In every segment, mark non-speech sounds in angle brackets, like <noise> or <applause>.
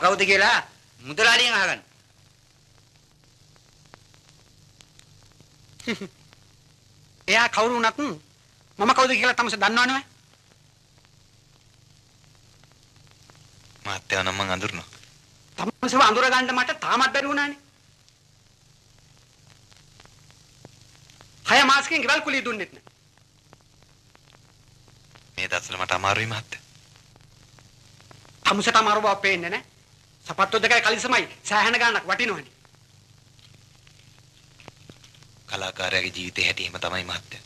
මම කවුද කියලා මුදලාලියෙන් අහගන්න. <laughs> එයා කවුරු වුණත් මම කවුද කියලා තමස දන්නවනේ. මාත්‍යා නම් මං අඳුරනවා. තමසව අඳුර ගන්න මට තාමත් බැරි වුණානේ. හය මාසකින් ගෙවල් කුලිය දුන්නෙත් නෑ. මේ දවස්වල මට අමාරුයි මහත්තයා. තමසට අමාරු බව පේන්නේ නෑ. සපත්තු දෙකයි කලිසමයි සෑහෙන ගාණක් වටිනවනේ. කලාකාරයාගේ ජීවිතේ හැටි එහෙම තමයි මහත්තයා.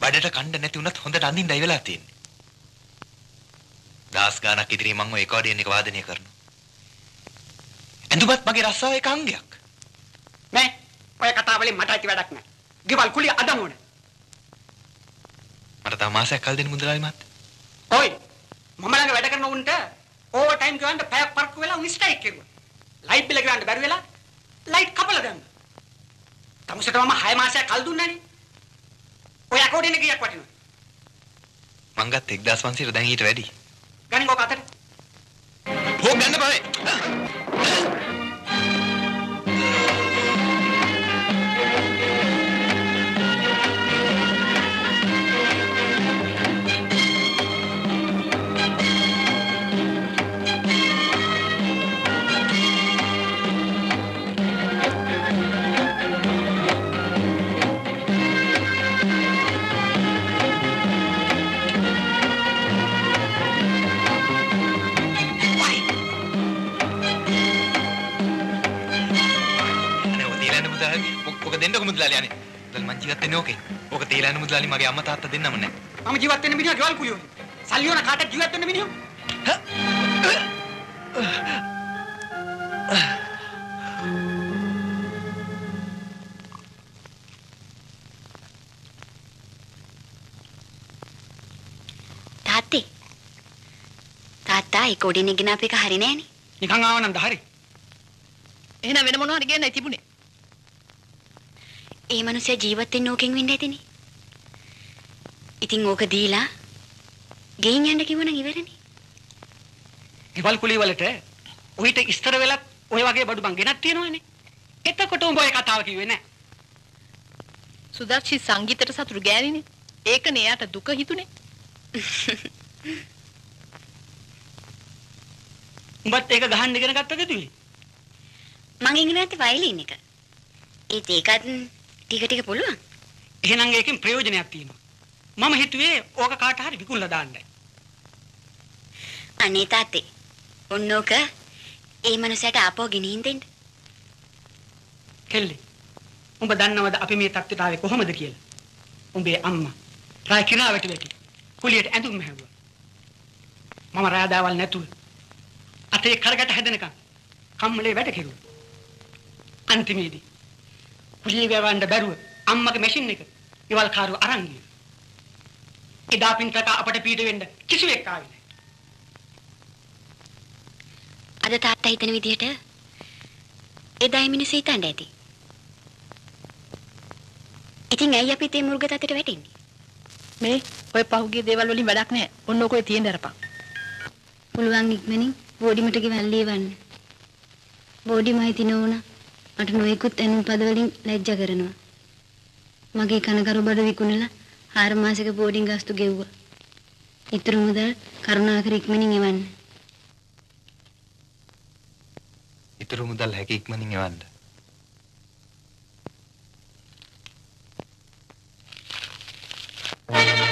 බඩට කණ්ඩ නැති වුණත් හොඳට අඳින්නයි වෙලා තියෙන්නේ. දාස් ගානක් ඉදිරියේ මම ඔය එකෝඩියන් එක වාදනය කරනවා. ඇඳුමත් මගේ රස්සාවේ එක අංගයක්. නෑ. ඔය කතාව වලින් මට ඇති වැඩක් නෑ. ගෙවල් කුලිය අදම ඕනේ. මට තව මාසයක් කල් දෙන්න මුදලාලි මහත්තයා. ඔයි මම ළඟ වැඩ කරන උන්ට ඕවර් ටයිම් ගන්න පැයක් පරක්කු වෙලා උන් ස්ට්‍රයික් කෙරුවා. ලයිට් බිල ගන්න බැරි වෙලා ලයිට් කපලා දැම්මා. තමසට මම 6 මාසයක් කල් දුන්නානේ. ඔය අකෝඩියන කීයක් වටිනවද? මං ගත්ත 1500 දැන් ඊට වැඩි. ගනින් ඔක අතට. හොක් ගන්න බෑ. ඔක දෙන්නකො මුදලාලි අනේ. මුදල් මං ජීවත් වෙන්නේ ඕකේ. ඕක තීලන්න මුදලාලි මගේ අම්මා තාත්තා දෙන්නම නෑ. මම ජීවත් වෙන්න මිනිහා ගෙවල් කුලියෝ. සල්ලි ඕන කාටද ජීවත් වෙන්න මිනිහෝ? තාත්තේ. තාත්තා ඒ කොඩිනේ ගෙන අපේක හරි නෑනේ. නිකන් ආව නම් හරි. එහෙනම් වෙන මොනවා හරි ගේන්නයි තිබුණේ. ඒ මනුස්සයා ජීවත් වෙන්න ඕකෙන් වෙන්න ඇතිනේ. ඉතින් ඕක දීලා ගෙයින් යන්න කිව්වනම් ඉවරනේ. ගෙවල් කුලිය වලට ඔయిత ඉස්තර වෙලත් ඔය වගේ බඩු බං ගෙනත් තියෙනවනේ. එතකොට උඹ ඔය කතාව කිව්වේ නෑ. සුදර්ශි සංගීතයට සතුරු ගෑනිනේ. ඒකනේ එයාට දුක හිතුනේ. <laughs> උඹත් ඒක ගහන්න ඉගෙන ගත්තද දුවේ? මං ඉගෙන ගත්තේ වයලින් එක. ඒත් ඒකත් ටික ටික පුළුවන්. එහෙනම් ඒකෙන් ප්‍රයෝජනයක් තියෙනවා. මම හිතුවේ ඕක කාට හරි විකුණලා දාන්නයි. අනේ තාත්තේ. ඔන්නෝක ඒ මනුස්සයාට ආපහු ගෙනින් දෙන්න. කෙල්ලේ. උඹ දන්නවද අපි මේ තත්ත්වයට ආවේ කොහොමද කියලා? උඹේ අම්මා රාය කිනාවට වැටි. කුලියට ඇඳුම් මැහුවා. මම රාදාවල් නැතුව අතේ කරකට හැදෙනකම් කම්මලේ වැඩ කෙරුවා. අන්තිමේදී කුලිය වැවන්න බැරුව අම්මගේ මැෂින් එක ඉවල් කාරුව අරන් ගියා. එදා පින්තක අපට පීඩ වෙන්න කිසිවෙක් ආවේ නැහැ. අද තාත්තා හිතන විදිහට එදායි මිනිස්සු හිතන්න ඇති. ඉතින් ඇයි අපි තේ මුර්ග තත්ත්වයට වැටෙන්නේ? මේ ඔය පහුගිය දේවල් වලින් වැඩක් නැහැ. ඔන්න ඔක ඔය තියෙන්න අරපන්. පුළුවන් ඉක්මනින් බෝඩිමට ගෙවල් ලියවන්න. බෝඩිම හිතින ඕන මට නොයෙකුත් ඇනුම් පද වලින් ලැජ්ජා කරනවා. මගේ කනකරු බඩ විකුණලා හාර මාසෙක බෝඩින් ගාස්තු ගෙව්වා. ඉතුරු මුදල් කරුණාකර ඉක්මනින් එවන්න. ඉතුරු මුදල් හැකි ඉක්මනින් එවන්න. ಗುಮು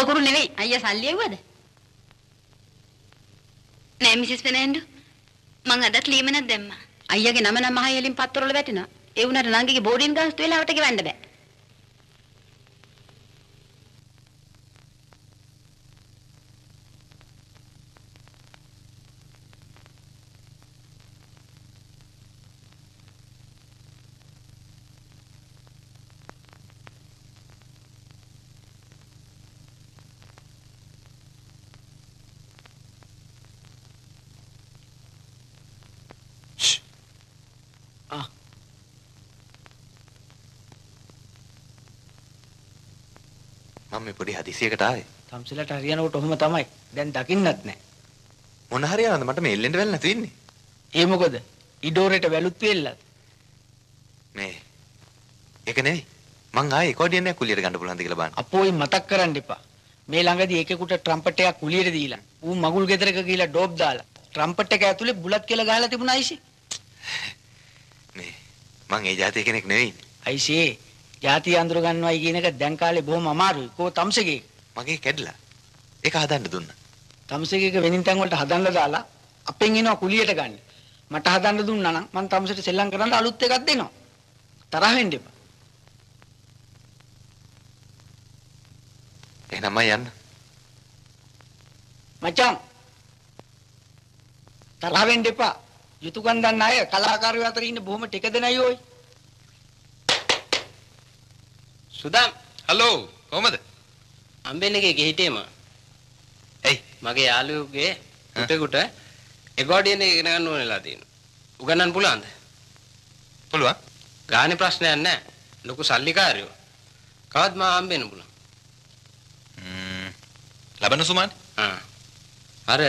පොකුරු පොකුරු නෙවෙයි. අයියා සල්ලි එව්වද? නෑ මිසස් ෆෙනෑන්ඩෝ මං අදත් ලියමනක් දැම්මා. අයියාගේ නම නම් මහයලින් පත්තරවල වැටෙනවා. ඒ වුණාට නංගිගේ බෝඩින් ගාස්තු වෙලාවට ගෙවන්න බෑ. මම මේ පොඩි හදිසියකට ආවේ. තම්සිලට හරියනකොට ඔහොම තමයි. දැන් දකින්නත් නෑ. මොන හරියනවද මට මේ එල්ලෙන්න වෙල නැතු ඉන්නේ. ඒ මොකද? ඉඩෝරේට වැලුත් වෙල්ලත්. මේ ඒක නෙවෙයි. මං ආයේ කොඩියෙන් නෑ කුලියට ගන්න පුළුවන්ද කියලා බලන්න. අපෝයි මතක් කරන්න එපා. මේ ළඟදී එකෙකුට ට්‍රම්පට් එකක් කුලියට දීලා ඌ මගුල් ගෙදරක ගිහිලා ඩෝප් දාලා ට්‍රම්පට් එක ඇතුලේ බුලත් කියලා ගහලා තිබුණා අයිසි. මේ මං ඒ જાතිය කෙනෙක් නෙවෙයි. අයිසි ಜಾති අඳුර ගන්නවයි කියන එක දැන් කාලේ බොහොම අමාරුයි. කෝ තම්සගේ මගේ කැඩලා. ඒක හදන්න දුන්නා. තම්සගේක වෙනින් තැන් වලට හදන්න දාලා අපෙන් එනවා කුලියට ගන්න. මට හදන්න දුන්නා නම් මං තම්සට සෙල්ලම් කරන්න අලුත් එකක් දෙනවා. තරහ වෙන්න එපා. එහෙනම් මම යන්න. මචං තරහ වෙන්න එපා. යුතුයකම් දන්න අය කලාකාරයෝ අතර ඉන්න බොහොම ටික දෙනයි ඔය. සුදම් හලෝ කොහමද? අම්බෙන් එකේ ගිහිටියම එයි මගේ යාළුවෙකුගේ පුතෙකුට එගෝඩියන් එක ඉගෙන ගන්න ඕනෙලා තියෙනවා. උගන්නන්න පුළුවන්ද? පුළුවන්. ගානේ ප්‍රශ්නයක් නැහැ. ලොකු සල්ලිකාරයෝ. කවද්ද මා හම්බෙන්න පුළුවන්? ම්ම් ලබන සුමානේ. ආ. අර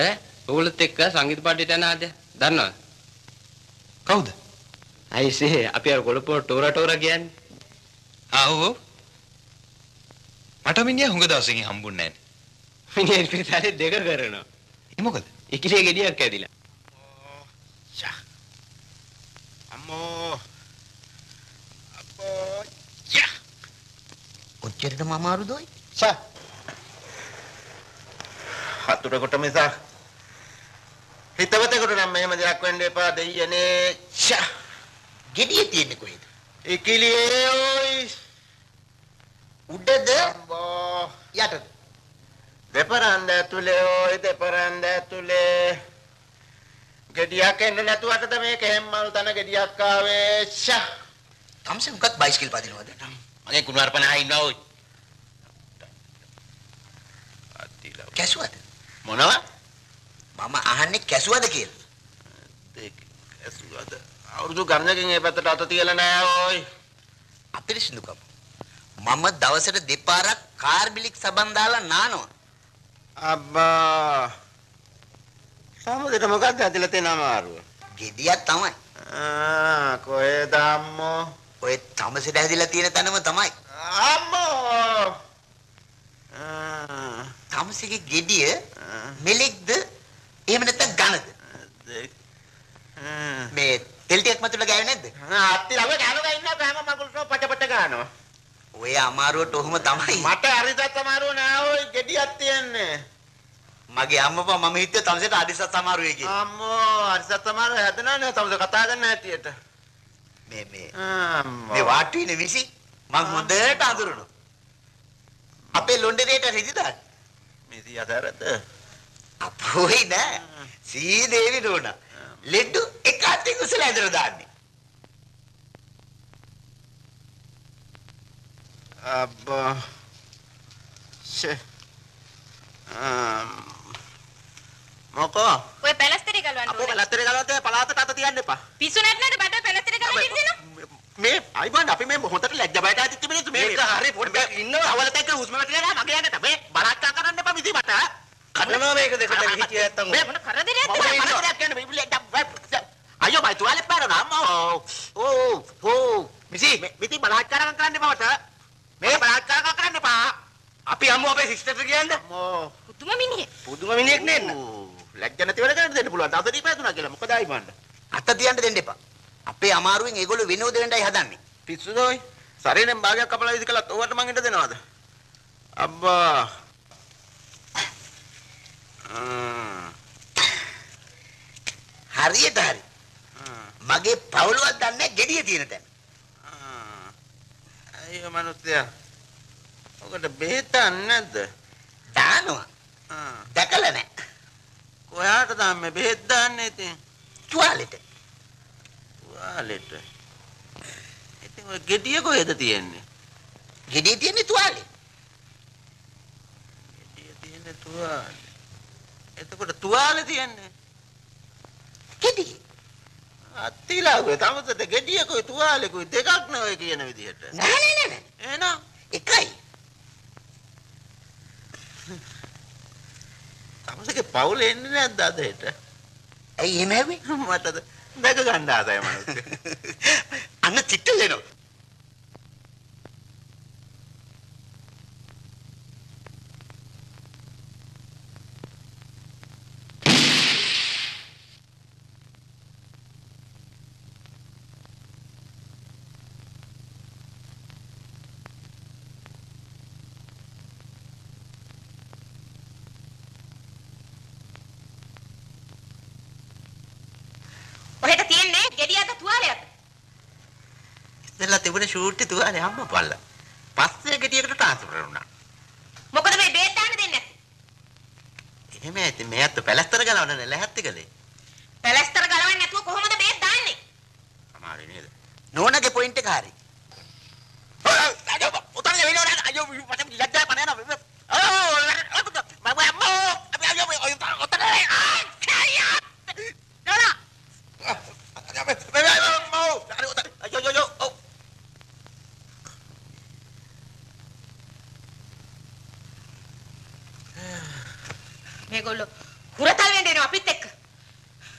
ඔයගොල්ලොත් එක්ක සංගීත පාඩේට යන ආද? දන්නවද? කවුද? අයිසේ අපි අර කොළපොර ටෝරා ටෝරා කියන්නේ. ආ ඔව්. මට මිනිහා හුඟ දවසකින් හම්බුන්නේ නැහැ. මිනිහෙක් පිටාලේ දෙක කරනවා. ඒ මොකද? ඉකිලේ ගෙඩියක් ඇදිලා. අම්මෝ. අපෝ යා ඔච්චරටම අමාරුදෝයි සා හතුරකට මිසක් හිතවතෙකුට නම් මෙහෙම දෙයක් වෙන්න එපා දෙයියනේ. ෂා. gediye තියෙන්නේ කොහෙද? ඉකිලියේ ඔයි උඩද යටද? දෙපරන්ද ඇතුලේ ඔයි දෙපරන්ද ඇතුලේ. ගෙඩියක් එන්න නැතුවටද මේක? හැම්මල් තන ගෙඩියක් ආවේ. ෂා. තමසේ උකත් බයිසිකල් පදිනවද? මගේ කුණාරපණ ආ ඉන්නවා ඔය. කැසුවද? මොනවා? මම අහන්නේ කැසුවද කියලා. දෙක ඇසුවද අවුරුදු ගණනකින් ඒ පැත්තට අත තියලා නෑ ඔයි. අපිරිසිදුකම මම දවසට දෙපාරක් කාර් බිලික් සබන් දාලා නානවා. අබ්බා. සමුදේට මොකක්ද ඇදලා තියෙන අමාරුව? gediyak තමයි. ආ කොහෙද අම්මෝ? ඔය තමසෙට හැදිලා තියෙන තැනම තමයි. අම්මෝ! ආ තමසෙගේ gediya මෙලෙක්ද? එහෙම නැත්නම් ඝනද? මේ තෙල් ටිකක් මතුල ගෑවේ නැද්ද? අත්ති ළඟ ගානක ඉන්න ගෑම මගුල්ට පච පච ගානවා. ඔය අමාරුවට ඔහොම තමයි. මට හරිදත් අමාරුව නෑ ඔය ගෙඩියක් තියන්නේ. මගේ අම්මපා මම හිතුවේ තමසෙට අඩිසත් අමාරුයි කියලා. අම්මෝ හරිසත් අමාරුව හැදෙනා නේ තමස කතා කරන්න හැටියට. මේ මේ. මේ වාට්ටුවේ මිසි මං හොඳට අඳුරනවා. අපේ ලොන්ඩරේට රිදි දාන්න. මිසි අතරද? අපෝයි නෑ. සී දේවි නෝනා. ලෙඩ්ඩු එක අතින් උසලා ඇදලා දාන්නේ. අබ්බා. ෂේ. ආම්. මොකෝ? ඔය පැලස්තරේ ගලවන්න අපෝ ඕනේ. බලතරේ ගලවතේ පලාතට අත තියන්න එපා. පිස්සු නැත්නම් බඩ පැලස්තරේ ගලවන්න ඉන්න මේ අයිබන් අපි මේ හොඳට ලැජ්ජ බයට ඇතිච්ච මිනිස්සු මේ මේක හරි පොඩ්ඩක් ඉන්නවා අවලට එක්ක හුස්ම වැටෙලා මගේ යකට මේ බලාත්කාර කරන්න එපා මිසි මට කඩනවා මේක දෙකට හිටිය නැත්තම් මේ මොන කරදරයක්ද? මම කරදරයක් කියන්නේ බිබිලේ අයියෝ බයි තුවාලේ පාරන අම්මා ඕ ඕ මිසි මිසි බලාත්කාර කරන්න එපා මට මේ බලාත්කාර කරන්න එපා. අපි අම්මෝ අපේ සිස්ටර්ට කියන්නේ. අම්මෝ. පුදුම මිනිහෙක්. පුදුම මිනිහෙක් නෙන්න. ලැජ්ජ නැති වැඩ කරන්න දෙන්න පුළුවන්. අතදී පැතුණා කියලා මොකද අයිබන්ට අත තියන්න දෙන්න එපා. අපේ අමාරුවෙන් ඒගොල්ලෝ විනෝද වෙන්නයි හදන්නේ. පිස්සුද ඔය සරේනෙන් භාගයක් කපලා විදි කළත් ඕවට මං ඉන්න දෙනවද? අබ්බා. ආ හරියට හරි. මගේ පවුලවත් දන්නේ gediya තියෙන තැන. අයියෝ මනුස්සයා ඔකට බෙහෙත් නැද්ද දානවා. දැකලා නැහැ. කොහාට දාන්නේ බෙහෙත් දාන්නේ ඉතින් තුවාලෙට. තුවාලෙට ඉතින් ඔය gediya කොහෙද තියෙන්නේ gediya තියෙන්නේ තුවාලේ. gediya තියෙන්නේ තුවාලේ එතකොට තුවාලේ තියෙන්නේ gediya. අත්තිලාවේ තමසට gediya කොයි තුවාලේ කොයි දෙකක් නෙවෙයි කියන විදිහට නෑ නෑ නෑ. එහෙනම් එකයි. තමසගේ පවුල එන්නේ නැද්ද අද හෙට ඇයි එහෙම හැවි? මටද දැක ගන්න ආසයි මනුස්සයා අන්න චිට්ටල් එනවා. ෂූට් තුවාලේ අම්මා පල්ලා. පස්සේ gediyaකට ට්‍රාන්ස්ෆර් වුණා. මොකද මේ බේත් දාන්න දෙන්නේ නැත්තේ? එහෙම ඇති මෙයත් පැලස්තර ගලවන්න නැහැත්ති කලේ. පැලස්තර ගලවන්නේ නැතුව කොහොමද බේත් දාන්නේ? අමාරු නේද? නෝනගේ පොයින්ට් එක හරි. අයියෝ උතන වෙනවද අයියෝ මට ලැජ්ජා පනේන ඕ මම අම්මෝ අයියෝ ඔය උතන අයියා නෝනා අයියෝ අයියෝ ඔව් මේගොල්ලෝ හුරතල් වෙන්න එනවා අපිත් එක්ක.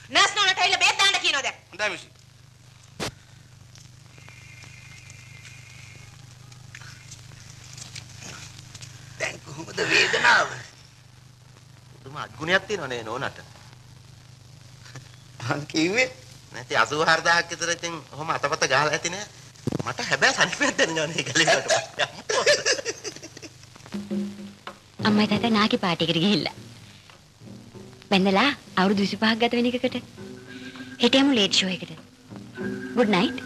නර්ස් නෝනට ඇවිල්ලා බේත් දාන්න කියනවා දැන්. හොඳයි මිසි දැන් කොහොමද වේදනාව? පුදුම අගුණයක් තියෙනවා නේ නෝනට මං කිව්වේ නැති 84000ක් විතර ඉතින් ඔහොම අතපත ගහලා ඇති නේ මට හැබැයි සනිපයක් දැනෙනවා නේ ගලේකට අම්මයි තාත්තා නාකි පාටියකට ගිහිල්ලා. බැඳලා අවුරුදු 25ක් ගත වෙන එකකට. හිටියමු ලේට් ෂෝ එකට. good night.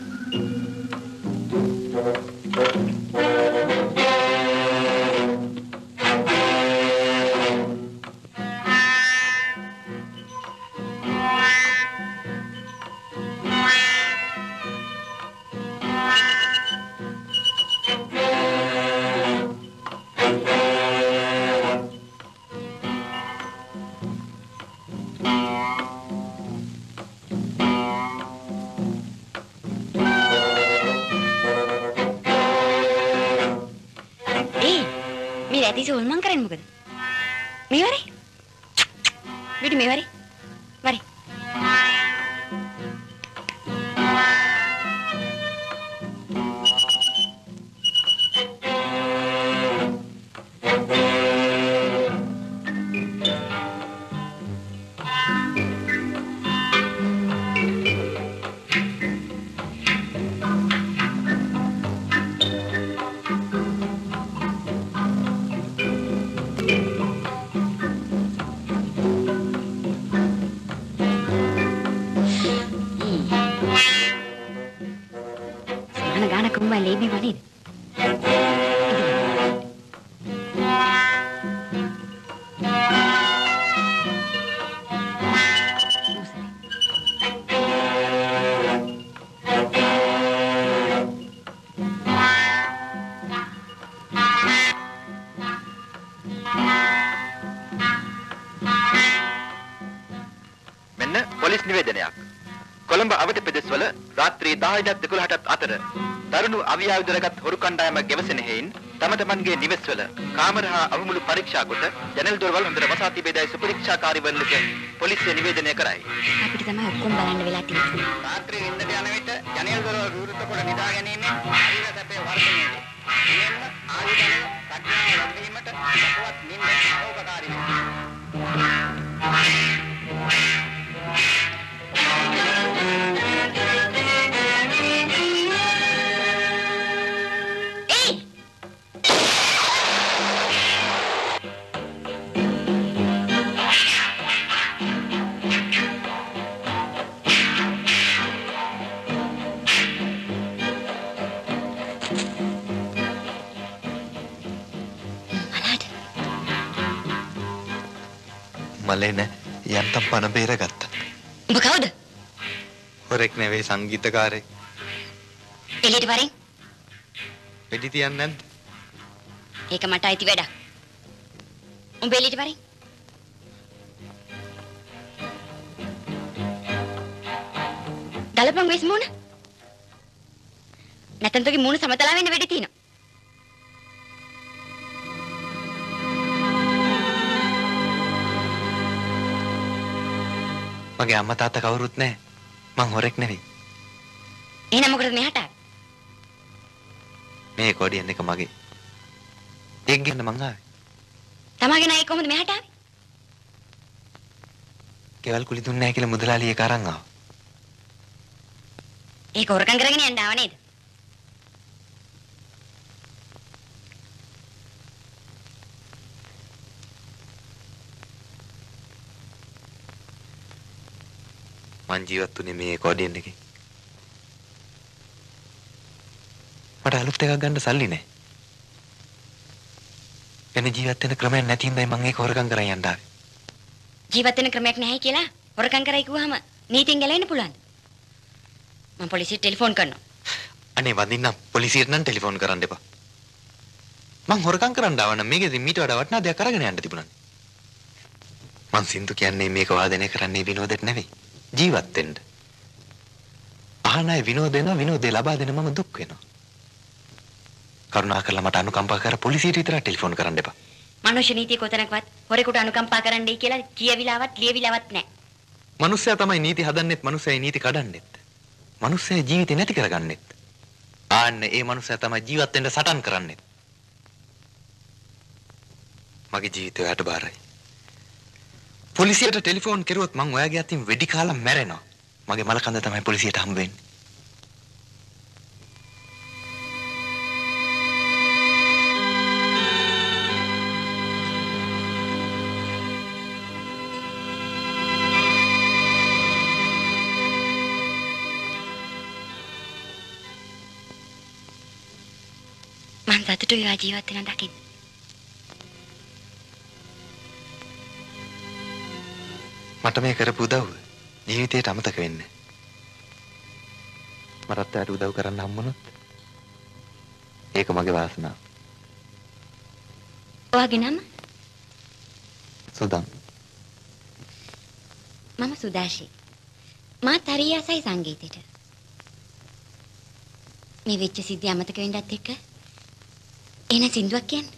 දරුණු අවියාවිදරගත් හොරු කණ්ඩායමක් ගැවසෙන හේයින් තම තමන්ගේ නිවෙස්වල කාමර හා අවමුළු පරීක්ෂා කොට ජනෙල් දොරවල් හොඳට වසා තිබේදයි සුපරීක්ෂාකාරීවරු ලෙස පොලිසිය නිවේදනය කරයි. අපිට තමයි ඔක්කොම බලන්න වෙලා තියෙන්නේ. රාත්‍රී නිින්දට යන විට ජනෙල් දොරවල් විවෘත කොට නිදා ගැනීමෙන් ශරීර සැපේ වර්ධනයයි. මෙන්න ආයුධන ප්‍රඥාව ලැබීමට සපවත් නිින්ද උපකාරී වේ. මලේ නෑ යන්තම් පණ බේරගත්තා. උඹ කවුද? හොරෙක් නෙවෙයි සංගීතකාරයෙක්. එළියට වරින්. වෙඩි තියන්නේ නැද්ද? ඒක මට අයිති වැඩක්. උඹ එළියට වරින්. ගලපන් වෙස් මූණ. නැත්නම් තෝගේ මූණ සමතලා වෙන්න වෙඩි තියෙනවා. මගේ අම්මා තාත්තා කවුරුත් නැහැ. මං හොරෙක් නෙවෙයි. එහෙනම් මොකටද මෙහාට? මේ කොඩියන් එක මගේ. ඒක ගන්න මං ආවේ. තමාගේ නයි කොහොමද මෙහාට ආවේ? කෙවල් කුලි දුන්නේ නැහැ කියලා මුදලාලි ඒක අරන් ආවා. ඒක හොරකම් කරගෙන යන්න ආව නේද? මං ජීවත් වුණේ මේ කොඩියන් එකේ. මට අලුත් එකක් ගන්න සල්ලි නැහැ. වෙන ජීවත් වෙන ක්‍රමයක් නැති හින්දායි මං ඒක හොරකම් කරන් යන්න ආවේ. ජීවත් වෙන ක්‍රමයක් නැහැ කියලා හොරකම් කරයි කිව්වහම නීතියෙන් ගැලවෙන්න පුළුවන්ද? මම පොලිසියට ටෙලිෆෝන් කරනවා. අනේ වදින්නම් පොලිසියට නම් ටෙලිෆෝන් කරන්න එපා. මං හොරකම් කරන්න ආව නම් මේකෙදි මීට වඩා වටිනා දෙයක් අරගෙන යන්න තිබුණා. මං සින්දු කියන්නේ මේක වාදනය කරන්නේ විනෝදෙට නෙවෙයි. ජීවත් වෙන්න. අහනයි විනෝදේන විනෝදේ ලබා දෙන මම දුක් වෙනවා. කරුණාකරලා මට අනුකම්පා කර පොලිසියට විතර ටෙලිෆෝන් කරන්න එපා. මනුෂ්‍ය නීතිය කොතනකවත් හොරෙකුට අනුකම්පා කරන්නයි කියලා කියවිලාවත් ලියවිලාවත් නැහැ. මනුස්සයා තමයි නීති හදන්නෙත් මනුස්සයයි නීති කඩන්නෙත්. මනුස්සයා ජීවිතේ නැති කරගන්නෙත්. ආන්න ඒ මනුස්සයා තමයි ජීවත් වෙන්න සටන් කරන්නෙත්. මගේ ජීවිතය ඔයාට බාරයි. පොලිසියට ටෙලිෆෝන් කරුවොත් මං ඔයාගේ අතින් වෙඩි කාලා මැරෙනවා. මගේ මලකඳ තමයි පොලිසියට හම්බ වෙන්නේ. මං සතුටුයි ඔයා ජීවත් වෙන දකින්න. මට මේ කරපු උදව්ව ජීවිතේට අමතක වෙන්නේ. මටත් ඔයාට උදව් කරන්න හම්බුනොත් ඒක මගේ වාසනාව. ඔයාගේ නම? සුදන්. මම සුදාශී. මාත් හරි ආසයි සංගීතෙට. මේ වෙච්ච සිද්ධිය අමතක වෙන්නත් එක්ක එන සින්දුවක් කියන්න.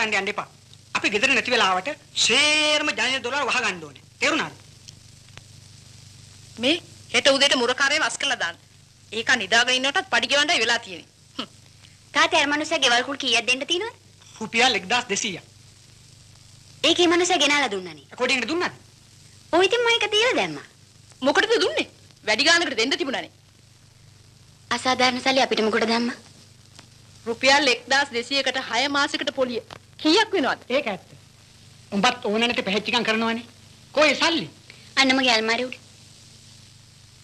කරන්න යන්න එපා. අපි ගෙදර නැති වෙලාවට සේරම ජනේල් දොරවල් වහගන්න ඕනේ. තේරුණාද? මේ හෙට උදේට මුරකාරේ වස් කළා දාන්න. ඒක නිදාගෙන ඉන්නකොටත් පඩි ගෙවන්නයි වෙලා තියෙන්නේ. තාත්තේ අර මනුස්සයා ගෙවල් කුල් කීයක් දෙන්න තියෙනවද? රුපියල් 1200. ඒකේ මනුස්සයා ගෙනාලා දුන්නානේ. කොටින්ට දුන්නාද? ඔය ඉතින් මම ඒක තියලා දැම්මා. මොකටද දුන්නේ? වැඩි ගානකට දෙන්න තිබුණානේ. අසාධාරණ සල්ලි අපිට මොකට දැම්මා? රුපියල් 1200කට 6 මාසයකට පොලිය. කීයක් වෙනවද? ඒක ඇත්ත. උඹත් ඕන නැති පැහැච්චිකම් කරනවනේ. කොයි සල්ලි? අන්න මගේ අල්මාරිය උඩ.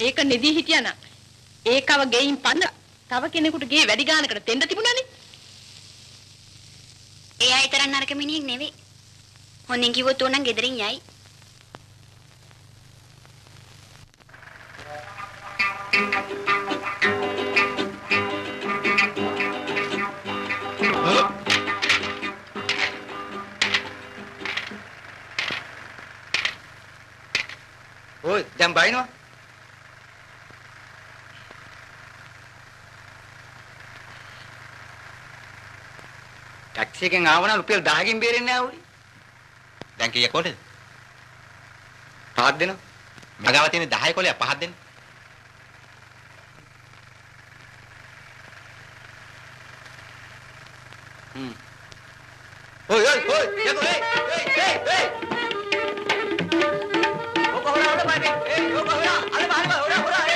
ඒක නෙදී හිටියානම් ඒකව ගෙයින් පන්න තව කෙනෙකුට ගේ වැඩි ගානකට දෙන්න තිබුණානේ. එයා ඊතරම් නරක මිනිහෙක් නෙවෙයි. හොඳින් කිව්වොත් ඕනනම් ගෙදරින් යයි. ඔය දැන් බයිනවා ටැක්සි එකෙන් ආවනම් රුපියල් 10කින් බේරෙන්නේ නැහැ උරි. දැන් කීයක් කොටද? පහක් දෙනවා. මගාව තියෙන 10 කොලයක් පහක් දෙන්න. ඔය ඔය ඔය යකෝ ඒ ඒ ඒ ඒ ඔක හොරා හොරා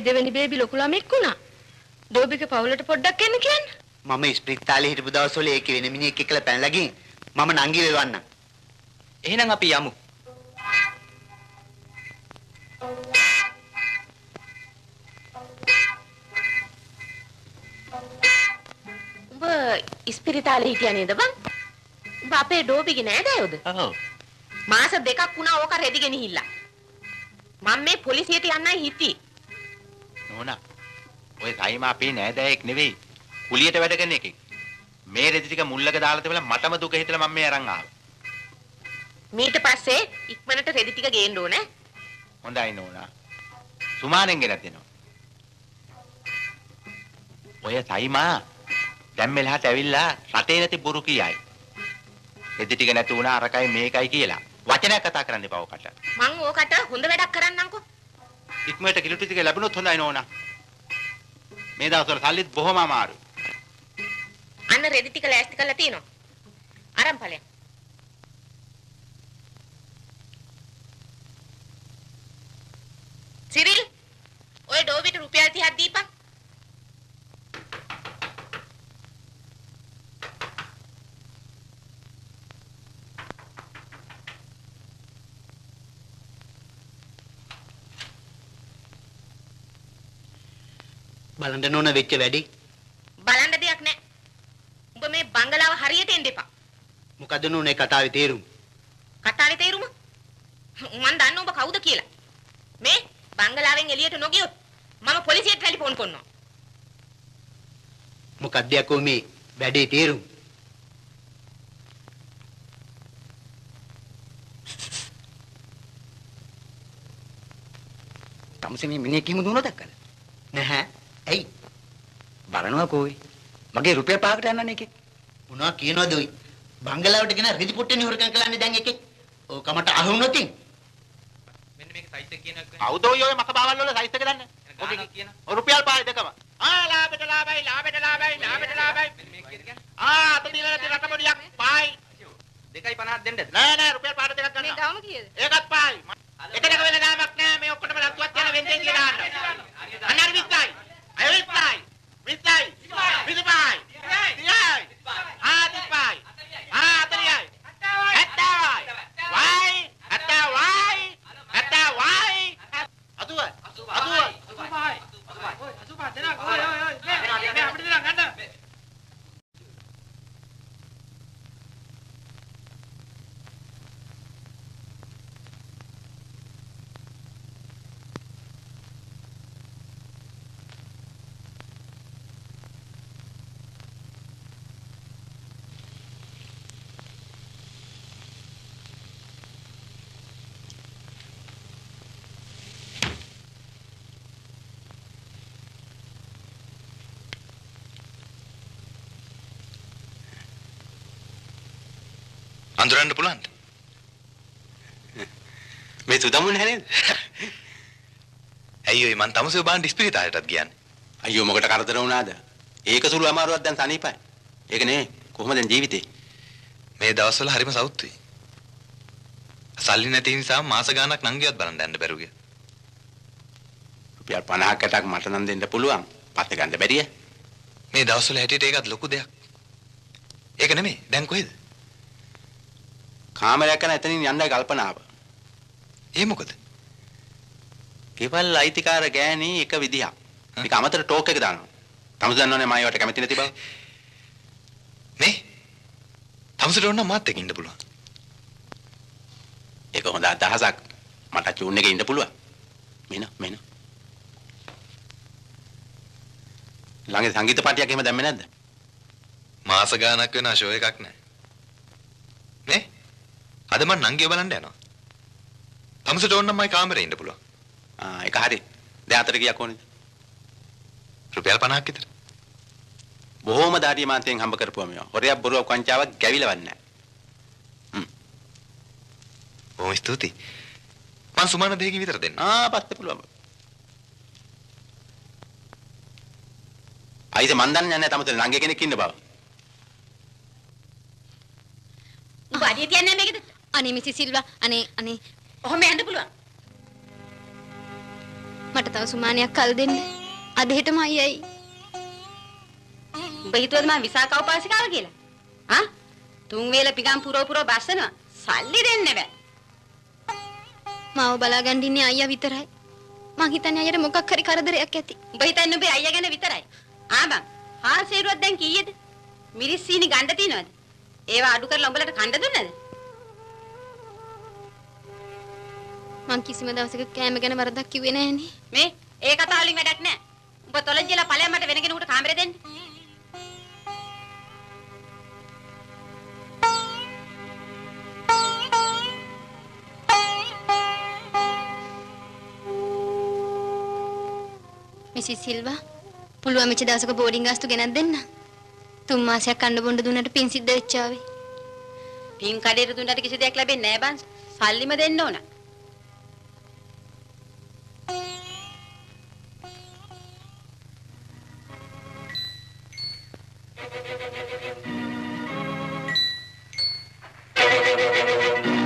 අපේ දෙවෙනි බේබි ලොකු ළමෙක් වුණා. ඩෝබික පවුලට පොඩ්ඩක් එන්න කියන්න. මම ඉස්පිරිතාලේ හිටපු දවස්වල ඒකේ වෙන මිනිහෙක් එක්කලා පැනලා ගිහින් මම නංගි වෙවන්නම්. එහෙනම් අපි යමු. උඹ ඉස්පිරිතාලේ හිටියා නේද බං? උඹ අපේ ඩෝබිගේ නෑදෑයෝද? ඔව්. මාස දෙකක් වුණා ඕක රෙදිගෙන හිල්ලා. මම මේ පොලිසියට යන්නයි හිටියේ. නෝනා. ඔය සයිමා අපේ නෑදෑයෙක් නෙවෙයි. කුලියට වැඩ කරන එකෙක්. මේ රෙදි ටික මුල්ලක දාලා තිබලා මටම දුක හිතලා මම මේ අරන් ආවා. මීට පස්සේ ඉක්මනට රෙදි ටික ගේන්න ඕනේ. හොඳයි නෝනා. සුමානෙන් ගෙනත් දෙනවා. ඔය සයිමා දැන් මෙලහට ඇවිල්ලා රටේ නැති බොරු කියයි. රෙදි ටික නැති වුණා අරකයි මේකයි කියලා. වචනයක් කතා කරන්න එපා ඔකට. මං ඕකට හොඳ වැඩක් කරන්නම්කෝ. ඉක්මනට කිලුටි ටික ලැබුණොත් හොඳයි නෝනා. මේ දවස්වල සල්ලිත් බොහොම අමාරුයි. අන්න රෙදි ටික ලෑස්ති කරලා තියෙනවා. අරන් ඵලයන්. සිරිල් ඔය ඩෝබිට රුපියල් 30ක් දීපන්. බලන්න නෝන වෙච්ච වැඩි. බලන්න දෙයක් නැහැ. උඹ මේ බංගලාව හරියට එන්න එපා. මොකද නෝනේ කතාවේ තේරුම? කතාවේ තේරුම? මං දන්නේ උඹ කවුද කියලා. මේ බංගලාවෙන් එළියට නොගියොත් මම පොලිසියට ටෙලිෆෝන් කරනවා. මොකක්ද යකෝ මේ වැඩේ තේරුම? තමසේ මේ මිනිහ කිමු දුන දැක්කද? නැහැ. ඇයි? බලනවා කෝයි. මගේ රුපියල් 5කට යන්නනේ එකේ. මොනවා කියනවද ඔයි? බංගලාවට ගෙන රෙදි පොට්ටෙනි හොරකම් කළන්නේ දැන් එකේ. ඕකමට අහුනොත් මෙන්න මේක සයිස් එක කියන එක. කවුද ඔය ඔය මක බාවල් වල සයිස් එක දන්නේ? ඔකේ කියන. රුපියල් 5 දෙකම. ආ ලාභෙට ලාභයි ලාභෙට ලාභයි ලාභෙට ලාභයි. මෙන්න මේක කියන එක. ආ අත දීලා නැති රට පොඩියක් 5යි. 2.50ක් දෙන්නද? නෑ නෑ රුපියල් 5 දෙකක් මේ ගන්නවා. ගාම කීයද? ඒකත් 5යි. එකටක වෙන දාමක් නෑ මේ ඔක්කොටම ලත්තුවක් යන වෙන්නේ කියලා දාන්න. අන්න අර 20යි. අය 20යි. 20යි. 25යි. 30යි. ආ 35යි. ආ 40යි. 70යි. වයි 70යි. 70යි. 80යි. 80යි. අඳුරන්න පුළුවන්ද? මේ සුදමුන් හැනේද? ඇයි ඔය මං තමසේ බාන්න ඉස්පිරිතාලයටත් කියන්නේ. අයියෝ මොකට කරදර වුණාද? ඒක සුළු අමාරුවක් දැන් සනීපයි. ඒක නේ කොහොමද දැන් ජීවිතේ? මේ දවස්වල හරිම සෞත්තුයි. සල්ලි නැති නිසා මාස ගාණක් නංගියවත් බලන්න යන්න බැරුව ගියා. රුපියල් 50ක් 60ක් මට නම් දෙන්න පුළුවන්. පස්සේ ගන්න බැරිය. මේ දවස්වල හැටියට ඒකත් ලොකු දෙයක්. ඒක නෙමෙයි. දැන් කොහෙද? කාමරයක් කරන එතනින් යන්නයි කල්පනාව. ඒ මොකද? කෙවල් අයිතිකාර ගෑණි එක විදිහක්. මේක අමතර ටෝක් එක දානවා. තමු දන්නවනේ මම ඒවට කැමති නැති බව. මේ තමසට ඕන මාත් එක්ක ඉන්න පුළුවන්. ඒක හොඳ අදහසක්. මට චූන් එකේ ඉන්න පුළුවන්. මෙන්න මෙන්න. ළඟේ සංගීත පාටියක් එහෙම දැම්මේ නැද්ද? මාස ගාණක් වෙන ෂෝ එකක් නැහැ. නේ? අද මං නංගිය බලන්න යනවා. තමසට ඕන නම් මයි කාමරේ ඉන්න පුළුවන්. ආ ඒක හරි. දැන් අතට ගියක් ඕනේද? රුපියල් 50ක් විතර. බොහොම දාඩිය මාන්තෙන් හම්බ කරපුවා මේවා. හොරයක් බොරුවක් වංචාවක් ගැවිලවන්නේ නැහැ. බොහොම ස්තුතියි. මං සුමාන දෙකකින් විතර දෙන්න. ආ පස්සේ පුළුවන්. අයිද මන් දන්නේ නැහැ තමතේ ළඟ කෙනෙක් ඉන්න බව. උඹ අඩිය තියන්නේ මේකද? අනේ මිසි සිල්වා අනේ අනේ ඔහොම යන්න පුළුවන්. මට තව සුමානයක් කල් දෙන්න. අද හෙටම අයියයි. උඹ හිතුවද මම විසාකා උපාසිකාව කියලා? ආ? තුන් වේල පිගම් පුරව පුරව බස්සනවා. සල්ලි දෙන්න බෑ. මාව බලාගන්න ඉන්නේ අයියා විතරයි. මං හිතන්නේ අයියට මොකක් හරි කරදරයක් ඇති. උඹ හිතන්නේ උඹේ අයියා ගැන විතරයි. ආ බං. හාසේරුවක් දැන් කීයද? මිරිස් සීනි ගන්න තියනවද? ඒවා අඩු කරලා උඹලට කන්න දුන්නද? මං කිසිම දවසක කෑම ගැන වරදක් කිව්වේ නෑනේ. මේ ඒ කතාව වලින් වැඩක් නෑ. උඹ තොලජිලා ඵලයන් මට වෙන කෙනෙකුට කාමරේ දෙන්න. මිසිස් සිල්වා පුළුවන් මෙච්ච දවසක බෝඩින් ගාස්තු ගෙනත් දෙන්න. තුන් මාසයක් කන්න බොන්න දුන්නට පින් සිද්ධ වෙච්චාවේ. පින් කඩේට දුන්නට කිසි දෙයක් ලැබෙන්නේ නෑ බං. සල්ලිම දෙන්න ඕන. Thank you.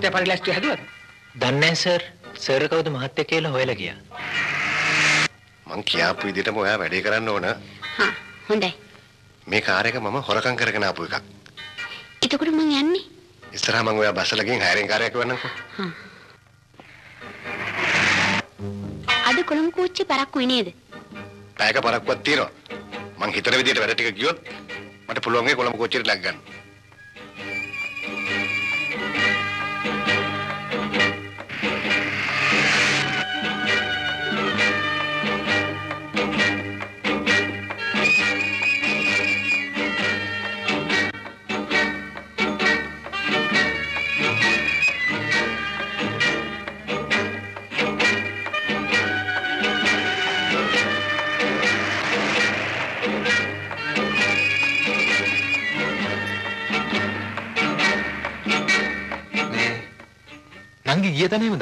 මහත්තයා පරිලැස්තිය හැදුවද? දන්නේ සර් සර් කවුද මහත්තයා කියලා හොයලා ගියා. මං කියාපු විදිහටම ඔයා වැඩේ කරන්න ඕන. හා හොඳයි. මේ කාර් එක මම හොරකම් කරගෙන ආපු එකක්. එතකොට මං යන්නේ. ඉස්සරහා මං ඔයා බස්සලකින් හයරෙන් කාර්යයක් වන්නම්කෝ. අද කොළඹ කෝච්චි පරක්කුයි නේද? පැයක පරක්කුවක් තියෙනවා. මං හිතන විදිහට වැඩ ටික ගියොත් මට පුළුවන් ඒ කොළඹ කෝච්චියට ලැග් ගන්න.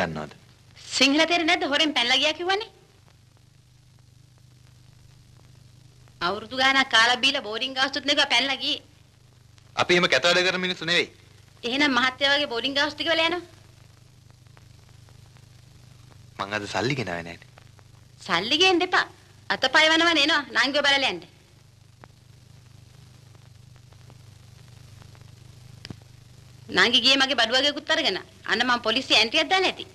දන්නවද? සිංහල තේරෙන්නේ නැද්ද හොරෙන් පැනලා ගියා කිව්වනේ? අවුරුදු ගාණක් කාලා බීලා බෝඩින් ගාස්තුත් නෙගා පැනලා ගියේ. අපි එහෙම කැත වැඩ කරන මිනිස්සු නෙවෙයි. එහෙනම් මහත්තයා වගේ බෝඩින් ගාස්තු ටික වල යනවා. මං අද සල්ලි ගෙනාවේ නැහැ. සල්ලි ගේන්න එපා. අතපය වනවන එනවා. නංගිව බලලා යන්න. නංගි ගියේ මගේ බඩු වගේකුත් අරගෙන. අන්න මම පොලිසිය ඇන්ටියක් දාලා ඇති.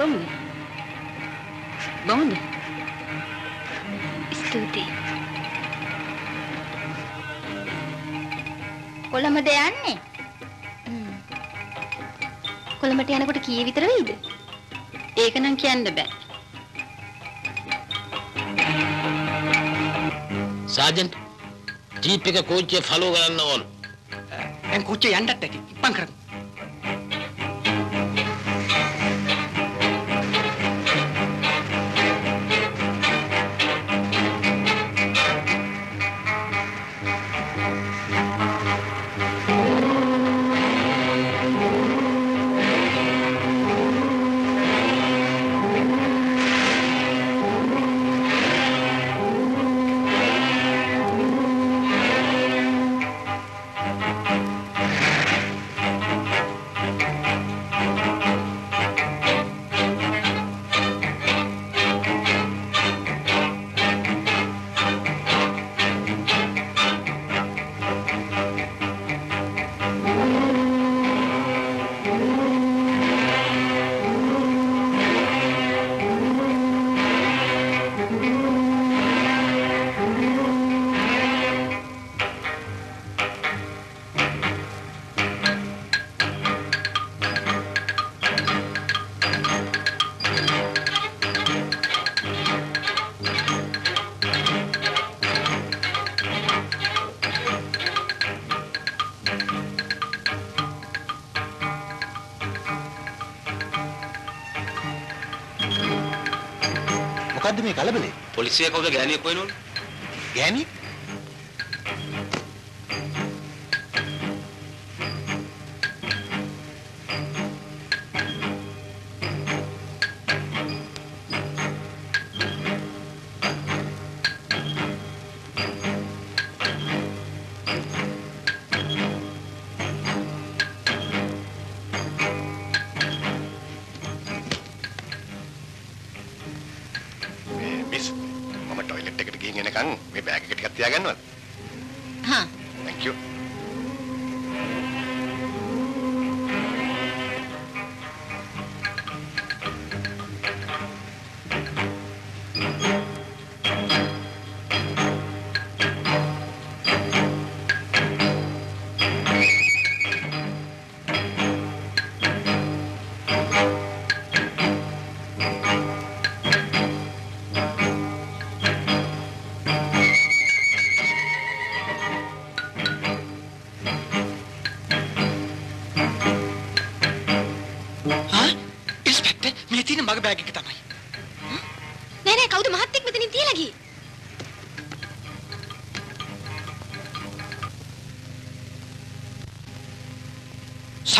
බමුද? බමුද? ස්තුතියි. කොළඹද යන්නේ? හ්ම්. කොළඹට යනකොට කීය විතර වෙයිද? ඒක නම් කියන්න බෑ. සාජන්ට් ජීප් එක කෝච්චිය ෆලෝ කරන්න ඕන. දැන් කෝච්චිය යන්නත් ඇති. ඉක්මන් කරමු. කලබලේ? පොලිසිය කවුද ගෑණියෙක් හොයනවලු?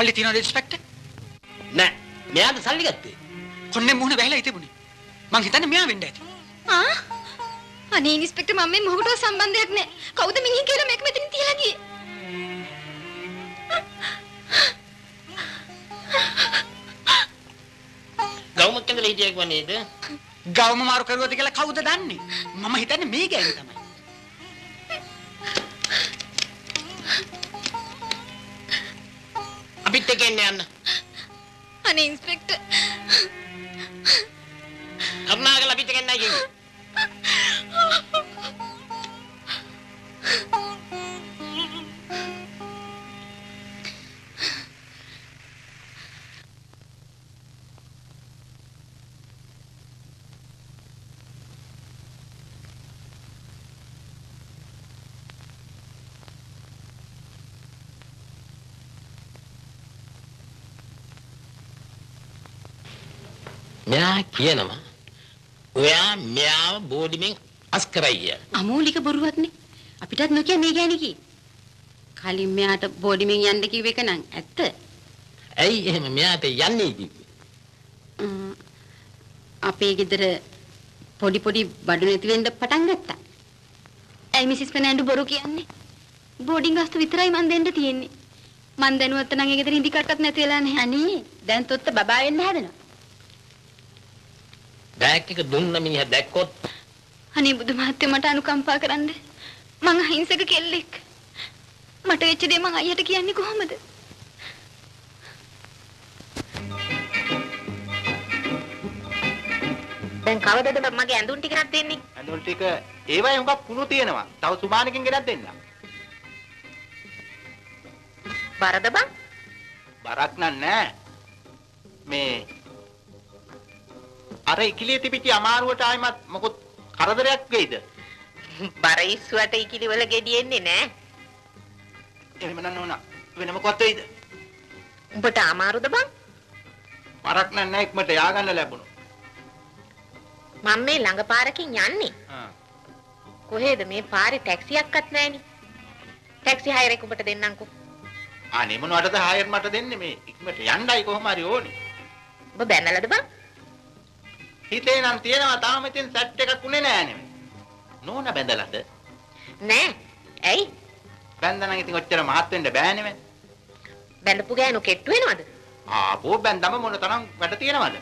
සල්ලි තියනවද ඉන්ස්පෙක්ටර්? නෑ. මෙයාද සල්ලි ගත්තේ? කොන්නේ මුහුණ වැහිලා තිබුණේ. මං හිතන්නේ මෙයා වෙන්න ඇති. ආ? අනේ ඉන්ස්පෙක්ටර් මම මේ මොකටවත් සම්බන්ධයක් නෑ. කවුද මිනිහ කියලා මේක මෙතනින් තියලා ගියේ? ගවුමක් ඇඳලා හිටියෙක් වනේද? ගවම මාරු කරුවද කියලා කවුද දන්නේ? මම හිතන්නේ මේ ගෑණි තමයි. මෙයා කියනවා ඔයා මෙයාව බෝඩිමෙන් අස් කරයි කියලා. අමූලික බොරුවක්නේ. අපිටත් නොකිය මේ ගෑණි කී. කලින් මෙයාට බෝඩිමෙන් යන්න කිව්ව එක නම් ඇත්ත. ඇයි එහෙම මෙයාට යන්නේ කිව්වේ? අපේ ගෙදර පොඩි පොඩි බඩු නැති වෙන්න පටන් ගත්තා. ඇයි මිසිස් ෆර්නෑන්ඩෝ බොරු කියන්නේ? බෝඩින් ගාස්තු විතරයි මන් දෙන්න තියෙන්නේ. මන් දැනුවත් නම් ඒ ගෙදර ඉදි කට්ටත් නැති වෙලා නැහැ. අනේ දැන් තොත්ත බබා වෙන්න හදනවා. බෑග් එක දුන්න මිනිහා දැක්කොත් අනේ බුදු මහත්තයා මට අනුකම්පා කරන්න. මං අහිංසක කෙල්ලෙක්. මට වෙච්ච දේ මං අයියට කියන්නේ කොහොමද? දැන් කවදද මගේ ඇඳුම් ටික නත් දෙන්නේ? ඇඳුම් ටික ඒවයි හුඟක් කුණු තියෙනවා. තව සුමානකින් ගෙනත් දෙන්න. බරද බං? බරක් නෑ. මේ අර ඉකිලිය තිබිච්ච අමාරුවට ආයිමත් මොකොත් කරදරයක් වෙයිද? බර ඉස්සුවට ඉකිලි වල ගෙඩියෙන්නේ නෑ. එහෙම නෝනා වෙන මොකක්ද වෙයිද? උඹට අමාරුද බං? බරක් නෑ ඉක්මට යාගන්න ලැබුණා. මම මේ ළඟ පාරකින් යන්නේ. ආ. කොහෙද මේ පාරේ ටැක්සියක්වත් නැහෙනි. ටැක්සි හයර් එක උඹට දෙන්නම්කෝ. අනේ මොනවටද හයර් මට දෙන්නේ මේ ඉක්මට යන්නයි කොහොම හරි ඕනේ. ඔබ බැනලාද බං? හිතේ නම් තියෙනවා තාම ඉතින් සෙට් එකක් උනේ නෑ නෙමෙයි. නෝනා බැඳලාද? නෑ. ඇයි? බැඳනනම් ඉතින් ඔච්චර මහත් වෙන්න බෑ නෙමෙයි. බැඳපු ගෑනු කෙට්ටු වෙනවද? ආපෝ බැඳම මොන තරම් වැඩ තියෙනවද?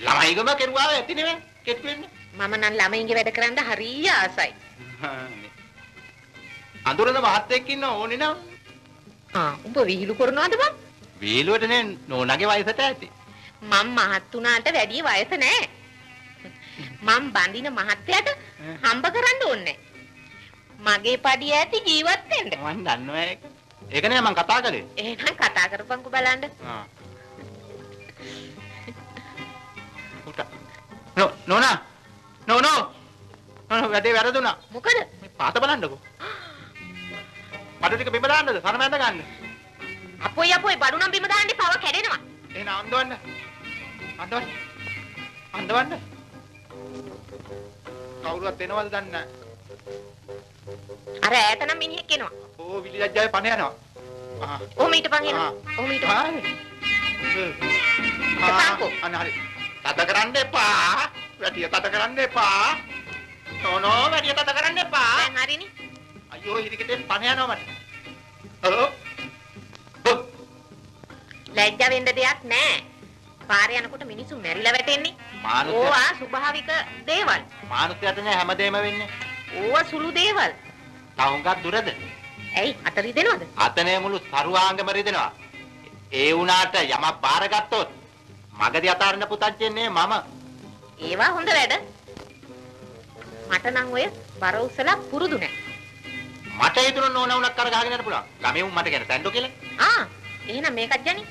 ළමයිගම කෙරුවා ඇති නෙමෙයි. කෙට් වෙන්නේ. මම නම් ළමයින්ගේ වැඩ කරන්න හරිය ආසයි. <laughs> අඳුරන මහත්තයෙක් ඉන්න ඕනේ නම් ආ උඹ විහිළු කරනවද බං? වේලුවට නේ නෝනාගේ වයසට ඇති. මම මහත් උනාට වැඩි වයස නෑ. මම බඳින මහත්තයාට හම්බ කරන්න ඕනේ මගේ පඩිය ඇති ජීවත් වෙන්න. මම දන්නවා ඒක. ඒක නේ මම කතා කළේ. එහෙනම් කතා කරපන්කෝ බලන්න. ආ. නෝ නෝනා. නෝ නෝ. නෝ වැඩේ වැරදුනා. මොකද? මේ පාත බලන්නකෝ. බඩු ටික බිම දාන්නද? සරමැඳ ගන්න. අපොයි අපොයි බඩු නම් බිම දාන්නේ පව කැඩෙනවා. එහෙනම් අන්දවන්න. අන්දවන්න. අන්දවන්න. කවුරුවත් එනවද දන්නේ නැහැ. අර ඈත නම් මිනිහෙක් එනවා. ඕ විලි ලැජ්ජාවේ පණ යනවා. ආ. ඔහොම ඊටපන් එනවා. ඔහොම ඊටපන්. ආ. අන්න හරි. තද කරන්න එපා. වැඩි තද කරන්න එපා. නෝනෝ වැඩි තද කරන්න එපා. දැන් හරිනේ. අයියෝ හිරිකටේ පණ යනවා මට. හලෝ. ලැජ්ජා වෙන්න දෙයක් නැහැ. පාරේ යනකොට මිනිස්සු මැරිලා වැටෙන්නේ. ඕවා ස්වභාවික දේවල්. මානුෂයාට නේ හැමදේම වෙන්නේ. ඕවා සුළු දේවල්. තවුඟක් දුරද? ඇයි අත රිදෙනවද? අතනේ මුළු සරුවාංගම රිදෙනවා. ඒ වුණාට යමක් බාරගත්තොත් මගදී අතාරින්න පුතච්චෙන්නේ මම. ඒවා හොඳ වැඩ. මට නම් ඔය බර උසලා පුරුදු නැහැ. මට හිතුණු නෝන උනක් කර ගහගෙන යන්න පුළුවන්. ගමේ උන් මට කියන සැන්ඩෝ කියලා. ආ එහෙනම් මේකත් ජනි.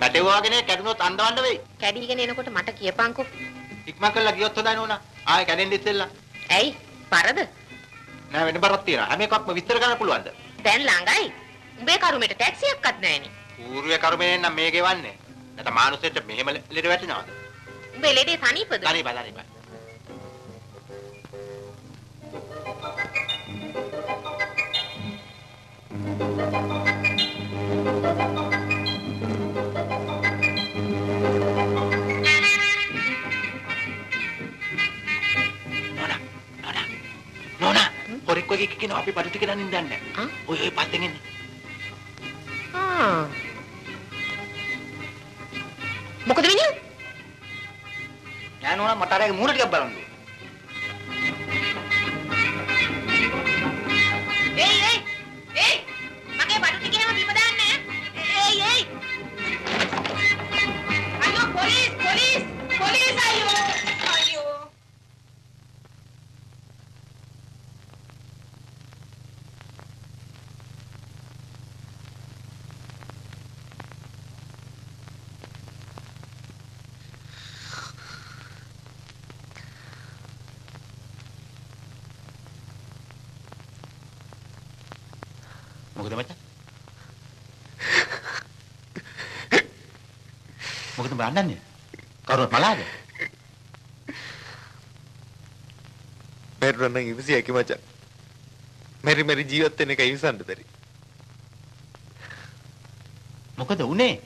පැටවුවාගෙන කැඩුනොත් අඬවන්න වෙයි. කැඩීගෙන එනකොට මට කියපන්කෝ. ඉක්මන් කරලා ගියොත් හොඳයි නෝනා. ආයෙ කැඩෙන්න ඉස්සෙල්ලා. ඇයි? පරද? නෑ වෙන බරක් තියෙනවා. හැම එකක්ම විස්තර කරන්න පුළුවන්ද? දැන් ළඟයි. උඹේ කරුමෙට ටැක්සියක්වත් නැහෙනේ. పూర్වය කර්මයෙන් නම් මේ ගෙවන්නේ. නැත්නම් මානුස්සෙට මෙහෙම ලෙඩ වැටෙනවද? උඹේ ලෙඩේ තනීපද? තනි බලන්න බෑ. නෝනා හොරෙක් වගේ කියනවා අපි බඩු ටික දන්නේ දන්නේ නැහැ. ඔය ඔය පස්සෙන් එන්නේ. ආ. මොකද වෙන්නේ? නෑ නෝනා මට අරගේ මූණ ටිකක් බලන්න. මොකද මචං? මොකද බලන්නේ? කරුණ මලාද? මැරුණා නම් ඉවසිය හැකි මචං. මෙරි මෙරි ජීවත් වෙන එක ඉවසන්න බැරි. මොකද උනේ?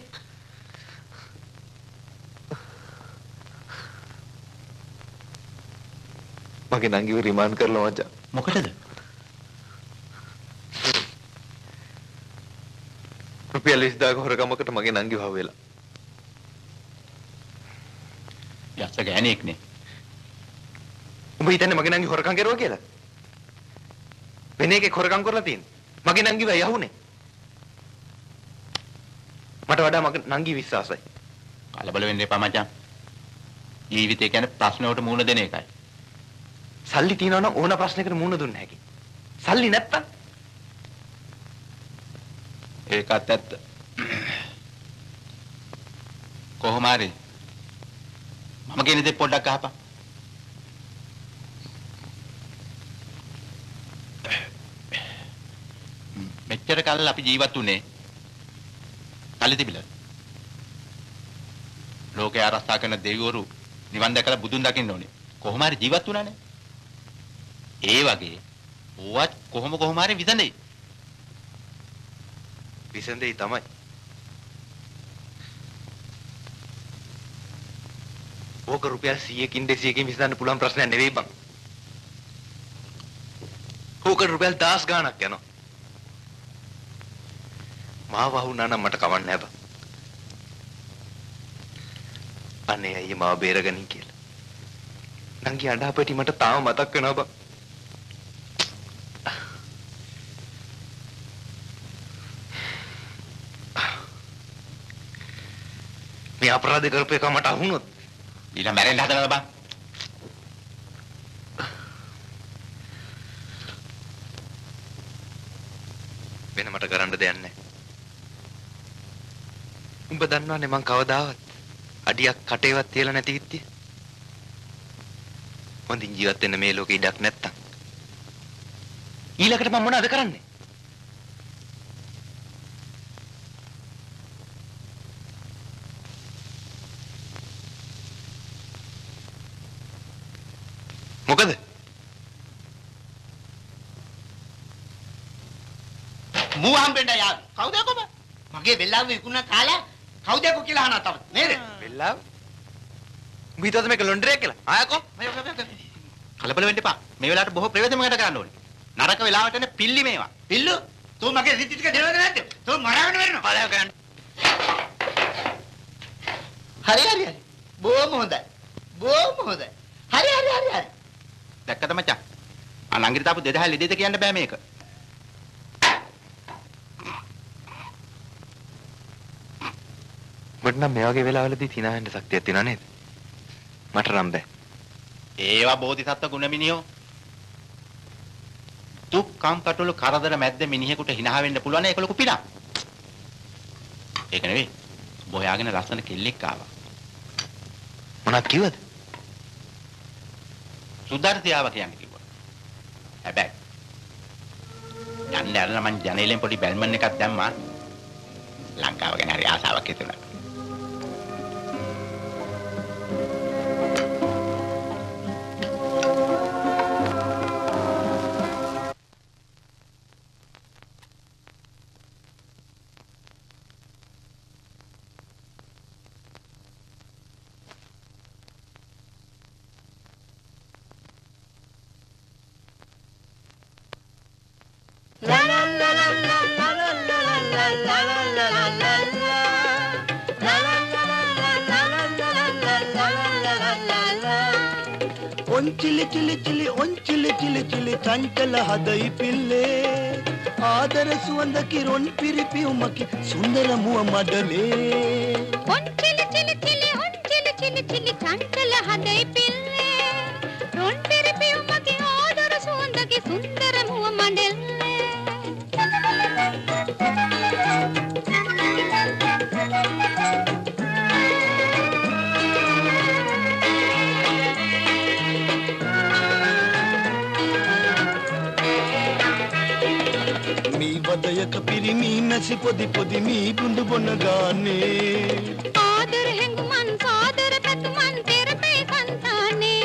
මගේ නංගිව රිමාන්ඩ් කරලා මචං. මොකටද? රුපියල් 20000ක හොරකමකට මගේ නංගි වහ වෙලා. යස්ස ගෑණියෙක් නේ. උඹ හිතන්නේ මගේ නංගි හොරකම් කරුවා කියලා? වෙන එකෙක් හොරකම් කරලා තියෙන්නේ. මගේ නංගිව යහුනේ. මට වඩා මගේ නංගි විශ්වාසයි. කලබල වෙන්න එපා මචං. ජීවිතය කියන්නේ ප්‍රශ්න වලට මුහුණ දෙන එකයි. සල්ලි තියනවා නම් ඕන ප්‍රශ්නයකට මුහුණ දුන්න හැකි. සල්ලි නැත්තම් ඒකත් ඇත්ත. කොහොම හරි මම කියන දේ පොඩ්ඩක් අහපන්. මෙච්චර කල් අපි ජීවත් වුණේ කල්ලි තිබිලා. ලෝකේ ආරක්ෂා කරන දෙවිවරු නිවන් දැකලා බුදුන් දකින්න ඕනේ. කොහොම හරි ජීවත් වුණානේ. ඒ වගේ ඕවත් කොහොම කොහොම හරි විසඳෙයි. විසඳෙයි තමයි. ඕක රුපියල් 100කින් 200කින් විසඳන්න පුළුවන් ප්‍රශ්නයක් නෙවෙයි බං. ඕක රුපියල් 10 ගාණක් යනවා. මාව වහුණා නම් මට කවන්නේ නැහැ බං. අනේ අයියේ මාව බේරගනින් කියලා. නංගි අඬාපටි මට තාම මතක් වෙනවා බං. මේ අපරාධ කරපු එක මට අහුනොත් ඊළඟ මැරෙන්න හදනවා බං. වෙන මට කරන්න දෙයක් නැහැ. උඹ දන්නවනේ මං කවදාවත් අඩියක් කටේවත් තියලා නැති විත්තිය. හොඳින් ජීවත් වෙන්න මේ ලෝකේ ඉඩක් නැත්තම්. ඊළඟට මම මොනවද කරන්නේ? හම්බෙන්න යාවි. කවුද කොබ? මගේ වෙල්ලාව විකුණන කාලා කවුද කො කියලා අහනවා තව. නේද? වෙල්ලාව? උඹ හිතුවද මේක ලොන්ඩරයක් කියලා? ආයකෝ. කලබල වෙන්න එපා. මේ වෙලාවට බොහෝ ප්‍රවේදමකට ගන්න ඕනේ. නරක වෙලාවට එන්නේ පිල්ලි මේවා. පිල්ලු තෝ මගේ රිටි ටික දෙනවද නැද්ද? තෝ මරාගෙන වෙනවා. බලය ගන්න. හරි හරි හරි. බොහොම හොඳයි. බොහොම හොඳයි. හරි හරි හරි හරි. දැක්කද මචං? අනංගිට තාපු 2000 ලිදෙද කියන්න බෑ මේක. මට නම් මේ වගේ වෙලාවලදී තිනා වෙන්න ශක්තියක් තියෙනව නේද? මට නම් බෑ. ඒවා බෝධිසත්ව ගුණ මිනිහෝ. දුක් කම්කටොළු කරදර මැද්ද මිනිහෙකුට hina වෙන්න පුළුවන් ඒක ලොකු පිනක්. ඒක නෙවෙයි. බොයාගෙන ලස්සන කෙල්ලෙක් ආවා. මොනවද කිව්වද? සුද්ධාර්ථයාව කියන්නේ කිව්වා. හැබැයි යන්න ඇරලා මං ජනේලෙන් පොඩි බැල්මන් එකක් දැම්මා. ලංකාව ගැන හරි ආසාවක් හිතුණා. Thank you. ಚಿಲಿ ಚಿಲಿ ಒಂಚಿಲಿ ಚಿಲಿ ಚಿಲಿ ಚಂಚಲ ಹದೈ ಪಿಲ್ಲೆ ಆದರ ಸುವಂದಕಿ ರೊನ್ ಪಿರಿಪಿ ಉಮಕಿ ಸುಂದರ ಮುವ ಮಡಲೇ ಒಂಚಿಲಿ ಚಿಲಿ ಚಿಲಿ ಒಂಚಿಲಿ ಚಿಲಿ ಚಿಲಿ ಚಂಚಲ ಹದೈ ಪಿಲ್ಲೆ ರೊನ್ ಪೆರಿಪಿ ಉಮಗೆ ಆದರ ಸುವಂದಗೆ ಸುಂದರ පිරිමි මැසි පොදි පොදි මී බුඳු බොන ගානේ. ආදර හැඟුමන් සාදර පැතුමන් පෙරපේ సంతානේ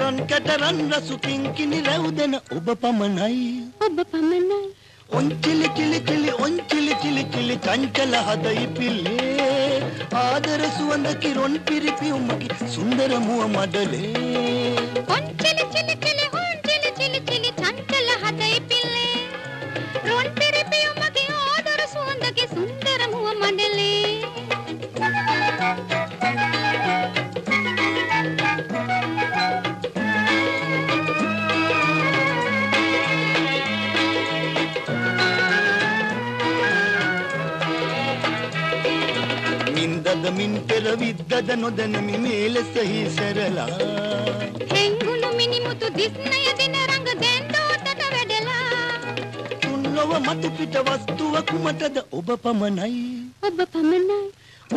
රන් කැට රන් රසු කිංකිනි රැව් දෙන ඔබ පමණයි. ඔබ පමණයි. ඔන්චිලි කිලි කිලි ඔන්චිලි කිලි කිලි චංචල හදයි පිල්ලේ. ආදර සුවඳ කිරොන් පිරිපි උමකි සුන්දර මුව මඩලේ. විද්දද නොදැනමි මේ ලෙස හිසරලා හෙංගුණු මිනිමුතු දිස්නය දින රඟ දැන් දෝතට වැඩලා. තුන්ලොව මතු පිට වස්තුව කුමටද ඔබ පමණයි. ඔබ පමණයි.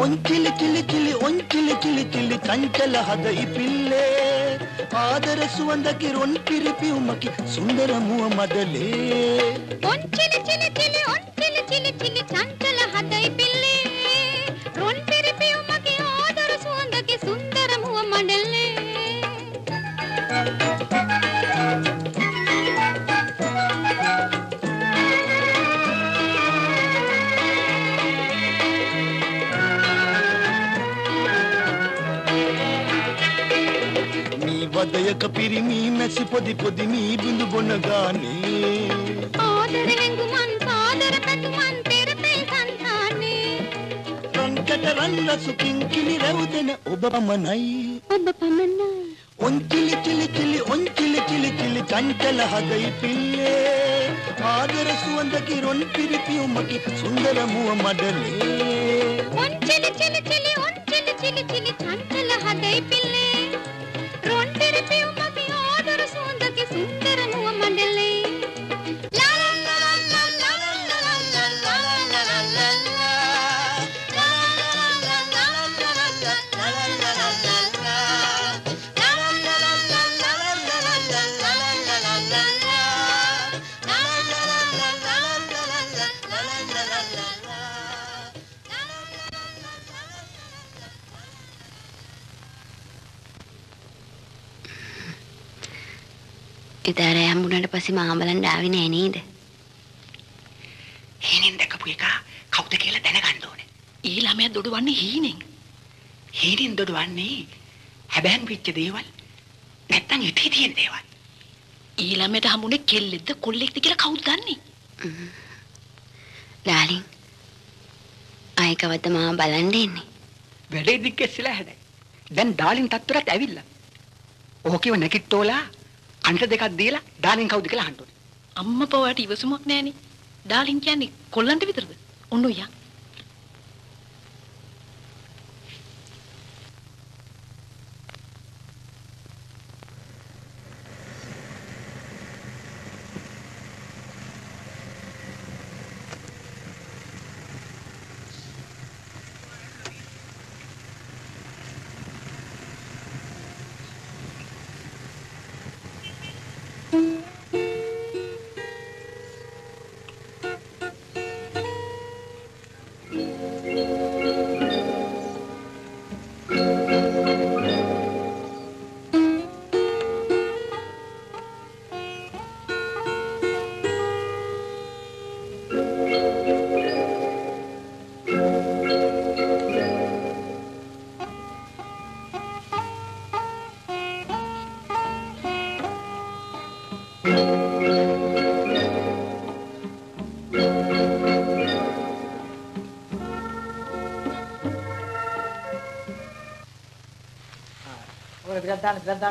ඔංචිලි කිලි කිලි ඔංචිලි කිලි කිලි චංචල හද ඉපිල්ලේ. ආදර සුවඳකි රොන් පිරිපියුමකි සුන්දර මුව මඩලේ. ඔන් චිලි චිලි මී වදයක පිරිමී මැසි පොදි පොදි මී බිඳු බොන ගානේ. ආදර හැඟුමන් සාදර පැතුමන් පෙරපෙයි සංතානේ රන්කට රන් රසුකින් කිලි රැවුදෙන ඔබ පමණයි. ඔබ පමණයි. ඔංචිලි චිලි චිලි ඔංචිලි චිලි චිලි චංචල හදයි පිල්ලේ. ආදර සුවඳකි රොන් පිරිපියුමකි සුන්දර මුව මඩලේ. ඔන් චිලි චිලි චිලි ඔන් චිලි චිලි ඉතාර හම්බුනට පස්සේ මහා බලන්න ආවේ නෑ නේද? හීනෙන් දැකපු එක කවුද කියලා දැනගන්න ඕනේ. ඒ ළමයා දොඩවන්නේ හීනෙන්. හීනෙන් දොඩවන්නේ හැබෑන් වෙච්ච දේවල් නැත්තම් හිතේ තියෙන දේවල්. ඒ ළමයට හම්බුනේ කෙල්ලෙක්ද කොල්ලෙක්ද කියලා කවුද දන්නේ? ඩාලින් ආයිකවද මහා බලන්න එන්නේ. වැඩේ දිග්ගැස්සලා හැදයි. දැන් ඩාලින් තත්ත්වයට ඇවිල්ලා. ඕකේව නැකිට්ටෝලා අන්ට දෙකක් දීලා ඩාලින් කවුද කියලා අහන්න ඕනේ. අම්මා පවට ඉවසුමක් නැහනේ. ඩාලින් කියන්නේ කොල්ලන්ට විතරද? ඔන්න ඔයා.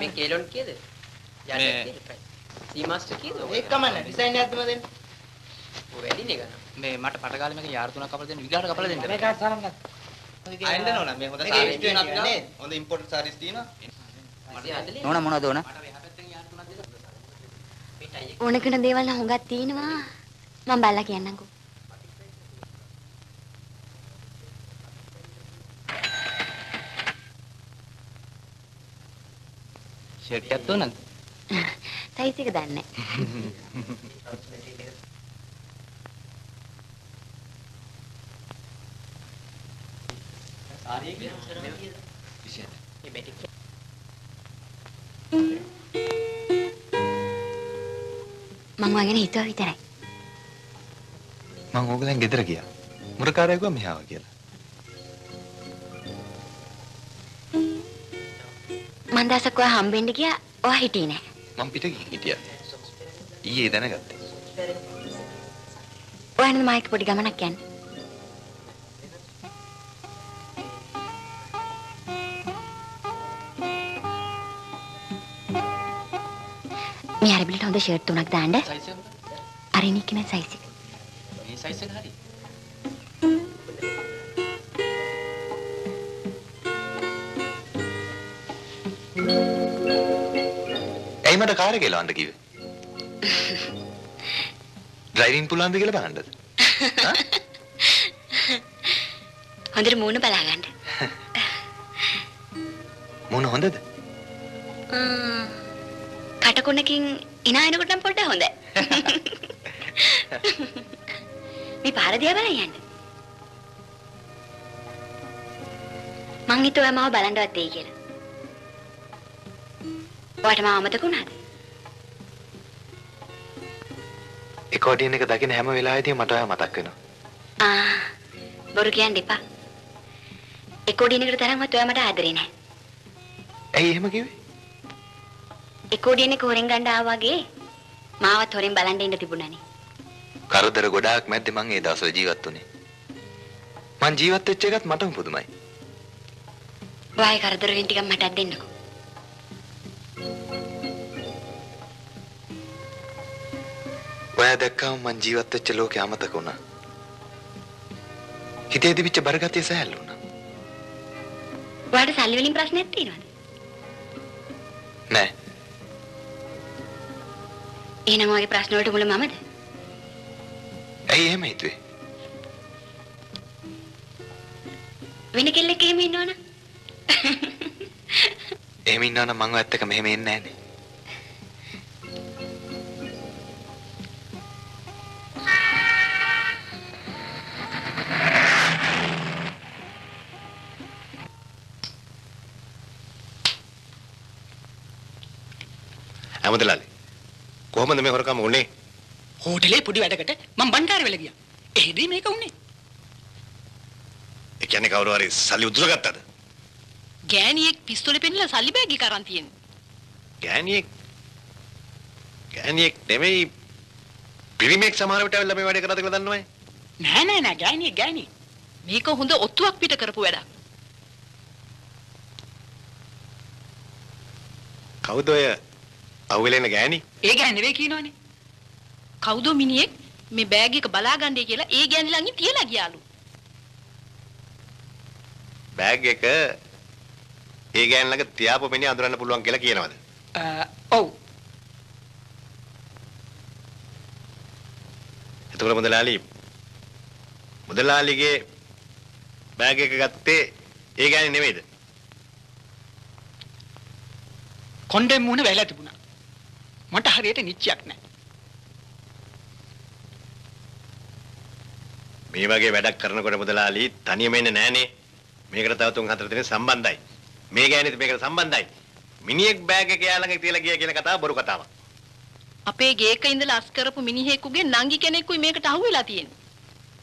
මේ කේලොන් කීයද? මේ- යට කීයද? සී මාස්ටර් කීයද? ඒක කමන්න ඩිසයින් එකක් දෙන්න දෙන්න. ඔය වැඩි නේ ගන්න. මේ මට පටගාලේ මේක යාර තුනක් කපලා දෙන්න විගාට කපලා දෙන්න. මේක තරම් ගන්න. අයෙන්ද නෝනා මේ හොඳ සාරීස් තියෙනවා නේද? නේද? හොඳ ඉම්පෝර්ට් සාරීස් තියෙනවා. නෝනා මොනවද ඕන? ඕන කරන දේවල් හුඟක් තියෙනවා. මම බලලා කියන්නම්කෝ. ෂර්ටියක් ඕනද? සයිස් එක දන්නේ ආරේ කියන විශේෂ මේ බෙටික් මං වගේ හිතුවා විතරයි. මං ඕක දැන් ගෙදර ගියා. මුරකාරයෙකුව මෙහාව කියලා. මං දවසක් ඔයා හම්බෙන්න ගියා. ඔයා හිටියේ නැහැ. මං පිට ගිහින් හිටියා. ඊයේ දැනගත්තා. ඔයා නේද මායික පොඩි ගමනක් යන්නේ. මේ අරබිලට හොඳ ෂර්ට් තුනක් දාන්න. සයිස් එක අරිනික් කියන සයිස් එක. මේ සයිස් එක හරි. මට කාර් එක එලවන්න කිව්වේ? <laughs> ඩ්‍රයිවිං පුළුවන්ද කියලා බලන්නද? <laughs> හොඳට මූණ බලා ගන්න. <laughs> මොන හොඳද? කටකොණකින් ඉනා එනකොට නම් පොඩ්ඩක් හොඳයි. මේ පාර දිහා බලන් යන්න. මං හිතුවා මාව බලන්නවත් දෙයි කියලා. ඔයාට මාව අමතක වුණාද? එකෝඩියන් එක දකින හැම වෙලාවෙදීම මට ඔයා මතක් වෙනවා. ආ බොරු කියන්න එපා. එකෝඩියන් එකට තරම්වත් ඔයා මට ආදරේ නැහැ. ඇයි එහෙම කිව්වේ? එකෝඩියන් එක හොරෙන් ගන්න ආවා වගේ මාවත් හොරෙන් බලන් ඉන්න තිබුණානේ. කරදර ගොඩාක් මැද්දේ මං ඒ දවස්වල ජීවත් වුණේ. මං ජීවත් වෙච්ච එකත් මටම පුදුමයි. ඔයාගේ කරදර වලින් ටිකක් මටත් දෙන්නකෝ. ඔයා දැක්කම මං ජීවත් වෙච්ච ලෝකේ අමතක වුණා. හිතේ තිබිච්ච බරගතිය සහැල්ලු වුණා. ඔයාට සල්ලි වලින් ප්‍රශ්නයක් තියෙනවද? නෑ. එහෙනම් ඔයගේ ප්‍රශ්න වලට මුල මමද? ඇයි එහෙම හිතුවේ? වෙන කෙල්ලෙක් එහෙම ඉන්නවනම් එහෙම ඉන්නවනම් මං ඔයත් එක්ක මෙහෙම එන්නේ නෑනේ. ඇමදලාලි. කොහොමද මේ හොරකම උනේ? හෝටලේ පොඩි වැඩකට මම බණ්ඩාර වෙල ගියා. එහෙදී මේක උනේ. ඒ කියන්නේ කවුරු හරි සල්ලි උදුරගත්තද? ගෑණියෙක් පිස්තෝලේ පෙන්නලා සල්ලි බෑග් එක අරන් තියෙන්නේ. ගෑණියෙක් ගෑණියෙක් නෙමෙයි පිරිමෙක් සමහර විට ඇවිල්ලා මේ වැඩේ කරාද කියලා දන්නවයි. නෑ නෑ නෑ ගෑණියෙක් ගෑණියෙක්. මේක හොඳ ඔත්තුවක් පිට කරපු වැඩක්. කවුද ඔය අවුලෙන ගෑණි? ඒ ගෑණි නෙවෙයි කියනවනේ. කවුද මිනිහෙක් මේ බෑග් එක බලාගන්නයි කියලා ඒ ගෑණි ළඟින් තියලා ගියාලු. බෑග් එක ඒ ගෑන් ළඟ තියාපු මිනිහ අඳුරන්න පුළුවන් කියලා කියනවද? ඔව්. එතකොට මුදලාලි මුදලාලිගේ බෑග් එක ගත්තේ ඒ ගෑණි නෙමෙයිද? කොණ්ඩෙන් මුණ වැහිලා තිබුණා. මට හරියට නිච්චයක් නෑ. මේ වගේ වැඩක් කරනකොට මුදලාලි තනියම ඉන්නේ නෑනේ. මේකට තව තුන් හතර දෙනෙක් සම්බන්ධයි. මේ ගෑණිත් මේකට සම්බන්ධයි. මිනිහෙක් බෑග් එක එයා ළඟ තියලා ගියා කියන කතාව බොරු කතාවක්. අපේ ගේක ඉඳලා අස් කරපු මිනිහෙකුගේ නංගි කෙනෙකුයි මේකට අහුවෙලා තියෙන්නේ.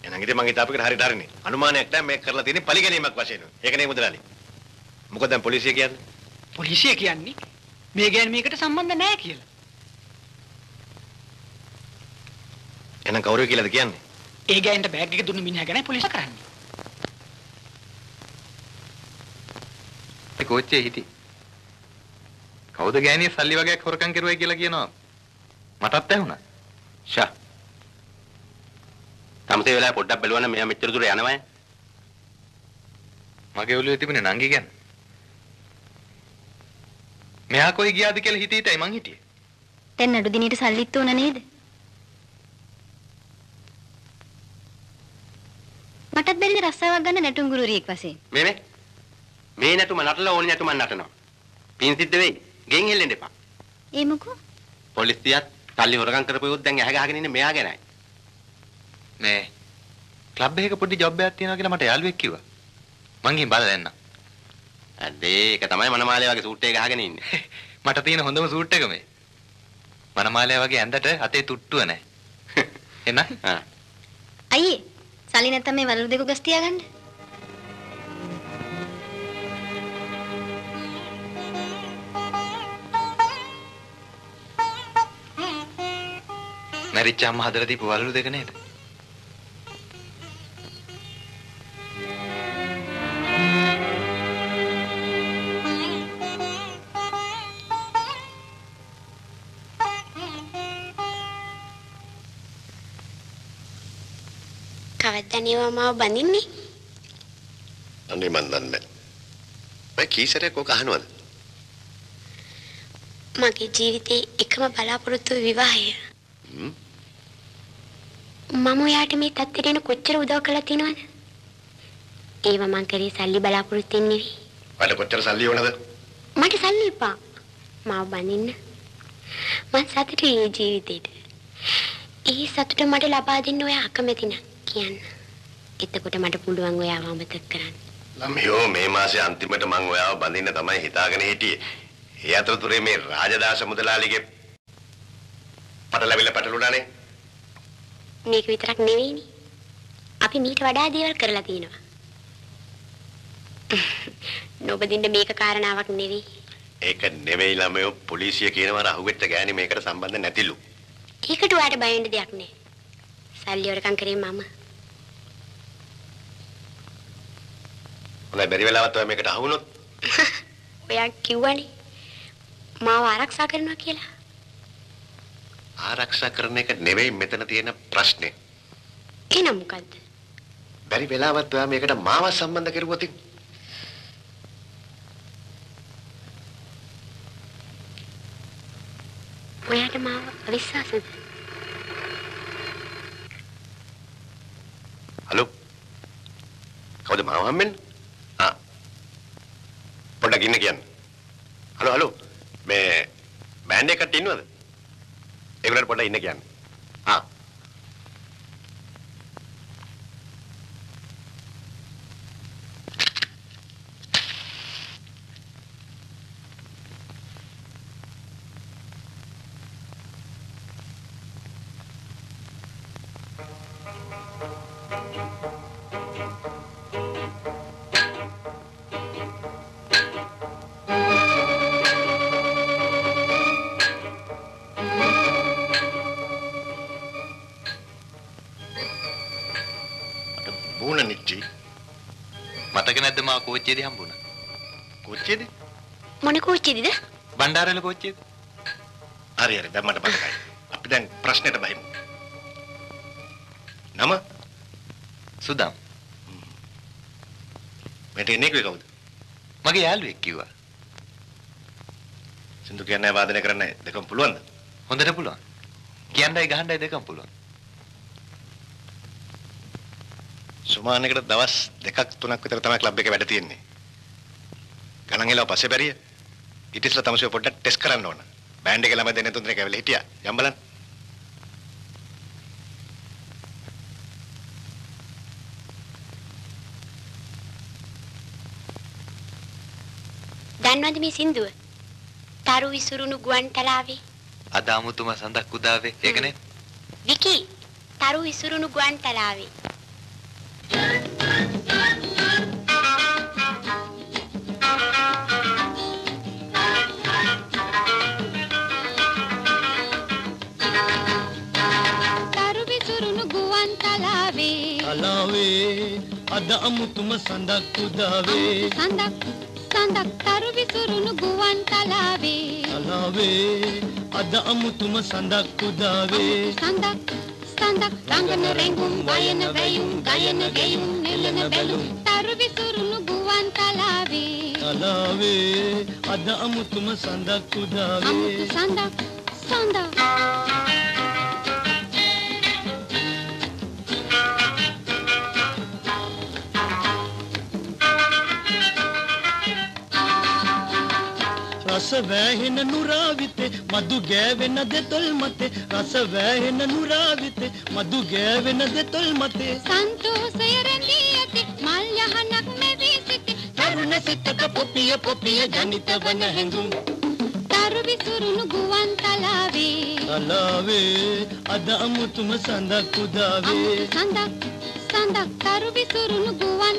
එහෙනම් ඉතින් මං හිතාපු එකට හරියට හරිනේ. අනුමානයක් නැහැ මේක කරලා තියෙන්නේ පරිගැනීමක් වශයෙන්. ඒක නේ මුදලාලි. මොකද දැන් පොලිසිය කියන්නේ? පොලිසිය කියන්නේ මේ ගෑණි මේකට සම්බන්ධ නෑ කියලා. එහෙනම් කවුරු කියලාද කියන්නේ? ඒ ගෑනිට බෑග් එක දුන්න මිනිහා ගැන පොලිසිය කරන්නේ. ඒ කෝච්චියේ හිටි. කවුද ගෑණිය සල්ලි වගේක් හොරකම් කරුවයි කියලා කියනවා. මටත් ඇහුණා. ෂා. තමසේ වෙලාව පොඩ්ඩක් බැලුවනම් මෙයා මෙච්චර දුර යනවයි. මගේ ඔළුවේ තිබුණේ නංගි ගැන. මෙයා කොයි ගියාද කියලා හිතේ හිටයි මං හිටියේ. දැන් නඩු දිනේට සල්ලිත් උන නේද? මටත් බැරිද රස්සාවක් ගන්න නැටුම් ගුරුවරියෙක් වශයෙන්? මේ මේ. මේ නැටුම නටලා ඕනි නැටුමක් නටනවා. පින් සිද්ධ වෙයි. ගෙන් හෙල්ලෙන්න එපා. ඒ මොකෝ? පොලිසියත් සල්ලි හොරගම් කරපුවොත් දැන් ඇහ ගහගෙන ඉන්නේ මෙයා ගැනයි. මේ ක්ලබ් එකක පොඩි ජොබ් එකක් තියෙනවා කියලා මට යාළුවෙක් කිව්වා. මං ගිහින් බලලා එන්නම්. අඩේ ඒක තමයි මනමාලේ වගේ සූට් එක ගහගෙන ඉන්නේ. <laughs> මට තියෙන හොඳම සූට් එක මේ. මනමාලයා වගේ ඇඳට අතේ තුට්ටුව නැහැ. <laughs> එන්න. අයියේ සල්ලි නැත්තම් මේ වලලු දෙක ගස් තියාගන්න. මැරිච්ච අම්මා හදලා දීපු වලලු දෙක නේද? කවද්දනේවා මාව බඳින්නේ? අනේ මන් දන්නේ නැහැ. කීසරයක් ඔක අහනවද? මගේ ජීවිතේ එකම බලාපොරොත්තුව විවාහය. මම ඔයාට මේ තත්ත්වයට කොච්චර උදව් කළා තියෙනවද? ඒව මං කරේ සල්ලි බලාපොරොත්තු වෙන්නේ නෙවෙයි. මට කොච්චර සල්ලි ඕනද? මට සල්ලි එපා. මාව බඳින්න. මං සතුටුයි ජීවිතේට. ඒ සතුට මට ලබා දෙන්න ඔයා අකමැති නම් කියන්න. එතකොට මට පුළුවන් ඔයාව අමතක කරන්න. ළමයෝ මේ මාසේ අන්තිමට මං ඔයාව බඳින්න තමයි හිතාගෙන හිටියේ. ඒ අතරතුරේ මේ රාජදාස මුදලාලිගේ පටලැවිල්ල පැටලුණානේ. මේක විතරක් නෙවෙයිනේ. අපි මීට වඩා දේවල් කරලා තියෙනවා. නොබදින්න මේක කාරණාවක් නෙවෙයි. ඒක නෙවෙයි ළමයෝ පොලිසිය කියනවා අහුවෙච්ච ගෑණි මේකට සම්බන්ධ නැතිලු. ඒකට ඔයාට බය වෙන්න දෙයක් නෑ. සල්ලි වරකම් කරේ මම. හොඳයි බැරි වෙලාවත් ඔයා මේකට අහුනොත් <laughs> ඔයා කිව්වනේ මාව ආරක්ෂා කරනවා කියලා. ආරක්ෂා කරන එක නෙවෙයි මෙතන තියෙන ප්‍රශ්නේ. එහෙනම් මොකද්ද? බැරි වෙලාවත් ඔයා මේකට මාව සම්බන්ධ කරුවොත් ඔයාට මාව අවිශ්වාසද? හලෝ කවුද මාව හම්බෙන්නේ? ආ පොඩ්ඩක් ඉන්න කියන්න. හලෝ හලෝ මේ බෑන්ඩ් එකකට ඉන්නවද? ඒගොල්ලන්ට පොඩ්ඩක් ඉන්න කියන්න. ආ කෝච්චියේදී හම්බුණා? කෝච්චියේදී? මොන කෝච්චියේද? බණ්ඩාරවල කෝච්චියේදී. හරි හරි දැන් මට මතකයි. අපි දැන් ප්‍රශ්නෙට බහිමු. නම සුදම්. මෙතන ඉන්නේ කවුද? මගේ යාළුවෙක් කිව්වා. සින්දු කියන්නේ වාදනය කරන්න දෙකම පුළුවන්ද? හොඳට පුළුවන්. කියන්නයි ගහන්නයි දෙකම පුළුවන්. සුමානකට දවස් දෙකක් තුනක් විතර තමයි ක්ලබ් එකේ වැඩ තියෙන්නේ. ගණන් එලව පස්සේ බැරිය. ඊට ඉස්සෙල්ලා තමසෝ පොඩ්ඩක් ටෙස්ට් කරන්න ඕන. බෑන්ඩ් එක ළමයි දෙන්නේ තුන් දෙනෙක් ඇවිල්ලා හිටියා. යම් බලන්න. දන්නවද මේ සින්දුව? තරු විසුරුණු ගුවන් තලාවේ අද අමුතුම සඳක් උදාවේ ඒකනේ. විකි තරු විසුරුණු ගුවන් තලාවේ තරු විසුරුණු ගුවන් තලාවේ තලාවේ අද අමුතුම සඳක් උදාවේ සඳක් සඳක් තරු විසුරුණු ගුවන් තලාවේ තලාවේ අද අමුතුම සඳක් උදාවේ සඳක් සඳක් රංගන රැඟුම් වයන වැයුම් ගයන ගැයුම් නෙලන බැලුම් තරු විසුරුණු ගුවන් තලාවේ තලාවේ අද අමුතුම සඳක් උදාවේ අමුතු සඳක් සඳක් රස වැහෙන නුරාවිතේ මදු ගෑවෙන දෙතොල් මතේ රස වැහෙන නුරාවිතේ මදු ගෑවෙන දෙතොල් මතේ සන්තෝෂය රැඳී ඇති මල් යහනක් මැවී සිටි. තරුණ සිතක පොපිය පොපිය ජනිත වන හැඟුම් තරු විසුරුණු ගුවන්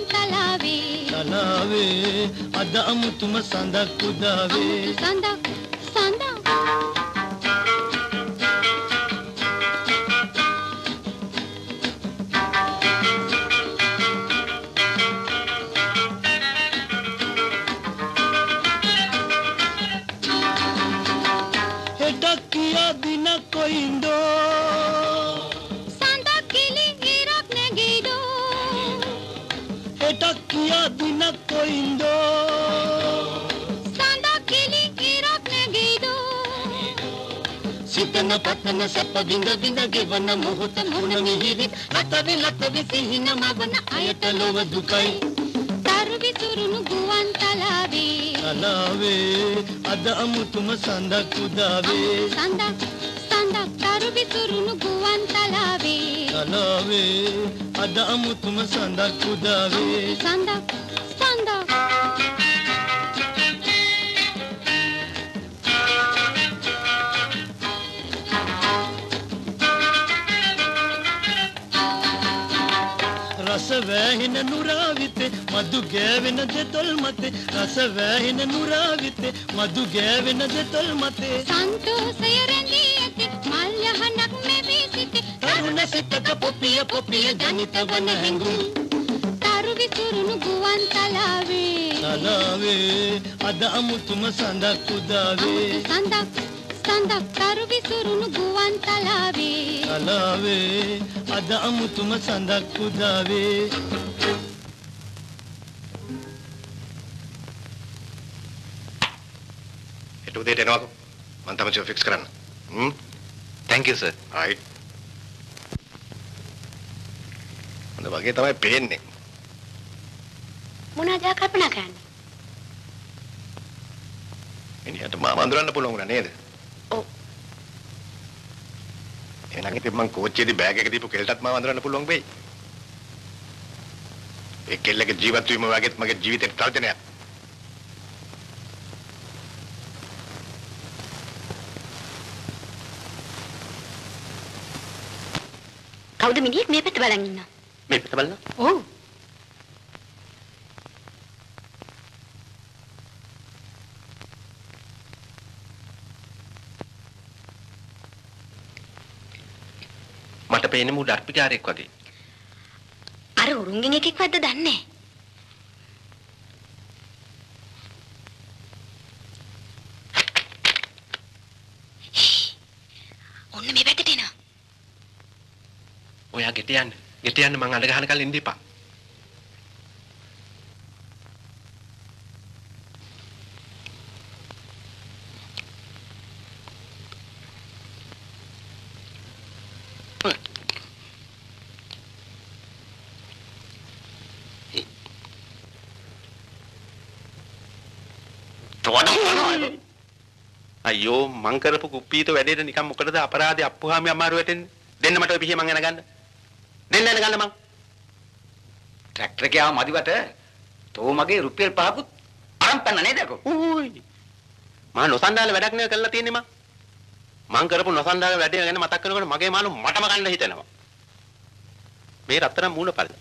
කොයින්දෝ සඳක් කිලි ඉරක් නැගීදෝ සිතන පතන සැප විඳ විඳ ගෙවන මොහොත මොන මිහිරි රටවි ලතවි සිහින මවන අයට ලොව දුකයි තරු විසුරුණු ගුවන් තලාවේ කලාවේ අද අමුතුම සඳක් උදාවේ සඳක් සඳක් තරු විසුරුණු ගුවන් තලාවේ කලාවේ අද අමුතුම සඳක් උදාවේ සඳක් සඳක් රස වැහෙන නුරාවිතේ මදු ගෑවෙන දෙතොල් මතේ රස වැහෙන නුරාවිතේ මදු ගෑවෙන දෙතොල් මතේ සන්තෝෂය රැඳී ඇති මල් යහනක් මෙවී සිටි තරුණ සිතක පොපිය පොපිය ජනිත වන හැඟුම් තරු විසුරුණු ගුවන් තලාවේ කලාවේ අද අමුතුම සඳක් උදාවේ සඳක් සඳක් තරු විසුරුණු ගුවන් තලාවේ කලාවේ අද අමුතුම සඳක් උදාවේ හෙට උදේට එනවාකෝ. මම තමයි ෆික්ස් කරන්න. හ්ම්. thank you sir. right. හොඳ වගේ තමයි පේන්නේ. මොනවද කල්පනා කරන්නේ? මිනිහට මාව අඳුරන්න පුළුවන් වුණා නේද? ඔව්. එහෙනම් ඉතින් මං කෝච්චියේදී බෑග් එක දීපු කෙල්ලටත් මාව අඳුරන්න පුළුවන් වෙයි. ඒ කෙල්ලගේ ජීවත් වීම වගේත් මගේ ජීවිතේට තර්ජනයක්. කවුද මිනිහෙක් මේ පැත්ත බලන් ඉන්නවා? මේ පිට බලන්න. ඔව්. මට පේන්නේ මූ ඩර්පිකාරයෙක් වගේ. අර උරුංගෙන් එකෙක්වත්ද දන්නේ නැහැ. ඔන්න මේ එනවා. ඔයා ගෙට යන්න. ගෙට යන්න මං අඬ ගහන කලින් ඉන්න එපා. අයියෝ මං කරපු කුප්පීත වැඩේට නිකන් මොකටද අපරාධේ අප්පුහාමි අමාරු වැටෙන්නේ? දෙන්න මට ඔය පිහිය මං එන ගන්න දෙන්න එන ගන්න මං. ට්‍රැක්ටර් එකේ ආව මදිවට තෝ මගේ රුපියල් පහකුත් අරන් පැන්න නේද අකෝ? ඌයි මම නොසන්ඩාල වැඩක් නේ කරලා තියෙන්නේ මං. මං කරපු නොසන්ඩාල වැඩේ ගැන මතක් කරනකොට මගේ මාළු මටම ගන්න හිතෙනවා. මේ රත්තරන් මූණ පල්ල.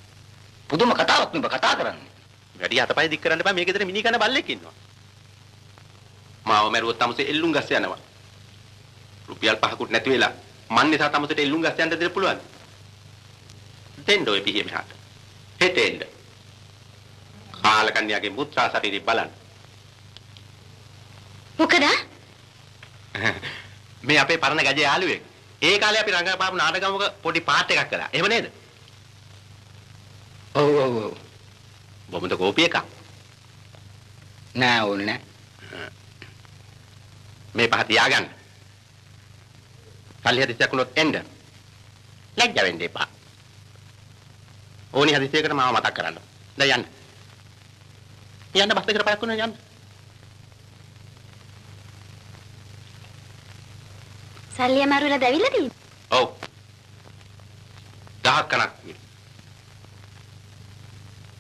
පුදුම කතාවක් නුඹ කතා කරන්නේ. වැඩි අතපය දික් කරන්න බෑ මේ ගෙදර මිනි කන බල්ලෙක් ඉන්නවා මාව මැරුවොත් තමසේ එල්ලුම් ගස් යනවා. රුපියල් පහකුත් නැති වෙලා මන් නිසා තමසට එල්ලුම් ගස් යන්න දෙන්න පුළුවන් දෙන්න ඔය පිහිය මෙහාට හෙට එන්න. කාලකන්‍යාගේ මුත්‍රා ශරීරය බලන්න. මොකද? <laughs> මේ අපේ පරණ ගජේ යාළුවෙක්. ඒ කාලේ අපි රංගපාපු නාටකමක පොඩි පාට් එකක් කළා. එහෙම නේද? ඔව් ඔව් ඔව්. බොමුද කෝපි එකක්? නෑ ඕනේ නෑ මේ පහ තියාගන්න. කල්ලි හදිසියක් වුණොත් එන්න. ලැජ්ජ වෙන්න එපා. ඕනි හදිසියකට මාව මතක් කරන්න. දැන් යන්න. යන්න බස් එකට පයක් වුණා යන්න. සල්ලි අමාරුලා දැවිලා තියෙන්නේ. ඔව්. දහක් කනක් විතර.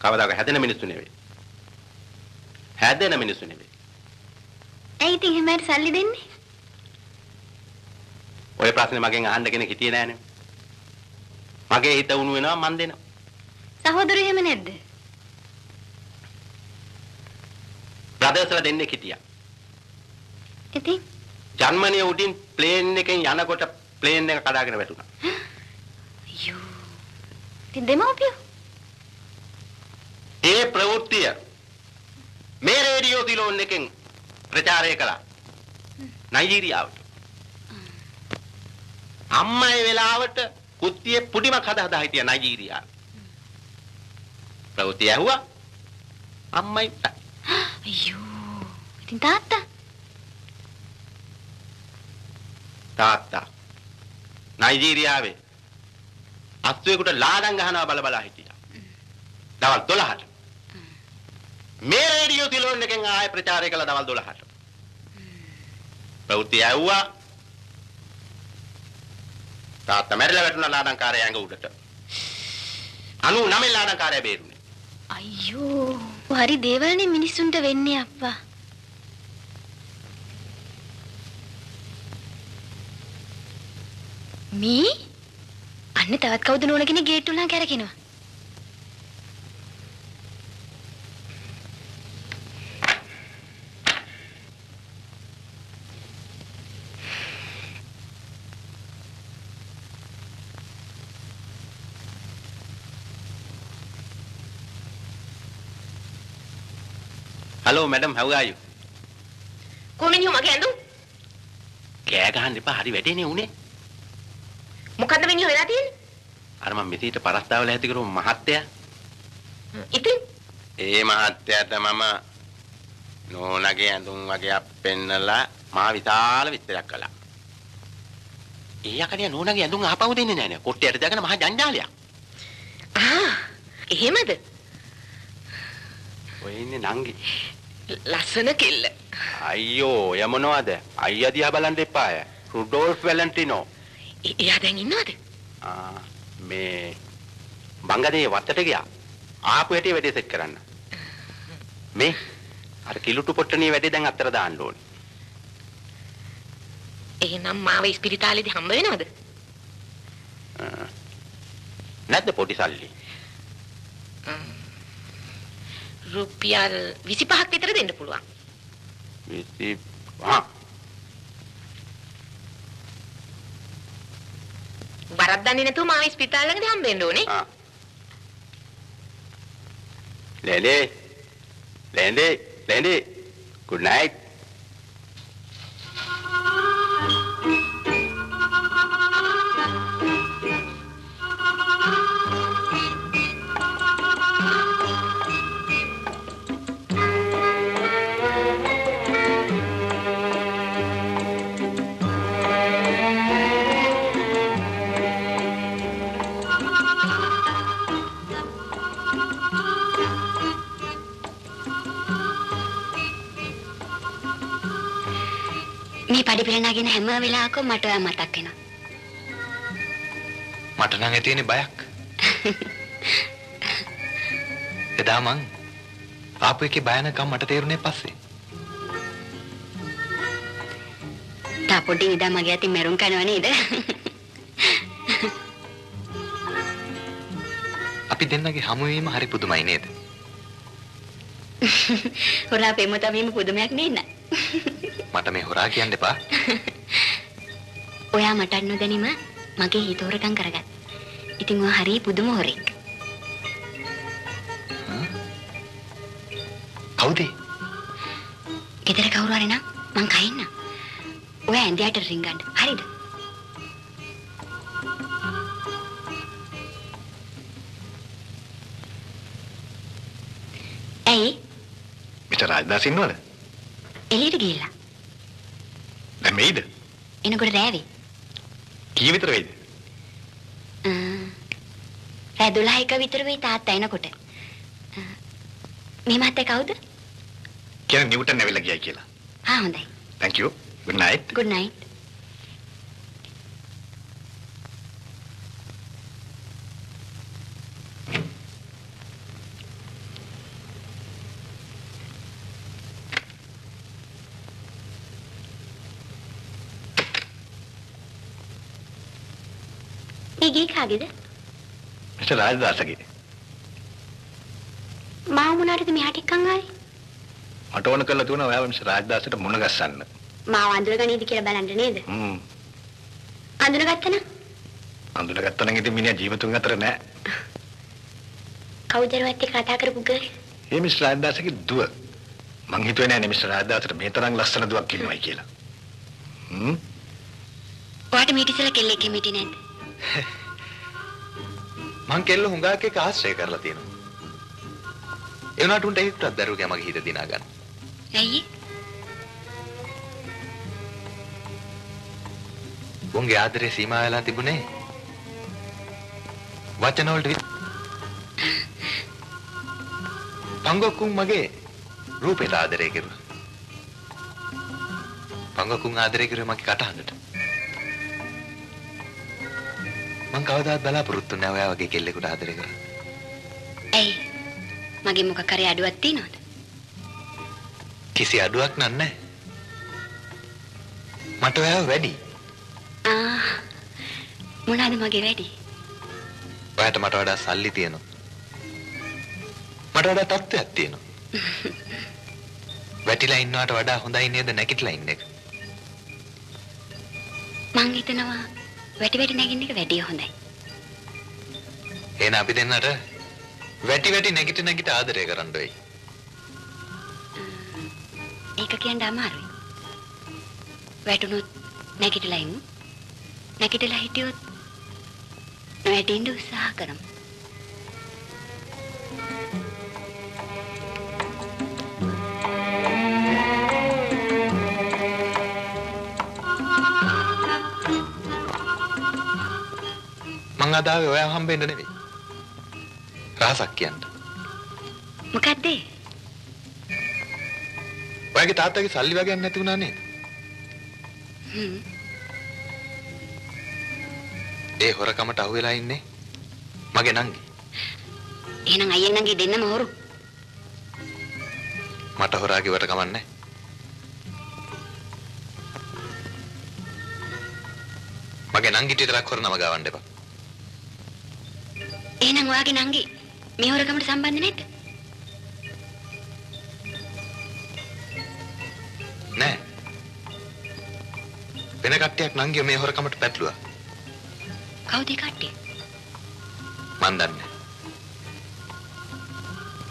කවදාක හැදෙන මිනිස්සු නෙවෙයි. හැදෙන මිනිස්සු නෙවෙයි. ඇයි ඉතින් හැමෝට සල්ලි දෙන්නේ? ඔය ප්‍රශ්නේ මගෙන් අහන්න කෙනෙක් හිටියේ නෑනේ. මගේ හිත උණු වෙනවා මන් දෙනවා. සහෝදරයෝ එහෙම නැද්ද? බ්‍රදර්ස්ලා දෙන්නෙක් හිටියා. ඉතින් ජර්මනිය උඩින් ප්ලේන් එකෙන් යනකොට ප්ලේන් එක කඩාගෙන වැටුණා. ඉතින් දෙමව්පියෝ ඒ ප්‍රවෘත්තිය මේ රේඩියෝ තිලෝන් එකෙන් ප්‍රචාරය කළා. නයිජීරියාවට. අම්මා ඒ වෙලාවට කුත්තියේ පුඩිමක් හදා හදා හිටියා නයිජීරියාවේ. ප්‍රවෘත්තිය ඇහුවා. අම්මයි අයියෝ ඉතින් තාත්තා තාත්තා නයිජීරියාවේ අත්වෙකුට ලාඩම් ගහනවා බල බලා හිටියා. දවල් 12ට. මේ රේඩියෝ සිලෝන් එකෙන් ආයෙ ප්‍රචාරය කළා දවල් 12ට. ප්‍රවෘත්ති ඇව්වා. තාත්තා මැරිලා වැටුණා ලාඩම්කාරයා ඇඟ උඩට. 99 ලාඩම්කාරයා බේරුණේ. අයියෝ හරි දේවල්නේ මිනිස්සුන්ට වෙන්නේ අප්පා. මී අන්න තවත් කවුද නෝන කෙනෙක් ගේට්ටු ළඟ කැරකෙනවා. Hello madam how are you? කොමිනියෝ මගේ ඇඳුම් කෑ ගහන්න එපා හරි වැටෙන්නේ උනේ. මොකද්ද මිනිහෝ වෙලා තියෙන්නේ? අර මම මෙතීට පරස්තාවල ඇති කරපු මහත්තයා. ඉතින් ඒ මහත්තයාට මම නෝනගේ ඇඳුම් වගේක් පෙන්නලා මා විශාල විස්තරයක් කළා. ඒ යකඩිය නෝනගේ ඇඳුම් ආපහු දෙන්නේ නැහැ නේ. කොට්ටයට දාගෙන මහා ජංජාලයක්. ආ එහෙමද? ඔය ඉන්නේ නංගි. ලස්සන කෙල්ල. අයියෝ එය මොනවද? අයියා දිහා බලන්න එපාය. රුඩෝල්ෆ් වැලන්ටිනෝ. එයා දැන් ඉන්නවද? ආ මේ බංගදේ වත්තට ගියා. ආපු හැටි වැඩේ සෙට් කරන්න. මේ අර කිලුටු පොට්ටනිය වැඩේ දැන් අතර දාන්න ඕනේ. එහෙනම් මාව ඉස්පිරිතාලේදී හම්බ වෙනවද? නැද්ද පොඩි සල්ලි? රුපියල් 25ක් විතර දෙන්න පුළුවන්. විසි ආ වරක් දන්නේ නැතුව මාව ඉස්පිරිතාල ළඟදී හම්බ වෙන්න ඕනේ. ආ. ලේලේ. ලේලේ. ලේලේ. Good night පිළ නගින හැම වෙලාවකම මට ඔයා මතක් වෙනවා. මට නම් ඇතිනේ බයක්. <laughs> එදා මං ආපු එකේ භයානකම් මට තේරුනේ පස්සේ. තා පොඩි ඉදා මගේ අතින් මැරුම් කනවා නේද? <laughs> අපි දෙන්නගේ හමුවීම හරි පුදුමයි නේද? <laughs> හොරා පෙමුතා වීම පුදුමයක් නෙන්න. මට මේ හොරා කියන්න එපා. <laughs> ඔයා මට නොදැනීම මගේ හිත හොරකම් කරගත්. ඉතින් ඔයා හරි පුදුම හොරෙක්. කවුද? ගෙදර කවුරු හරි නම් මං කහින්න. ඔයා ඇඳයට රින්ගන්න. හරිද? ඇයි මිස්ටර් රාජදාස් ඉන්නවද? එළියට ගිහිල්ලා? දැන් මෙයිද? එනකොට රෑවේ. කී විතර වෙයිද? රෑ 12ක විතර වෙයි තාත්තා එනකොට. මේ මහත්තයා කවුද? කියන නිව්ටන් ඇවිල්ලා ගියයි කියලා. ආ හොඳයි. thank you good night good night. ඒ ගේ කාගේද? මිස්ටර් රාජදාසගේ. මාව මොනාටද මෙහාට එක්කන් ආවේ? මට ඕන කරලා තුන ඔයාව මිස්ටර් රාජදාසට මුණ ගැස්සන්න. මාව අඳුරගනීද කියලා බලන්න නේද? හ්ම්. අඳුනගත්තනම් අඳුනගත්තා නම් ඉතින් මිනිහා ජීවතුන් අතර නෑ. කවුදරුවත් එක්ක කතා කරපු ගල්? ඒ මිස්ටර් රාජදාසගේ දුව. මං හිතුවේ නෑ මිස්ටර් රාජදාසට මේ තරම් ලස්සන දුවක් ඉන්නවයි කියලා. හ්ම්. ඔයාට මීට ඉස්සෙල්ලා කෙල්ලෙක් හිමිටි නැද්ද? <laughs> මං කෙල්ල හුඟක් එක්ක ආශ්‍රය කරලා තියෙනවා. ඒ වුණාට උන්ට ඒකටත් දරුවගේ මගේ හිත දිනා ගන්න. ඇයි? උන්ගේ ආදරේ සීමා වෙලා තිබුණේ වචන වලට. පංගොක්කුන් මගේ රූපයට ආදරය කෙරුවා. පංගොක්කුන් ආදරය කෙරුවේ මගේ කටහඬට. මං කවදාවත් බලාපොරොත්තු නැහැ ඔයා වගේ කෙල්ලෙකුට ආදරය කරන්න. ඇයි? මගේ මොකක් හරි අඩුවක් තියෙනවද? කිසි අඩුවක් නෑ. මට ඔයාව වැඩි. ආ මොනවාද මගේ වැඩි? ඔයාට මට වඩා සල්ලි තියෙනවා. මට වඩා තත්ත්වයක් තියෙනවා. <laughs> වැටිලා ඉන්නවට වඩා හොඳයි නේද නැගිටලා ඉන්න එක. මං හිතනවා වැටි වැටි නැගින්න එක වැඩිය හොඳයි. එහෙනම් අපි දෙන්නට වැටි වැටි නැගිට නැගිට ආදරය කරන්න වෙයි. ඒක කියන්න අමාරුයි. වැටුනොත් නැගිටලා ඉමු. නැගිටලා හිටියොත් නොවැටෙන්න උත්සාහ කරමු. අදාවේ ඔයා හම්බෙන්න නෙවෙයි. රහසක් කියන්න. මොකද්ද? ඔයාගේ තාත්තගේ සල්ලි වගේක් නැති වුණා නේද? හ්ම්. ඒ හොරකමට අහු වෙලා ඉන්නේ මගේ නංගි. එහෙනම් අයියෙන් නංගි දෙන්නම හොරු. මට හොරා කිව්වට කමන්නේ. මගේ නංගිට විතරක් හොරනම ගවන්න එපා. එහෙනම් ඔයාගේ නංගි මේ හොරකමට සම්බන්ධ නැද්ද? නෑ. වෙන කට්ටියක් නංගිව මේ හොරකමට පැටලුවා. කවුද ඒ කට්ටිය? මන් දන්නේ.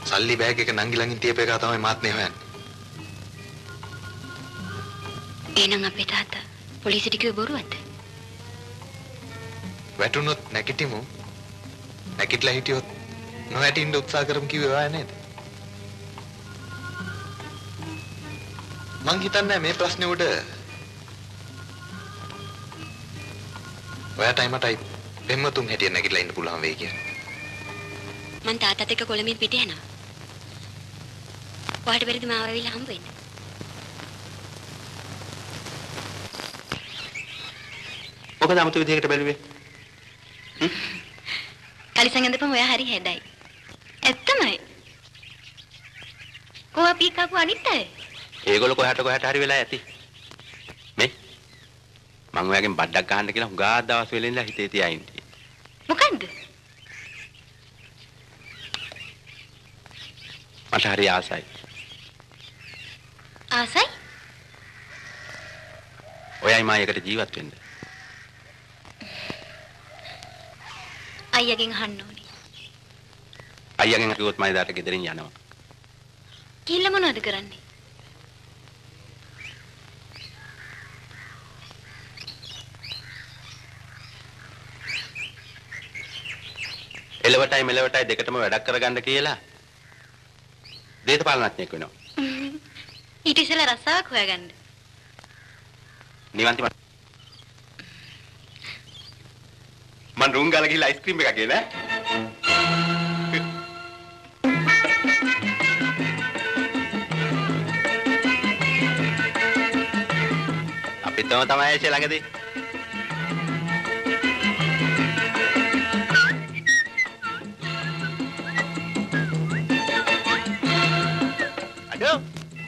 සල්ලි බෑග් එක නංගි ළඟින් තියපු එක තමයි මාත් මේ හොයන්නේ. එහෙනම් අපේ තාත්තා පොලිසියට කිව්ව බොරුවක්ද? වැටුනොත් නැගිටිමු. නැගිටලා හිටියොත් නොවැටින්න උත්සාහ කරමු කිව්වේ ඔයා නේද? මං හිතන්නේ මේ ප්‍රශ්නේ උඩ ඔයාටයි මටයි පෙම්වතුන් හැටියට නැගිටලා ඉන්න පුළුවන් වෙයි කියලා. මං තාත්තත් එක්ක කොළඹින් පිට යනවා. ඔයාලට බැරිද මාව ඇවිල්ලා හම්බ වෙන්න? මොකද 아무තු විදිහකට බැලුවේ? කලිසම් ඇඳපම ඔයා හරි හැදයි. ඇත්තමයි. කො අපි කපු අනිත් අය? ඒගොල්ලෝ කොහාට කොහාට හරි වෙලා ඇති. මේ මම ඔයාගෙන් බඩක් ගහන්න කියලා හුඟා දවස් වෙලෙන් ඉඳලා හිතේ තියා ඉන්නේ. මොකන්ද? මට හරි ආසයි. ආසයි? ඔයයි මා එකට ජීවත් වෙන්න. අයියාගෙන් අහන්න ඕනේ. අයියාගෙන් කිව්වොත් මම එදාට ගෙදරින් යනවා. ගිහිල්ලා මොනවද කරන්නේ? එලවටයි මෙලවටයි දෙකටම වැඩක් කරගන්න කියලා දේශපාලනඥයෙක් වෙනවා. <laughs> ඊට ඉස්සෙල්ලා රස්සාවක් හොයාගන්න. නිවන්ති මං රුම් ගාලා ගිහලා අයිස්ක්‍රීම් එකක් ගේ නෑ. අපිත් තම තමයි ඇෂේ ළඟදී. අඩෝ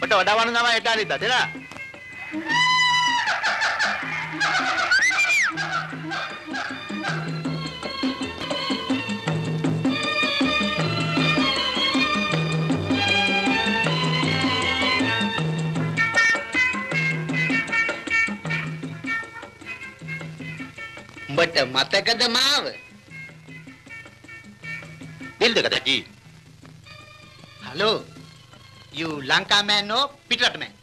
ඔට වඩා වණ තමයි එට අනිද්දා උඹට මතකද මාව? බිල්දකදටි. Hello. You Lanka man no පිටරට මෑන්.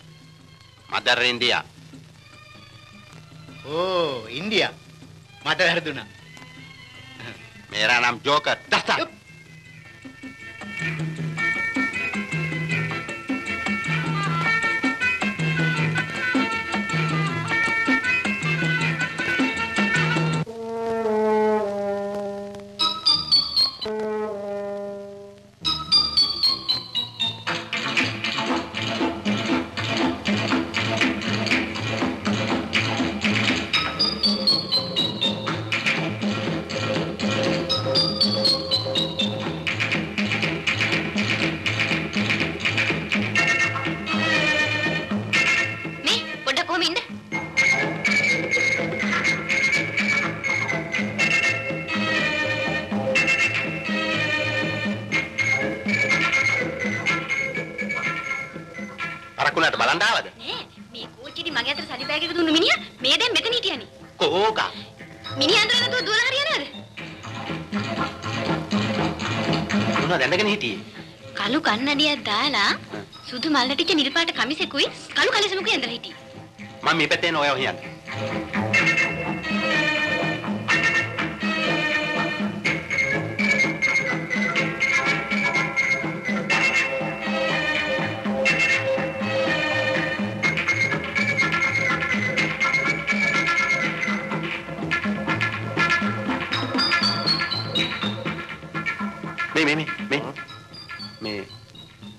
මදර් ඉන්දියා. ඕ ඉන්දියා. මට වැරදුනා. මේරා නම් ජෝකර්. දස්තා. මේ පැත්තේ නෝය හොයන්නේ. මේ මේ මේ මේ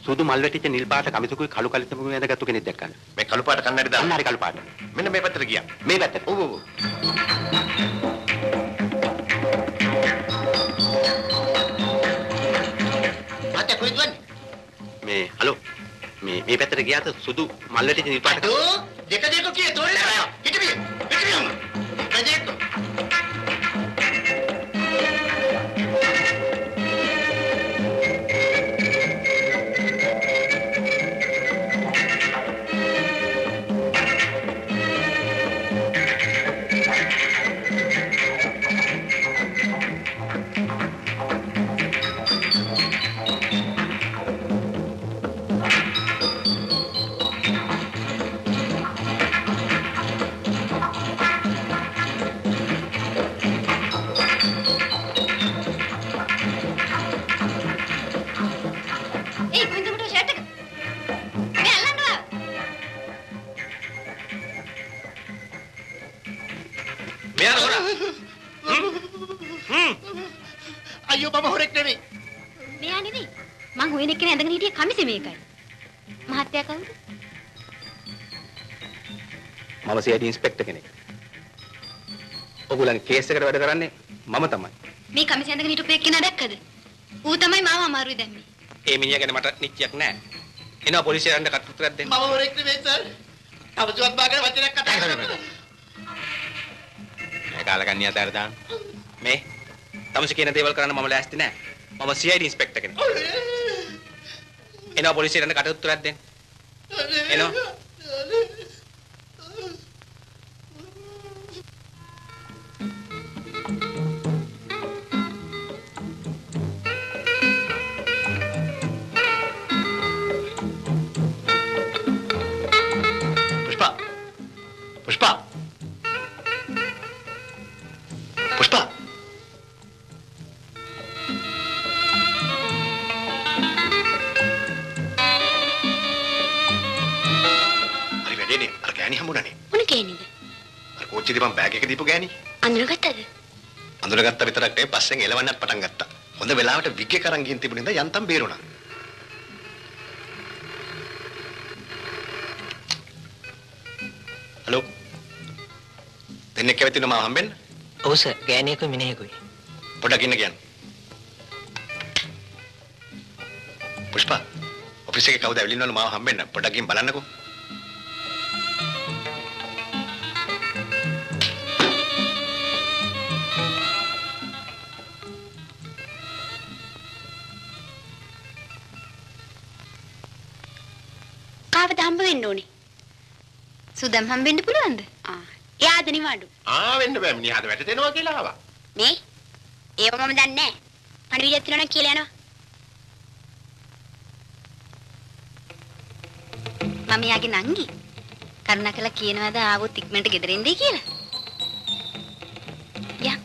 සුදු මල් වැටිච්ච නිල් පාට කමිසකුයි කළු කලිසමකුයි ඇඳගත්තු කෙනෙක් දැක්කද? කළු පාට කන්නඩි දාන්න. අන්න හරි කළු පාට. මෙන්න මේ පැත්තට ගියා. මේ පැත්තට. ඔව් ඔව්. මට වන්නේ? මේ හලෝ මේ මේ පැත්තට ගියාද සුදු මල් වැටිච්ච නිල් පාට දෙක දෙක කියේ තොල්ලා මම සිఐඩි ඉන්ස්පෙක්ටර් කෙනෙක්. ඔගොල්ලන් කේස් එකට වැඩ කරන්නේ මම තමයි. මේ කමිසෙ ඇඳගෙන හිටපු එක්කෙනා දැක්කද? ඌ තමයි මාව අමාරුයි දැම්මේ. ඒ මිනිහා ගැන මට නිච්චයක් නැහැ. එනවා පොලිසියට කටුතරක් දෙන්න. මම හොරෙක් නෙමෙයි සර්. අවසුවත් බාගෙන වචනයක් කතා කරනවා. මේ කාලකන්ණිය අතර දාන්න. මේ තමස කියන දේවල් කරන්න මම ලෑස්ති නැහැ. මම CID ඉන්ස්පෙක්ටර් කෙනෙක්. එනවා පොලිසියට කටුතරක් දෙන්න. එනවා. ගෑණි. අඳුරගත්තද? අඳුනගත්ත විතරක් නෙවෙයි පස්සෙන් එලවන්නත් පටන් ගත්තා. හොඳ වෙලාවට විග් එක අරන් ගින් තිබුණ ඉඳන් යන්තම් බේරුණා. හලෝ. දෙන්නෙක් කැවිත් ඉන්න මාව හම්බෙන්න? ඔව් සර්. ගෑණියෙකුයි මිනිහෙකුයි. පොඩ්ඩක් ඉන්න කියන්න පුෂ්පා ඔෆිස් එකේ කවුද ඇවිල්ලා ඉන්නවලු මාව හම්බෙන්න. පොඩ්ඩක් ගිහින් බලන්නකෝ හම්බ වෙන්න ඕනේ? සුදම් හම්බෙන්න පුළුවන්ද? ආ එයාද නිවාඩු. ආ වෙන්න බෑ මිනිහාද වැටෙනවා කියලා ආවා මේ ඒව මම දන්නේ නැහැ. පණිවිඩයක් තියෙනවා නම් කියලා යනවා. මම යාගේ නංගි. කරුණාකරලා කියනවාද ආවොත් ඉක්මනට ගෙදර එන්නේ කියලා. යා.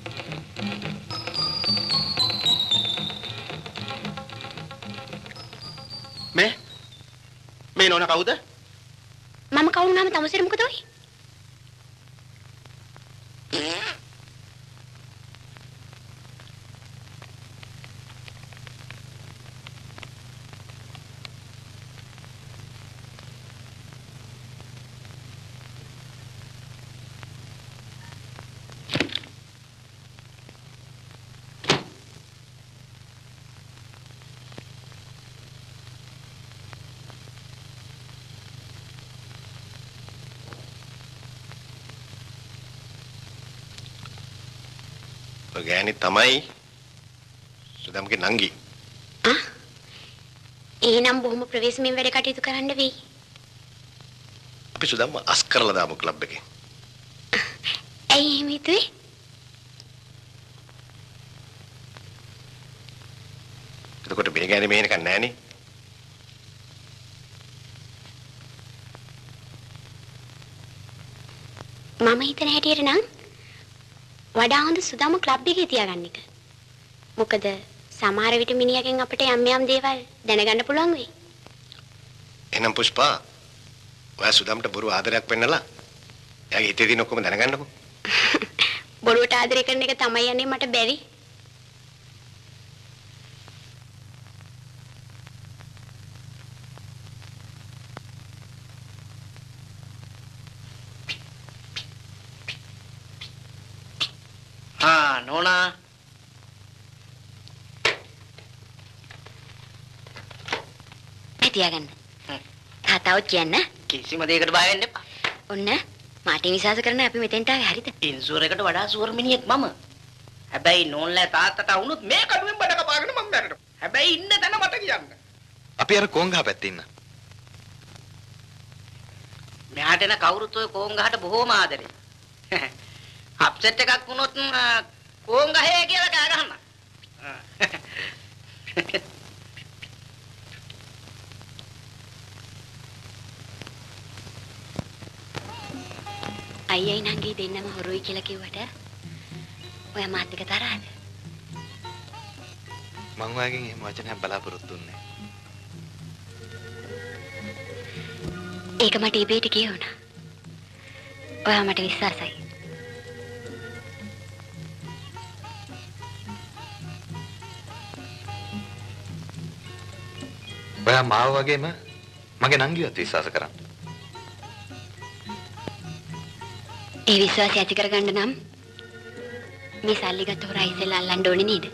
මේ මේ නෝනා කවුද? මම කවුරු වුණාම තමසෙර මොකද වෙයි? ඔය ගෑණි තමයි සුදම්ගේ නංගි එහෙනම් බොහොම ප්‍රවේශමෙන් වැඩ කටයුතු කරන්න වෙයි. අපි සුදම්ම අස් කරලා දාමු ක්ලබ් එකේ. ඇයි එහෙම හිතුවේ? එතකොට මේ ගෑනේ මෙහෙ නිකන් නෑනේ. මම හිතන හැටියට නම් වඩා හොඳ සුදාම ක්ලබ් එකේ තියාගන්න එක. මොකද සමහර විට මිනිහගෙන් අපිට යම් යම් දේවල් දැනගන්න පුළුවන් වෙයි. එහෙනම් පුෂ්පා ඔයා සුදම්ට බොරු ආදරයක් පෙන්නලා එයාගේ හිතේ තියෙන ඔක්කොම දැනගන්නකෝ. <laughs> බොරුවට ආදරය කරන එක තමයි යන්නේ මට බැරි. හා නෝනා මේ තියාගන්න. තාතාවත් කියන්න. කිසිම දෙයකට බය වෙන්න එපා. ඔන්න මාටින් විශ්වාස කරන අපි මෙතෙන්ට ආවේ හරිද? ඉන්සුවර් එකට වඩා සුවර් මිනිහෙක් මම. හැබැයි නෝන්ලා තාත්තට වුණොත් මේ කඩුවෙන් බඩ කපාගෙන මම මැරෙනවා. හැබැයි ඉන්න තැන මට කියන්න. අපි අර කොංගහ පැත්තේ ඉන්න. මෙහාට එන කවුරුත් ඔය කෝංගහට බොහෝම ආදරේ. <laughs> අප්සෙට් එකක් වුණොත් කෝංගහේ කියලා කෑ ගහන්න. <laughs> අයියයි නංගි දෙන්නම හොරුයි කියලා කිව්වට ඔයා මාත් එක්ක තරහද? මං ඔයාගෙන් එහෙම වචනයක් බලාපොරොත්තු වෙන්නේ ඒක මට ඉබේට කියවුණා. ඔයා මට විශ්වාසයි. ඔයා මාව වගේම මගේ නංගිවත් විශ්වාස කරන්න. ඒ විශ්වාසය ඇති කරගන්න නම් මේ සල්ලි ගත්ත හොරා ඉස්සෙල්ලා අල්ලන්න ඕනේ නේද?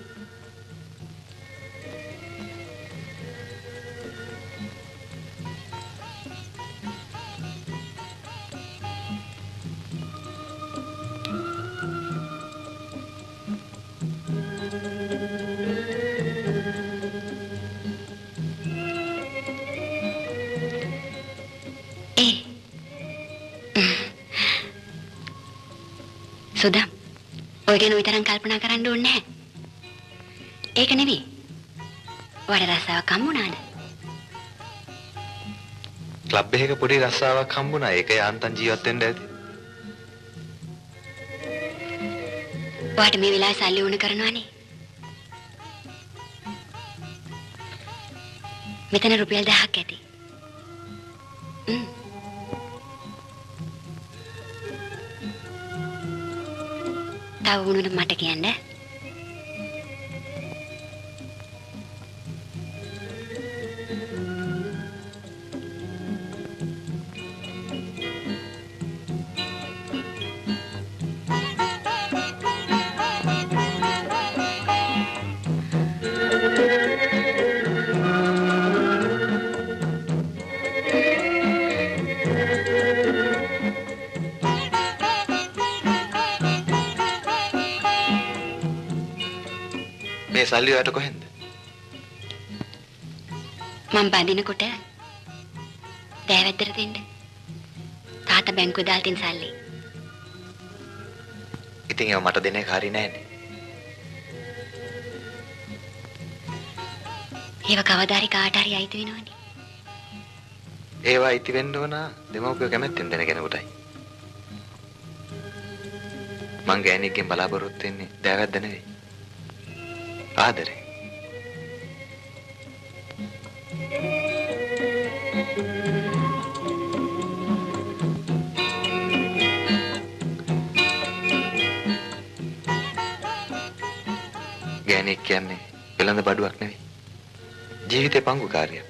ඔය ගැන විතරක් කල්පනා කරන්න ඕනේ නැහැ. ඒක නෙවෙයි. වඩ රසාවක් හම්බුණාද? ක්ලබ් එකක පොඩි රස්සාවක් හම්බුණා. ඒක යාන්තම් ජීවත් වෙන්න ඇති. ඔයාට මේ වෙලාවේ සල්ලි ඕන කරනවනේ. මෙතන රුපියල් 1000ක් ඇති. තව වුණොත් මට කියන්න. සල්ලි ඔයාට කොහෙන්ද? මම බඳිනකොට දෑවැද්දට දෙන්න. තාත්තා බැංකුවේ දාලා තියෙන සල්ලි. ඉතින් ඒව මට දෙන එක හරි නෑනේ. ඒව කවදාරි කාට හරි අයිති වෙනවනේ. ඒවා ඉති වෙන්න ඕන දෙමව්පියෝ කැමැත්තෙන් දෙන කෙනෙකුටයි. මං ගෑණියෙක්ගෙන් බලාපොරොත්තු වෙන්නේ දෑවැද්ද නෙවෙයි. ආදරේ. ගෑණියෙක් කියන්නේ වෙළඳ බඩුවක් නෙවෙයි. ජීවිතේ පංගුකාරයක්.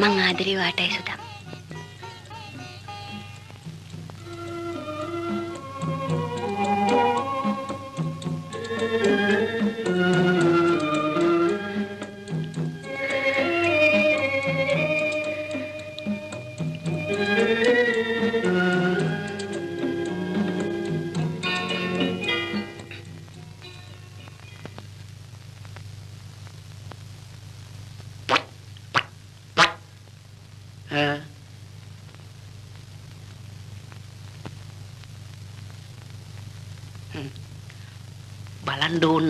මං ආදරේ වාටයි සුදම්.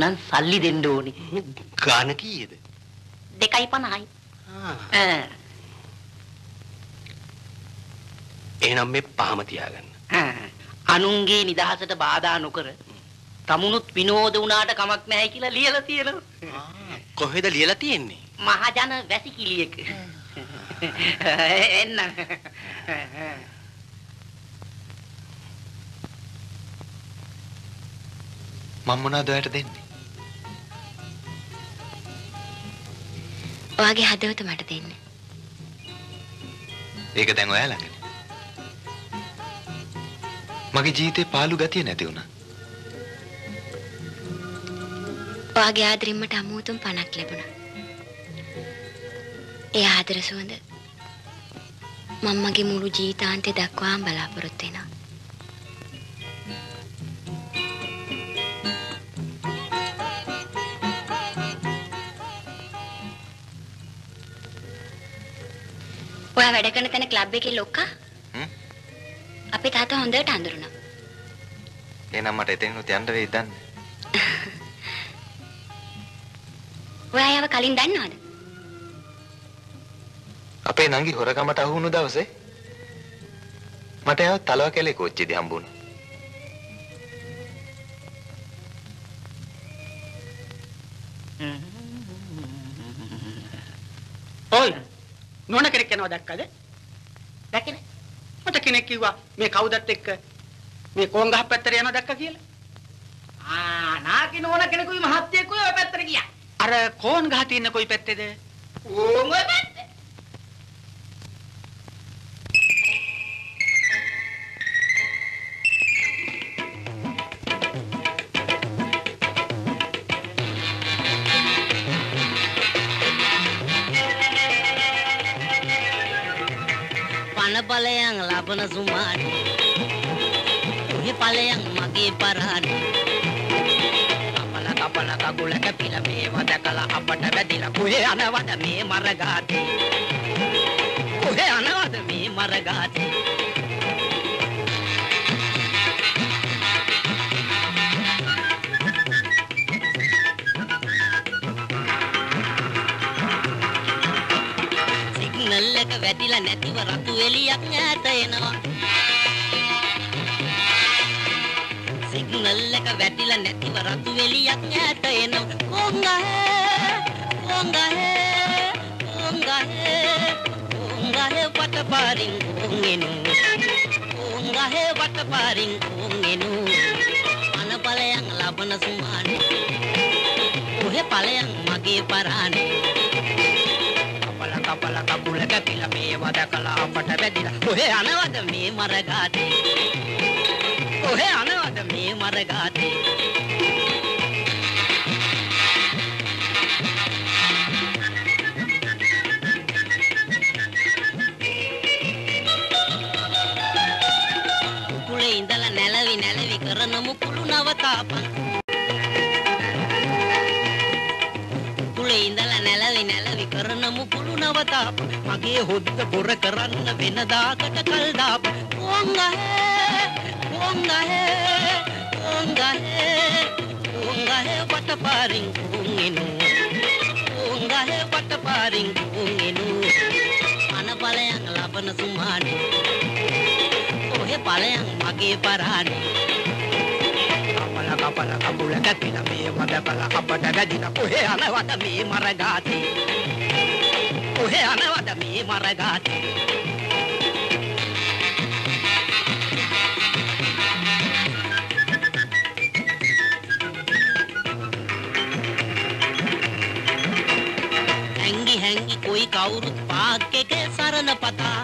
නම් සල්ලි දෙන්න ඕනි. ගාන කීයද? 2.50යි. ආ. එහෙනම් මේ පහම තියාගන්න. අනුන්ගේ නිදහසට බාධා නොකර තමුණුත් විනෝද වුණාට කමක් නැහැ කියලා ලියලා තියෙනවා. කොහෙද ලියලා තියෙන්නේ? මහජන වැසිකිළියක. එන්න. මම මොනවද ඔයාලට දෙන්නේ? ඔයාගේ හදවත මට දෙන්න. ඒක දැන් ඔයා ළඟනේ. මගේ ජීවිතේ පාළු ගතිය නැති වුණා. ඔයාගේ ආදරෙන් මට අමුතුම් පණක් ලැබුණා. ඒ ආදර සුවඳ මම මගේ මුළු ජීවිතාන්තය දක්වාම බලාපොරොත්තු වෙනවා. ඔයා වැඩ කරන තැන ක්ලබ් එකේ ලොක්කා? අපේ තාත්තා හොඳට අඳුරනවා. එහෙනම් මට එතනිනුත් යන්න වෙයි දන්නේ. <laughs> ඔයා යව කලින් දන්නවද? අපේ නංගි හොරකමට අහු වුණු දවසේ මට එයාව තලව කැලේ කෝච්චියේදී හම්බුණා. ඔයි නෝන කෙනෙක් යනවා දැක්කද? දැක්කේ නෑ. මට කෙනෙක් කිව්වා මේ කවුදත් එක්ක මේ කොංගහ පැත්තට යනවා දැක්ක කියලා. ආ නාකි නෝන කෙනෙකුයි මහත්තයෙකුයි ඔය පැත්තට ගියා. අර කෝන් ගහ තියෙන කොයි පැත්තේද? ඕම පැත්තේ. බලයන් ලබන සුමානි උහි ඵලයන් මගේ පරාණි කපල කපල කකුල කැපිල මේව දැකලා අපට වැදිලා. කුහේ අනවද මේ මරගාතේ? කුහේ අනවද මේ මරගාතේ? සිග්නල් එක වැටිලා නැතිව රතු එලියක් ඈත එනවා සිග්නල් එක වැටිලා නැතිව රතු එලියක් ඈත එනවා. කොංගහේ කොංගහේ කොංගහේ කොංගහේ වටපාරින් කොංගෙනු. කොංගහේ වටපාරින් කොංගෙනු. අනපලයන් ලබන සුමානේ. ඔහෙ ඵලයන් මගේ පරානේ. කපල කපල කකුල කැපිලා මේව දැකලා අපට වැදිලා ඔහෙ අනවද මේ මරගාතේ? ඔහෙ අනවද මේ මරගාතේ? මගේ හොද්ද බොර කරන්න වෙනදාකට කල් දාප කොංගහේ කොංගහේ කොංගහේ කොංගහේ වටපාරින් කොංගෙනු කොංගහේ වටපාරින් කොංගෙනු අනපලයන් ලබන සුමානේ ඔහෙ ඵලයන් මගේ පරානේ කපල කපල කකුල කැපිලා මේව දැකලා අපට වැදිලා කොහේ යනවද මේ මරගාතේ කොහේ යනවද මේ මරගාතේ හැංගි හැංගි කොයි කවුරුත් පාක් එකේ සරණ පතා.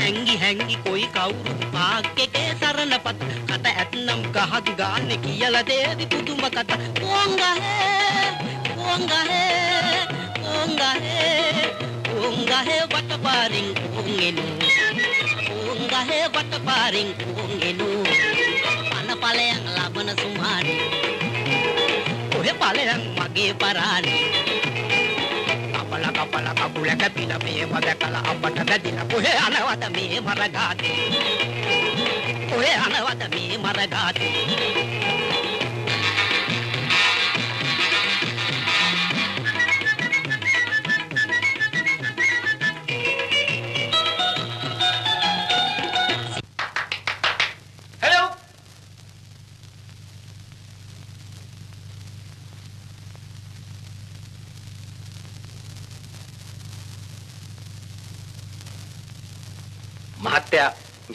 හැංගි හැංගි කොයි කවුරුත් පාක් එකේ සරණ පත. කට ඇත්නම් ගහදු ගාන්නේ කියලා දේවි පුදුම කතා. කොංගහේ කොංගහේ කොංගහේ කොංගහේ වටපාරින් කොංගෙනු කොංගහේ වටපාරින් කොංගෙනු පනපලයන් ලබන සුමානේ ඔය ඵලයන් මගේ පරානේ කපල කපල කකුල කැපිලා මේව දැකලා අපට වැදිලා කොහේ යනවද මේ මරගාතේ කොහේ යනවද මේ මරගාතු හෙලෝ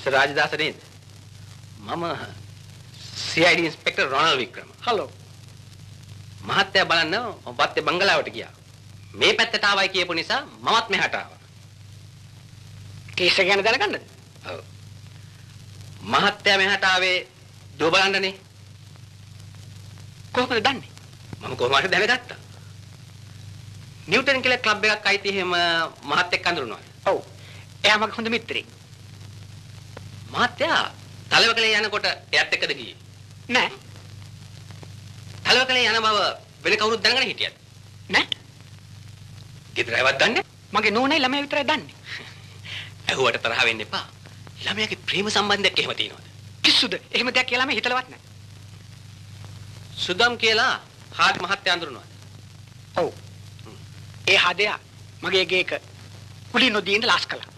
මිස්ටර් රාජදාස නේද? මම CID inspector Ronald Wickrama. Hello. මහත්තයා බලන්න මම වත්තේ බංගලාවට ගියා. මේ පැත්තට ආවයි කියපු නිසා මමත් මෙහාට ආවා. කේස් එක ගැන දැනගන්නද? ඔව්. මහත්තයා මෙහාට ආවේ දුව බලන්නනේ. කොහොමද දන්නේ? මම කොහොම හරි දැනගත්තා. නිව්ටන් කියලා ක්ලබ් එකක් අයිති එහෙම මහත්තයෙක් අඳුරනවා. ඔව්. එයා මගේ හොඳ මිත්‍රෙක්. මහත්තයා තලවකලේ යනකොට එයත් එක්කද ගියේ? නෑ. තලවකලේ යන බව වෙන කවුරුත් දැනගෙන හිටියද? නෑ. ගෙදර අයවත් දන්නේ? මගේ නෝනයි ළමයා විතරයි දන්නේ. <laughs> ඇහුවට තරහ වෙන්න එපා. ළමයාගේ ප්‍රේම සම්බන්ධයක් එහෙම තියෙනවද? පිස්සුද? එහෙම දෙයක් කියලා මම හිතලවත් නෑ. සුදම් කියලා හාත් මහත්තයා අඳුරනවා. ඔව්. ඒ හදයා මගේ ගේක කුලි නොදීන ලාස් කළා.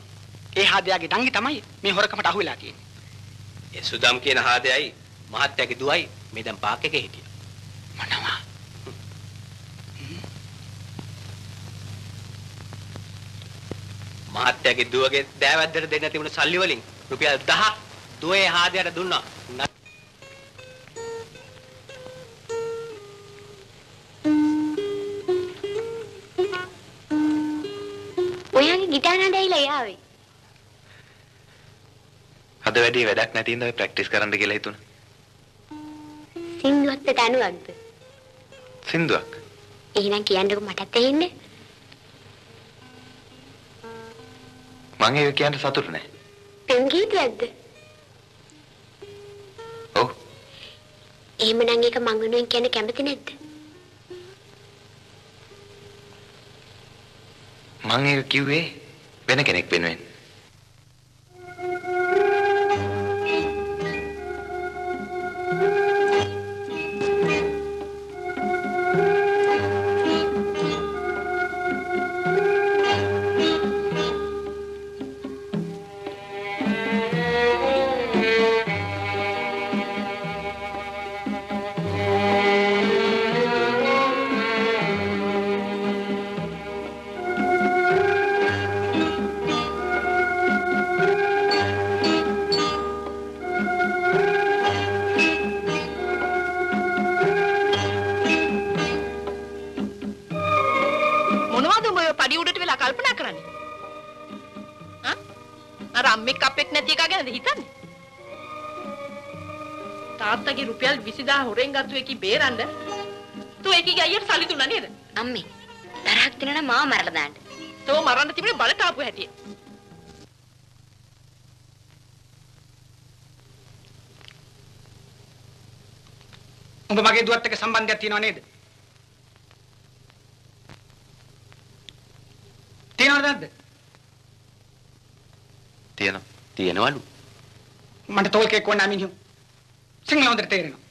ඒ හදයාගේ ඩංගි තමයි මේ හොරකමට අහු වෙලා තියෙන්නේ. ඒ සුදම් කියන හාදයයි මහත්තයාගේ දුවයි මේ දැන් පාක් එකේ හිටියා. මොනවා? මහත්තයාගේ දුවගේ දෑවැද්දට දෙන්න තිබුණු සල්ලි වලින් රුපියල් 10ක් දුවේ හාදයට දුන්නා. ඔයාගේ ගිටාර නඩ ඇවිල්ලා යාවේ. අද වැඩි වැඩක් නැති ඉඳ ඔය ප්‍රැක්ටිස් කරන්න කියලා හිතුණා. සින්දුවත් දනුවක්ද? සින්දුවක්. එහෙනම් කියන්නකො මටත් ඇහෙන්න. මං ඒක කියන්න සතුටු නෑ. පෙම් ගීතයක්ද? ඔව්. එහෙමනම් ඒක මං වෙනුවෙන් කියන්න කැමති නැද්ද? මං ඒක කිව්වේ වෙන කෙනෙක් වෙනුවෙන්. ගත්තු එකේ බේරන්න තෝ ඒකේ අයියට සල්ලි දුන්නා නේද? අම්මේ තරහක් දෙනවා නම් මාව මරලා දාන්න. තෝ මරන්න තිබුණේ බලට ආපු හැටි. උඹ මගේ දුවත් එක්ක සම්බන්ධයක් තියෙනව නේද? තියෙනවද නැද්ද? තියෙනවා. තියෙනවලු. මට තෝල්කෙක් වුණා මිනිහු. සිංහල හොඳට තේරෙනවා.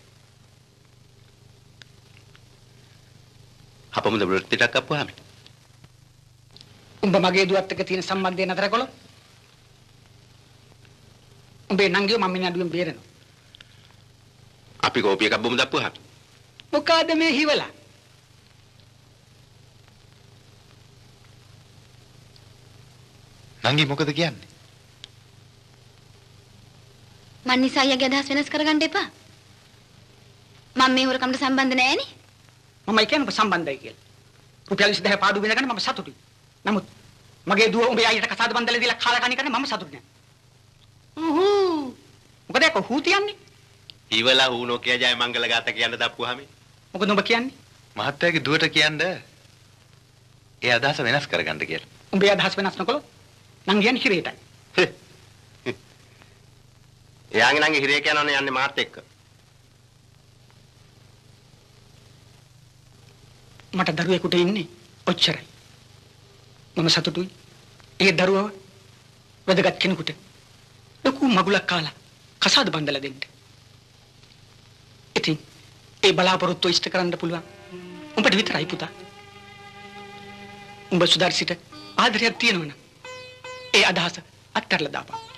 අපමුද වෘත්තියක් අපුවාම උඹ මගේ දුවත් එක්ක තියෙන සම්බන්ධය නතර කළොත් උඹේ නංගිව මම නඩුවෙන් බේරෙනවා. අපි කෝපි එකක් බොමු දප්පුවාම මොකද මේ හිවලා? නංගි මොකද කියන්නේ? මන් නිසා අයියාගේ අදහස් වෙනස් කරගන්න එපා. මම මේ හොරකමට සම්බන්ධ නෑනේ. මමයි කියන්නේ ඔබ සම්බන්ධයි කියලා. රුපියල් 20000 පාඩු වෙනකන් මම සතුටුයි. නමුත් මගේ දුව උඹේ අයියට කසාද බන්දලා දීලා කාලා කණි කරන්නේ මම සතුටු නෑ. උහු. මොකද ඒක හූ තියන්නේ? ඉවලා ඌනෝ කිය ජය මංගල ගාත කියන්න දප්පුවාම මොකද ඔබ කියන්නේ? මහත්තයාගේ දුවට කියන්න ඒ අදහස වෙනස් කරගන්න කියලා. උඹේ අදහස් වෙනස් නොකළොත් නං කියන්නේ හිරේටයි. <laughs> එයාගේ නංගි හිරේ කියනවනේ යන්නේ මාත් එක්ක මට දරුවෙකුට ඉන්නේ ඔච්චරයි. මම සතුටුයි. ඒ දරුවව වැදගත් කෙනෙකුට ලොකු මගුලක් කාලා කසාද බන්දලා දෙන්න. ඉතින් ඒ බලාපොරොත්තු ඉෂ්ට කරන්න පුළුවන්. උඹට විතරයි පුතා. උඹ සුදර්ශිට ආදරයක් තියෙනවනම් ඒ අදහස අත්හැරලා දාපන්.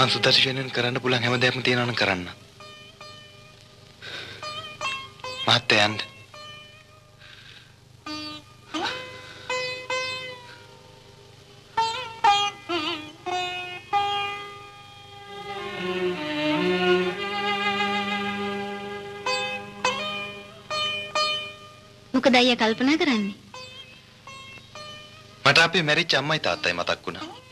මං සුදර්ශි වෙනුවෙන් කරන්න පුළුවන් හැම දෙයක්ම තියෙනවා නම් කරන්න. මහත්තයා යන්න. මොකද අයියා කල්පනා කරන්නේ? මට අපේ මැරිච්ච අම්මයි තාත්තයි මතක් වුණා.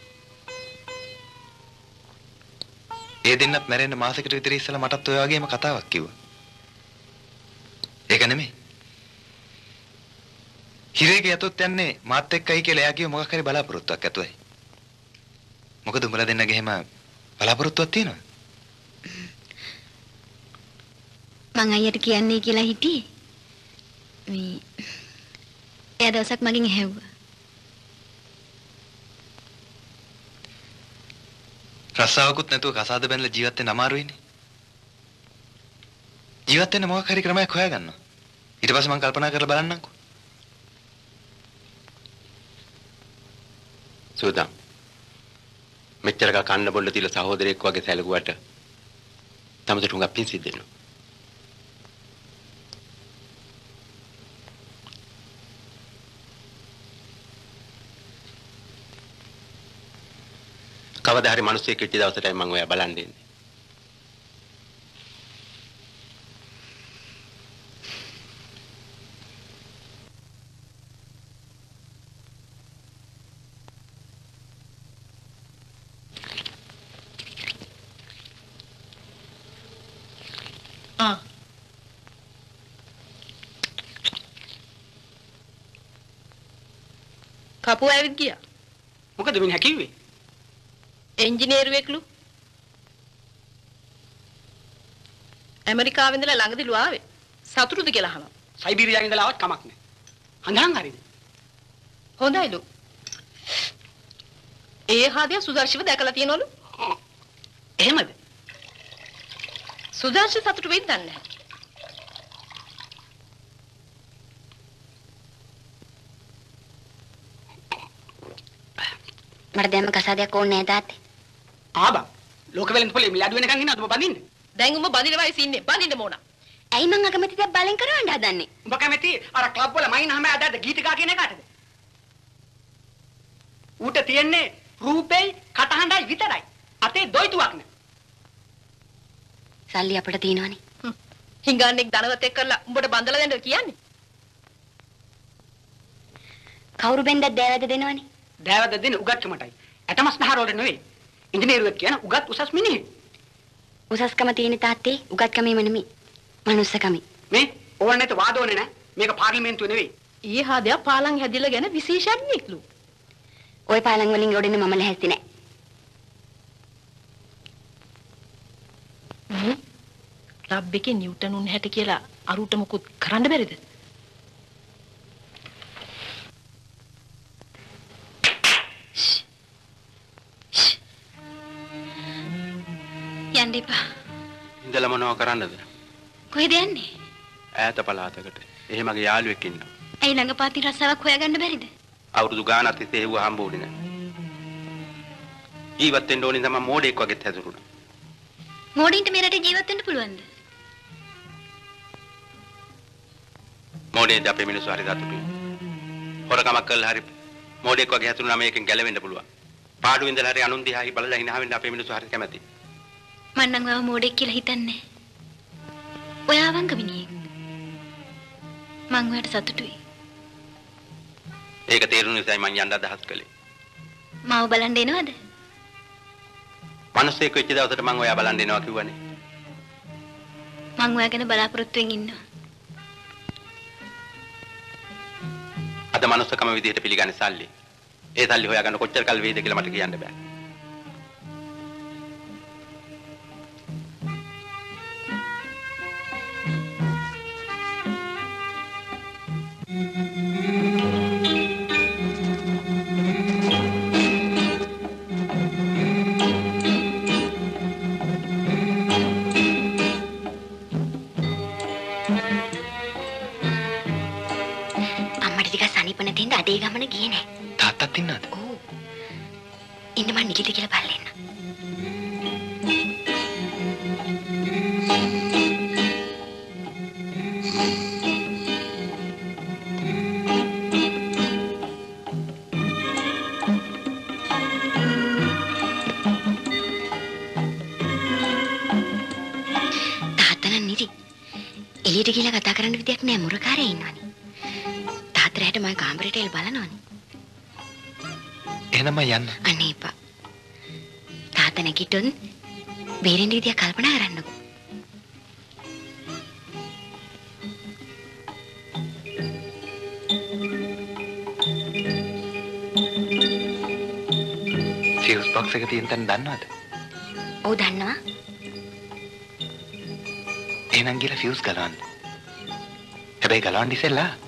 ඒ දෙන්නත් මැරෙන්න මාසෙකට විතර ඉස්සෙල්ලා මටත් ඔය වගේම කතාවක් කිව්වා. ඒක නෙමෙයි. හිරේගේ යතොත් යන්නේ මාත් එක්කයි කියලා එයා කිව්ව මොකක් හරි බලාපොරොත්තුවක් ඇතුවයි. මොකද උඹලා දෙන්නගේ එහෙම බලාපොරොත්තුවක් තියෙනවද? මං අයියට කියන්නේ කියලා හිටියේ. මේ එයා දවසක් මගෙන් ඇහැව්වා. රස්සාවකුත් නැතුව කසාද බැනලා ජීවත් වෙන්න අමාරුයිනේ. ජීවත් වෙන්න මොකක් හරි ක්‍රමයක් හොයාගන්න. ඊට පස්සේ මම කල්පනා කරලා බලන්නම්කෝ. සූදම්. මෙච්චර කල් කන්න බොන්න තියලා සහෝදරයෙක් වගේ සැලකුවට තමට උඟක් පින් සිද්ධ වෙනවා. කවදා හරි මිනිස්සෙක් වෙච්ච දවසටයි මම ඔයා බලන්න එන්නේ. කපුව ඇවිත් ගියා. මොකද මිනිහා කිව්වේ? එන්ජිනේරුවෙක්ලු. ඇමරිකාවෙන් ඉඳලා ළඟදිලු ආවේ. සතුටුද කියලා අහනවා. සයිබීරියාවෙන් ඉඳලා ආවත් කමක් නැහැ. හඳහන් හරිද? හොඳයිලු. ඒ හාදියා සුදර්ශිව දැකලා තියෙනවලු. එහෙමද? සුදර්ශි සතුටු වෙයිද දන්නේ නැහැ. මට දැම්ම කසාදයක් ඕනේ නැහැ තාත්තේ. ආබා. ලෝක වෙලෙන් පොලේ මිලාඩු වෙනකන් ඉන්නවද ඔබ බඳින්න? දැන් උඹ බඳින වයසේ ඉන්නේ. බඳින්න මොන. ඇයි මං අකමැති දේ බලෙන් කරවන්න හදන්නේ? උඹ කැමති අර ක්ලබ් වල මයින් හැම අදද ගීතිකා කියන එකටද? ඌට තියෙන්නේ රූපේ කටහඬයි විතරයි. අතේ දොයිතුවක් නෑ. සල්ලි අපිට තියෙනවනේ. හිඟන්නෙක් ධනවතෙක් කරලා උඹට බඳලා දෙන්න කියන්නේ. කවුරු බෙන්දක් දෑවැද දෙනවනේ. දෑවැද දෙන උගත්කමටයි. ඇටමස් නහර වල නෙවෙයි. ඉංජිනේරුවෙක් කියන උගත් උසස් මිනිහෙක්. උසස්කම තියෙන තාත්තේ උගත්කමේම නෙමෙයි. මනුස්සකමේ. මේ ඕන නැත වාදෝනේ නෑ. මේක පාර්ලිමේන්තුව නෙවෙයි. ඊයේ හාදියා පාලම් හැදිලා ගැන විශේෂඥයෙක්ලු. ওই පාලම් වලින් ගොඩින්න මම ලැහැස්ති නෑ. ලබ් එකේ නිව්ටන් උන් හැට කියලා අරුට මොකුත් කරන්න බැරිද? යන්න එපා. ඉඳලා මොනව කරන්නද? කොහෙද යන්නේ? ඈත පළාතකට. එහෙ මගේ යාළුවෙක් ඉන්නවා. ඇයි ළඟපාතින් රස්සාවක් හොයාගන්න බැරිද? අවුරුදු ගානක් තිස්සේ එව්ව හම්බ වුණේ නැහැ. ජීවත් වෙන්න ඕනේ තමයි මෝඩෙක් වගේත් හැදුරුණා. මෝඩින්ට මේ රටේ ජීවත් වෙන්න පුළුවන්ද? මෝඩෙන්ද අපේ මිනිස්සු හරි සතුටුයි. හොරකමක් කළා හරි මෝඩෙක් වගේ හැදුණා මේකෙන් ගැලවෙන්න පුළුවන්. පාඩුවෙන් ඉඳලා හරි අනුන් දිහා බලලා hina වෙන්න අපේ මිනිස්සු හරි කැමතියි. මං නම් ඔයාව මෝඩෙක් කියලා හිතන්නේ. ඔයා අවංක මිනිහෙක්. මං ඔයාට සතුටුයි. ඒක තේරුම් නිසායි මං යන්න අදහස් කළේ. මාව බලන්න එනවද? මිනිස්සෙක් වෙච්ච දවසට මං ඔයා බලන්න එනවා කිව්වනේ. මං ඔයා ගැන බලාපොරොත්තුෙන් ඉන්නවා. අද මනුස්සකම විදිහට පිළිගන්නේ සල්ලි. ඒ සල්ලි හොයාගන්න කොච්චර කල් වේද කියලා මට කියන්න බෑ. ගමන ගියේ නෑ. තාත්තත් ඉන්නවද? ඔව්. ඉන්න මං නිකිත කියලා බලන්න. එළියට ගිහලා කතා කරන්න විදියක් නෑ මුරකාරයා ඉන්නවනේ. තාත්තා රැට මම කාමරේට එල් බලනවනේ. එහෙනම් යන්න. අනේ එපා. තාත්තා නැගිටොත් බේරෙන්න විදියක් කල්පනා කරන්නකෝ. ෆියුස් බොක්ස් එක තියෙන තැන දන්නවද? ඔව් දන්නවා. එහෙනම් ගිහලා ෆියුස් ගලවන්න. හැබැයි ගලවන්න ඉස්සෙල්ලා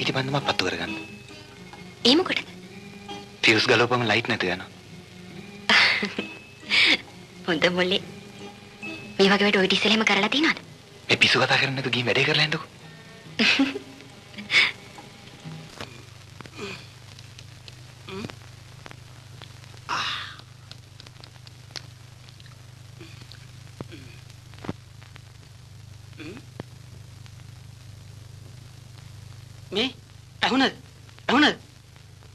ඊට පන්දම පත්තු කරගන්න. ඒ මොකටද? ෆියුස් ගලවපම ලයිට් නැතු යනවා. <laughs> හොඳ මොලේ. මේ වගේ වැඩ ඔය ඉතිසලෙම කරලා තියනවද? මේ පිස්සු කතා කරන්නේ නැතු ගිහින් වැඩේ කරලා යන්නකෝ. <laughs> මේ ඇහුණද? ඇහුණද?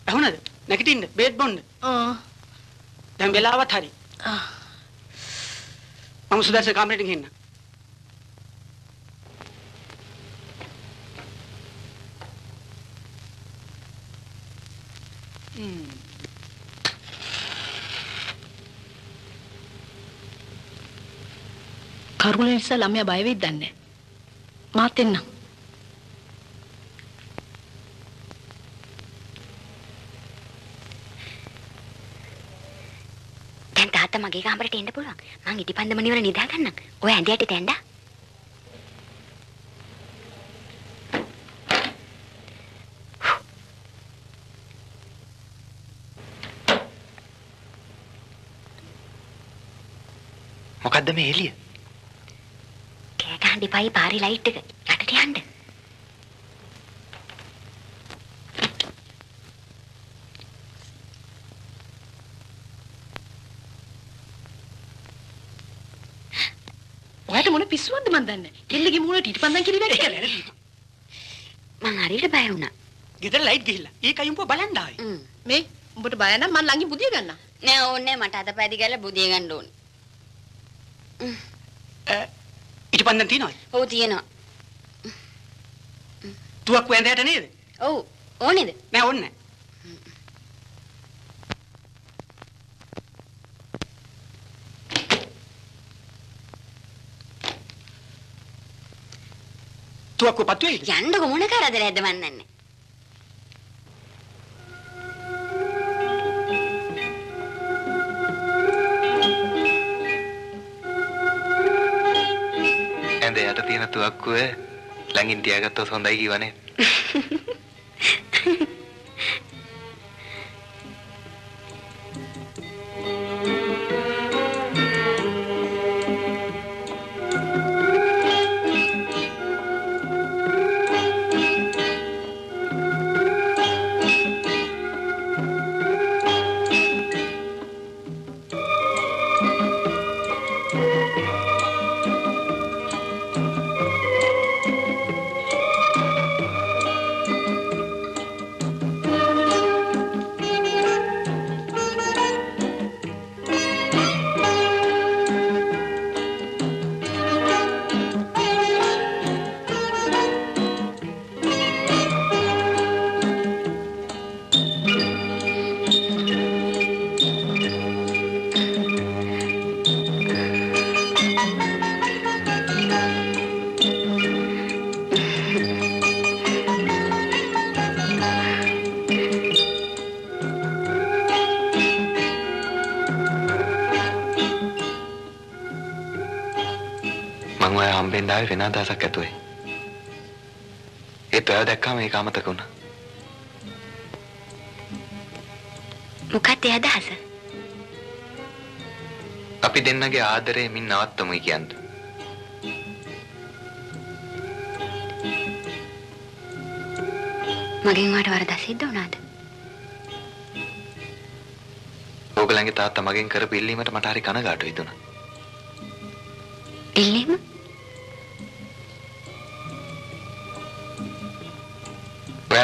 ඇහුණද? නැගිටින්න බේත් බොන්න. ආ. දැන් වෙලාවත් හරි. ආ. මම සුදර්ශන කාමරේට ගිහින්. කරුණ නිසා ළමයා බය වෙයිද දන්නේ නැහැ. මාත් එන්නම්. දැන් තාත්තා මගේ කාමරේට එන්න පුළුවන්. මං ඉටිපන්දම නිවර නිදා ගන්නම්. ඔය ඇඳ යටි තැන්ඩා. මොකද්ද මේ එළිය? කෑ ගහන්න එපායි පාරේ ලයිට් එක. යටට යන්න. ඔයාට මොන පිස්සුවක්ද මන් දන්නේ. කෙල්ලගේ මූණට ඉටිපන්දම් කිරි වැඩ මං හරියට බය වුණා. ගෙදර ලයිට් ගිහිල්ලා. ඒකයි උඹ බලන්න ආවේ. මේ උඹට බය නම් මං ළඟින් බුදිය ගන්නම්. නෑ ඕනේ මට අතපැදි ගාලා බුදිය ගන්න ඕනේ. ඉටිපන්දම් තියනවද? ඔව් තියෙනවා. තුවක්කු ඇඳයට නේද? ඔව් ඕනේද? නෑ ඕනේ නෑ. තුවක්කු පත්තු වෙයිද? යන්නකො මොන කරදරයක්ද මන් දන්නේ. ඇඳ යට තියෙන තුවක්කුව ළඟින් තියාගත්තොත් හොඳයි කිව්වනේ. අදහසක් ඇතුවේ. ඒත් ඔයාව දැක්කම ඒක අමතක වුණා. මොකක්ද ඒ අදහස? අපි දෙන්නගේ ආදරය මින් නවත්තමුයි කියන්නේ. මගෙන් වාට වරදක් සිද්ධ වුණාද? ඕගලන්ගේ තාත්තා මගෙන් කරපු ඉල්ලීමට මට හරි කනගාටුයි දුනා.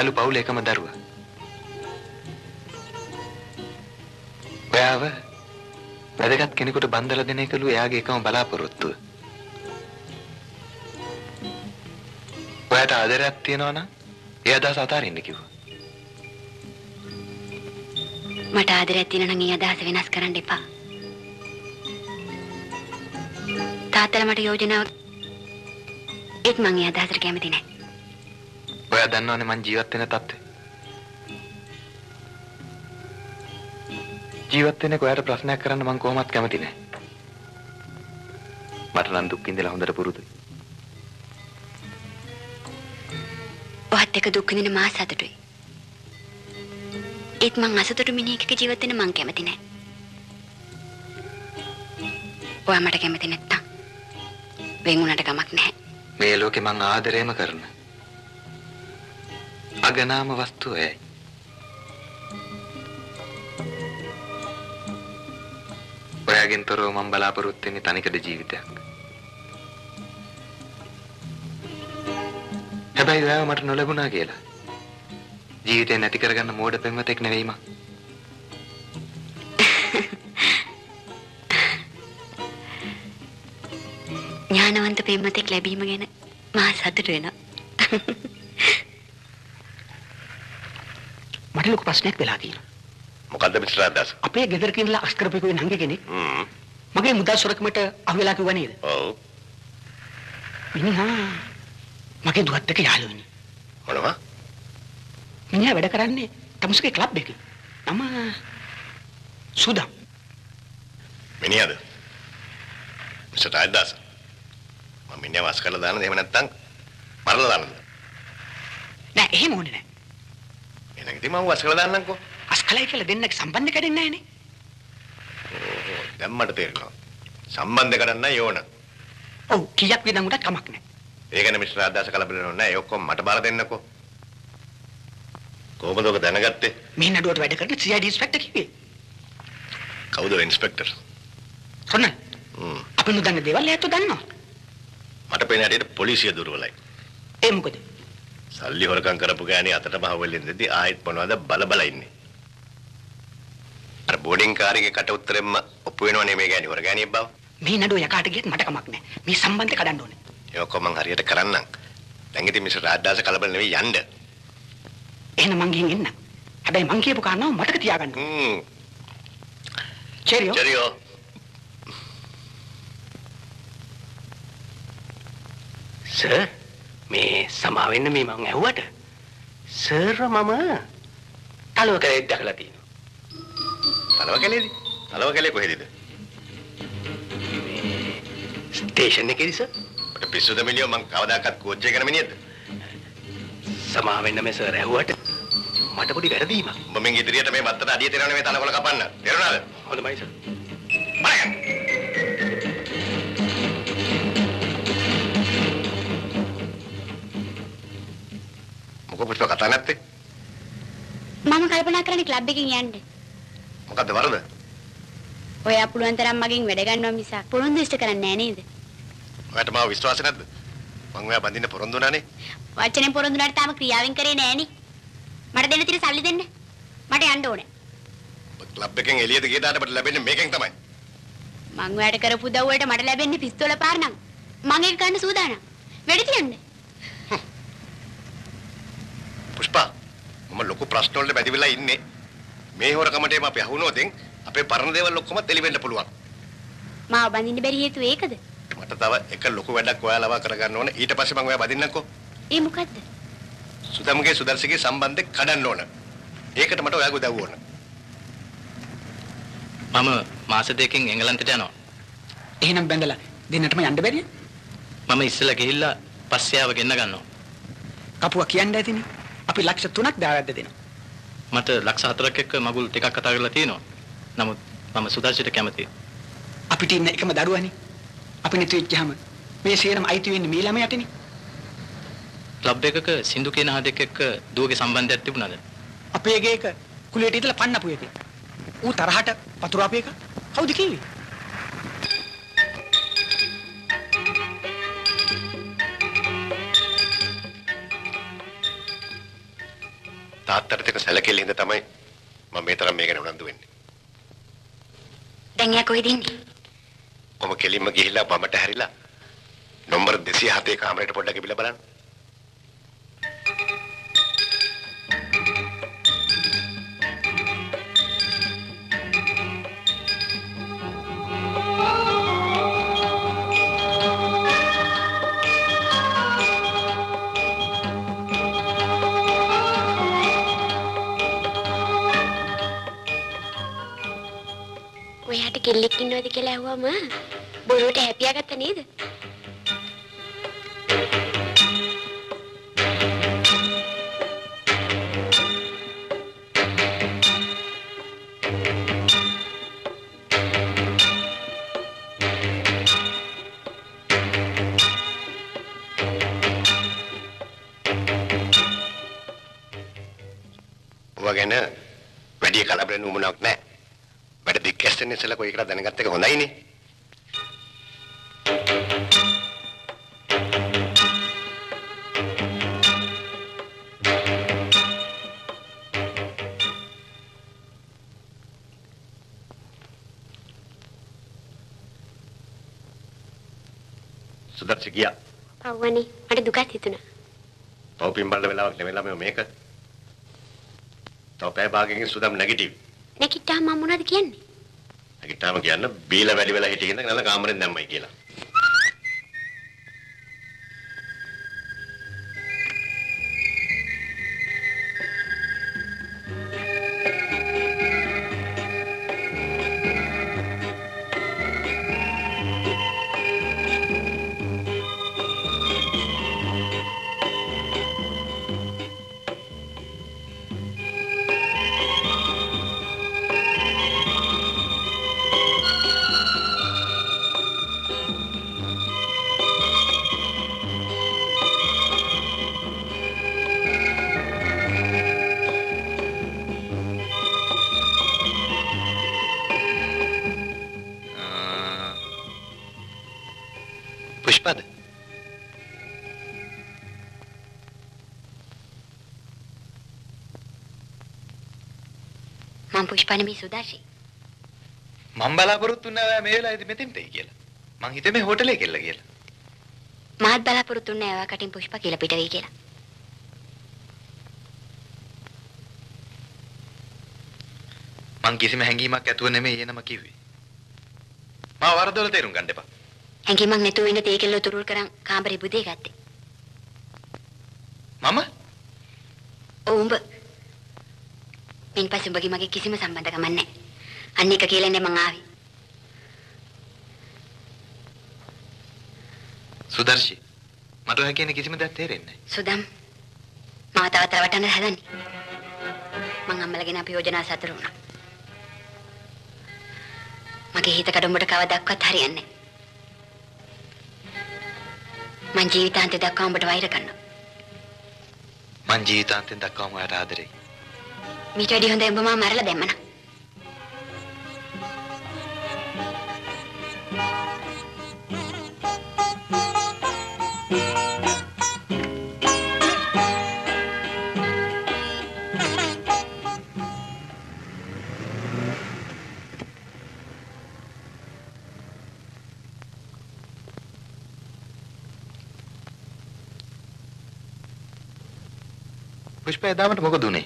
ඔයාලු පවුල එකම දරුවා. ඔයාව වැදගත් කෙනෙකුට බන්දලා දෙන එකලු එයාගේ එකම බලාපොරොත්තුව. ඔයාට ආදරයක් තියෙනවා නම් ඒ අදහස අතාරින්න කිව්වා. මට ආදරයක් තියෙනවා නම් ඒ අදහස වෙනස් කරන්න එපා. තාත්තලා මට යෝජනාවක් ඒත් මං ඒ අදහසට කැමති නැහැ. ඔයා දන්නවනේ මං ජීවත් වෙන තත්ත්වය. ජීවත් වෙන්නේ ඔයාට ප්‍රශ්නයක් කරන්න මං කොහොමත් කැමති නැහැ. මට නම් දුක් විඳලා හොඳට පුරුදුයි. ඔහත් එක දුක් විඳින මා සතුටුයි. ඒත් මං අසතුටු මිනිහෙක්ගේ ජීවත් වෙන්න මං කැමති නැහැ. ඔයා මට කැමති නැත්තම් වෙන් වුණාට කමක් නැහැ. මේ ලෝකේ මං ආදරේම කරන අගනාම වස්තුව එයයි. ඔයාගෙන් තොරව මම බලාපොරොත්තු වෙන්නේ තනිකඩ ජීවිතයක්. හැබැයි ඔයාව මට නොලැබුණා කියලා. ජීවිතේ නැති කරගන්න මෝඩ පෙම්වතෙක් නෙවෙයි මං. ඥානවන්ත පෙම්වතෙක් ලැබීම ගැන මා සතුටු වෙනවා. මට ලොකු ප්‍රශ්නයක් වෙලා තියෙනවා. මොකද්ද මිස්ටර් අද්දාස? අපේ ගෙදර කිනලා අස් කරපු නංගි කෙනෙක් හ්ම්. මගේ මුදල් සොරකමට අහුවෙලා කිව්වා නේද? ඔව්. මිනිහා මගේ දුවත් එක්ක යාළු වෙන්නේ. මොනවා? මිනිහා වැඩ කරන්නේ තමුසගේ ක්ලබ් එකේ. නම සුදම්. මිනිහද? මිස්ටර් අද්දාස. මම මිනිහව අස් කරලා දානද එහෙම නැත්නම් මරලා දානද? නෑ එහෙම ඕනේ නෑ. ඉතින් මම අස් කරලා දාන්නම්කෝ. අස්කලයි කියලා දෙන්නගේ සම්බන්ධ කැඩෙන්නේ නෑනේ. ඕ දැන් මට තේරෙනවා. සම්බන්ධ කරන්න ඕන. ඔව් කීයක් විදන් උඩ කමක් නෑ. ඒක නේ මිස්ටර් අද්දාස කලබල නෑ. ඒ ඔක්කොම මට බාර දෙන්නකෝ. කොහොමද ඔක දැනගත්තේ? මේ නඩුවට වැඩ කරන CID ඉන්ස්පෙක්ටර් කිව්වේ. කවුද ඉන්ස්පෙක්ටර්? රොනල් හ්ම්. අපි නොදන්න දේවල් එයාට දන්නවා. මට පේන හැටියට පොලිසිය දුර්වලයි. ඒ මොකද? සල්ලි හොරකම් කරපු ගෑණි අතටම හවුවෙල්ලෙන් දෙද්දි ආයෙත් මොනවද බල බල ඉන්නේ. අර බෝඩින් කාර්යයේ කට උත්තරෙම්ම ඔප්පු වෙනවනේ මේ ගෑණි හොර ගෑණියෙක් බව. මේ නඩුව යකාට ගියත් මට කමක් නෑ. මේ සම්බන්ධය කඩන්න ඕනේ. ඒ ඔක්කොම මං හරියට කරන්නම්. දැන් ඉතින් මිස්ටර් රාජ්දාස කලබල නෙවෙයි යන්න. එහෙනම් මං ගිහින් එන්න. හැබැයි මං කියපු කාරණාව මතක තියාගන්න. හ්ම්. චෙරියෝ. චෙරියෝ. සර් මේ සමාවෙන්න මේ මං ඇහුවට සර් මම තලව කරේ දැකලා තියෙනවා. තලව කැලේද? තලව කැලේ කොහෙදද? ස්ටේෂන් එකේදී සර්. ඔය පිස්සුද මිලියෝ මං කවදාකවත් කෝච්චි එකන මිනිහද? සමාවෙන්න මේ සර් ඇහුවට මට පොඩි වැරදීමක්. උඹ මින් ඉදිරියට මේ මත්තට අඩිය තිරවන මේ තනකොළ කපන්න. තේරුණාද? හොඳයි සර්. බලන්න. පුෂ්ප කතා නැත්තේ? මම කල්පනා කරන්නේ ක්ලබ් එකකින් යන්න. මොකද්ද වරද? ඔයා පුළුවන් තරම් මගෙන් වැඩ ගන්නවා මිසක් පොරොන්දු ඉෂ්ට කරන්නේ නැහැ නේද? ඔයාට මාව විශ්වාස නැද්ද? මං ඔයා බඳින්න පොරොන්දු වුණානේ. වචනෙන් පොරොන්දු වුණාට තාම ක්‍රියාවෙන් කරේ නෑනේ. මට දෙන්න තියෙන සල්ලි දෙන්න. මට යන්න ඕනේ. ක්ලබ් එකෙන් එළියට ගිය දාට අපිට ලැබෙන්නේ මේකෙන් තමයි. මං ඔයාට කරපු උදව් වලට මට ලැබෙන්නේ පිස්තෝල පාර නම්. මං ඒක ගන්න සූදානම්. වෙඩි තියන්න. පුෂ්පා මම ලොකු ප්‍රශ්න වලට බැඳි වෙලා ඉන්නේ. මේ හොරකමටේම අපි අහුනොතින් අපේ පරණ දේවල් ඔක්කොම එලි වෙන්න පුළුවන්. මාව බඳින්න බැරි හේතුව ඒකද? මට තව එක ලොකු වැඩක් ඔයාලව කරගන්න ඕන. ඊට පස්සේ මම ඔයා බඳින්නම්කෝ. ඒ මොකද්ද? සුදම්ගේ සුදර්ශගේ සම්බන්ධය කඩන්න ඕන. ඒකට මට ඔයාගේ උදව් ඕන. මම මාස දෙකකින් එංගලන්තයට යනවා. එහෙනම් බැඳලා දෙන්නටම යන්න බැරිද? මම ඉස්සෙල්ලා ගිහිල්ලා පස්සේ ආව ගෙන්න ගන්නවා. කපුවා කියන්න ඇතිනේ. අපි ලක්ෂ 3ක් දාවැද්ද දෙනවා. මට ලක්ෂ 4ක් එක්ක මගුල් ටිකක් කතා කරලා තියෙනවා. නමුත් මම සුදර්ශිට කැමතියි. අපිට ඉන්න එකම දරුවනේ. අපි නැති වෙච්චාම මේ සේරම අයිති වෙන්නේ මේ ළමයාටනේ. ක්ලබ් එකක සින්දු කියන හදෙක් එක්ක දුවගේ සම්බන්ධයක් තිබුණාද? අපේ ගේක කුලියට ඉදලා පන්නපු එකේ. ඌ තරහට වතුර අපේ එක කවුද කිව්වේ? තාත්තට තියෙන සැලකිල්ල හින්දා තමයි මම මේ තරම් මේ ගැන උනන්දු වෙන්නේ. දැන් එයා කොහෙද ඉන්නේ? කොහොම කෙලින්ම ගිහිල්ලා වමට හැරිලා නම්බර් 207 කාමරේට පොඩ්ඩක් ගිහිල්ලා බලන්න. කෙල්ලෙක් ඉන්නවද කියලා ඇහුවම බොරුවට හැපියාගත්ත නේද? ඔවා ගැන වැඩි කලබල නුමුණක් නැහැ. ඉස්සලා කොයි එකට දැනගත්ත එක හොඳයිනේ. සුදර්ශ ගියා. පව්වනේ මට දුකක් හිතුණා. තව පින්බල්ල වෙලාවක් නෙවෙලා මේ මේක. තව පැය භාගයකින් සුදම් නැගිටිවි. නැකිට්ටාම මම මොනවද කියන්නේ? නැගිට්ටාම කියන්න බීලා වැඩි වෙලා හිටියකින්ද නැල කාමරෙන් දැම්මයි කියලා. නෙමෙයි සුදාශී. මම බලාපොරොත්තු ඔයා මේ වෙලාවේදී මෙතෙන්ට එයි කියලා. මං හිතේ මේ හෝටලේ කෙල්ල කියලා. මාත් බලාපොරොත්තු වෙන්නේ ඔයා කටින් පුෂ්පා කියලා පිට වෙයි කියලා. මං කිසිම හැඟීමක් ඇතුව නෙමෙයි එනම කිව්වේ. මාව වරදොල තේරුම් ගන්න එපා. හැංගීමක් නැතුව ඉන්න තේ කෙල්ල තුරුල් කරන් කාමරේ බුදේ ගත්තේ. මම ඔව් උඹ. මින් පස්සේ උඹගේ මගේ කිසිම සම්බන්ධකමක් නැහැ. අන්න එක කියලා ඉන්නේ මං ආවේ. සුදර්ශි මට ඔයා කියන කිසිම දෙයක් තේරෙන්නේ සුදම් මාව තවත් රවටන්න හදන්නේ. මං අම්මලගෙන අපි යෝජනා සතර වුණා. මගේ හිත කඩඹට කවදාවත් හරියන්නේ නැහැ. මං ජීවිතාන්තය දක්වා උඹට වෛර කරනවා. නැහැ. මං ජීවිතාන්තයෙන් දක්වාම ඔයාට ආදරෙයි. මීට වැඩි හොඳ උඹ මාව මරලා දැම්මනම්. පුෂ්ප එදාමට මොකද උනේ?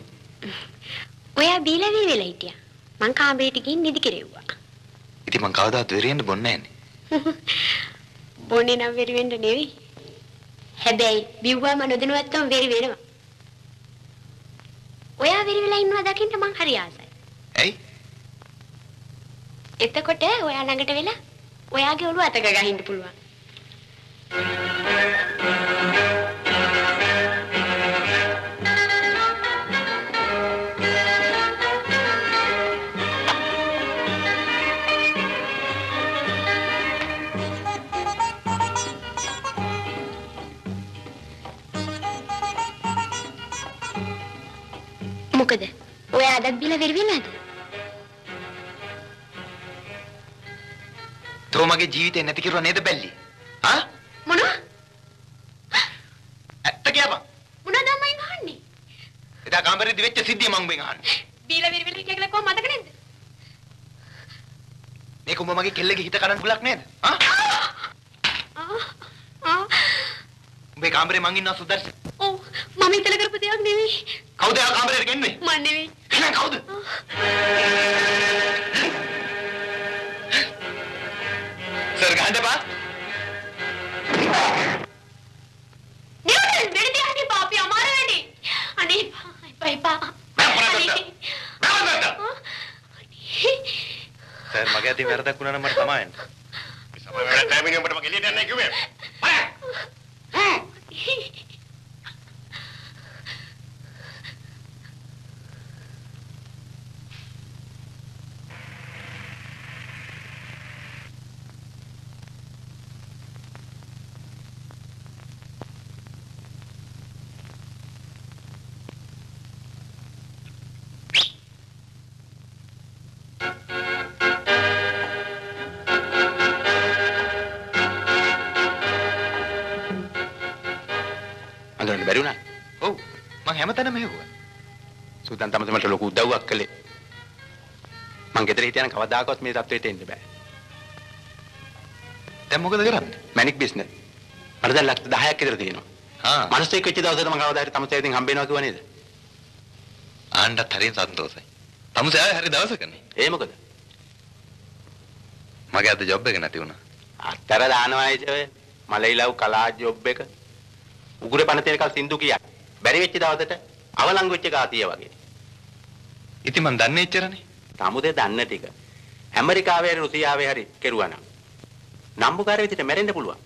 ඔයා බීලා වී වෙලා හිටියා. කාමරේට ගිහින් නිදි කෙරෙව්වා. ඉතින් මං කවදාවත් වෙරියෙන්න බොන්නේ නැන්නේ. <laughs> බොන්නේ නම් වෙරි වෙන්න නෙවෙයි. හැබැයි බිව්වම නොදැනුවත්වම වෙරි වෙනවා. ඔයා වෙරි වෙලා ඉන්නවා දකින්න මං හරි ආසයි. ඇයි? එතකොට ඔයා ළඟට වෙලා ඔයාගේ ඔළුව අතක ගහින්න පුළුවන්. මගේ ජීවිතේ නැති කිරුවා නේද බැල්ලි? ආ? මොනවා? ඇත්ත කියපන්. මොනවද අම්මෙන් අහන්නේ? එදා කාමරේදී වෙච්ච සිද්ධිය මං උඹෙන් අහන්නේ. බීලා විරිවිලි කියලා කොහොම මතක නැද්ද? මේක උඹ මගේ කෙල්ලගේ හිත කඩන්න බුලක් නේද? ආ? ආ උඹේ කාමරේ මං ඉන්නවා සුදර්ශන. ඔව් මම හිතලා කරපු දෙයක් නෙවෙයි. කවුද ආ කාමරේට ගෙන්නුවේ? මන් නෙවෙයි. එහෙනම් කවුද? සර් එපා. නෙවෙයි වෙඩි තියන්නේ පාපි අමාරු වෙන්නේ. අනේ එපා එපා. සර් මගේ අතින් වැරදක් වුණා නම් මට තමයි එන්න. සමහර වෙලාවට ටයිමින් උඹට මම එළියට යන්නේ කිව්වේ. හැමතැනම හෙව්වා. සූදන් තමයි මට ලොකු උදව්වක් කළේ. මං ගෙදර හිටියනම් කවදාකවත් මේ තත්ත්වයට එන්න බෑ. දැන් මොකද කරන්නේ? මැනික් බිස්නස්. මට දැන් ලක්ෂ 10ක් විතර තියෙනවා. ආ. මිනිස්සෙක් වෙච්ච දවසට මම කවදා හරි තමසයෙන් හම්බ වෙනවා කිව්වා නේද? ආණ්ඩත් හරිය සන්තෝෂයි. තමුසේ ආවේ හරි දවසකනේ. ඒ මොකද? මගේ අද ජොබ් එක නැති වුණා. අත්තර දානවා ඒ මලයිලව් කලා ජොබ් එක. උගුරේ පණ තියෙනකල් සින්දු කියක්. බැරි වෙච්ච දවසට අවලංගු වෙච්ච කාතිය වගේ. ඉතින් මං දන්නේ එච්චරනේ. තමුදේ දන්න ටික. ඇමරිකාවේ හරි රුසියාවේ හරි කෙරුවා නම් නම්බුකාර විදිහට මැරෙන්න පුළුවන්.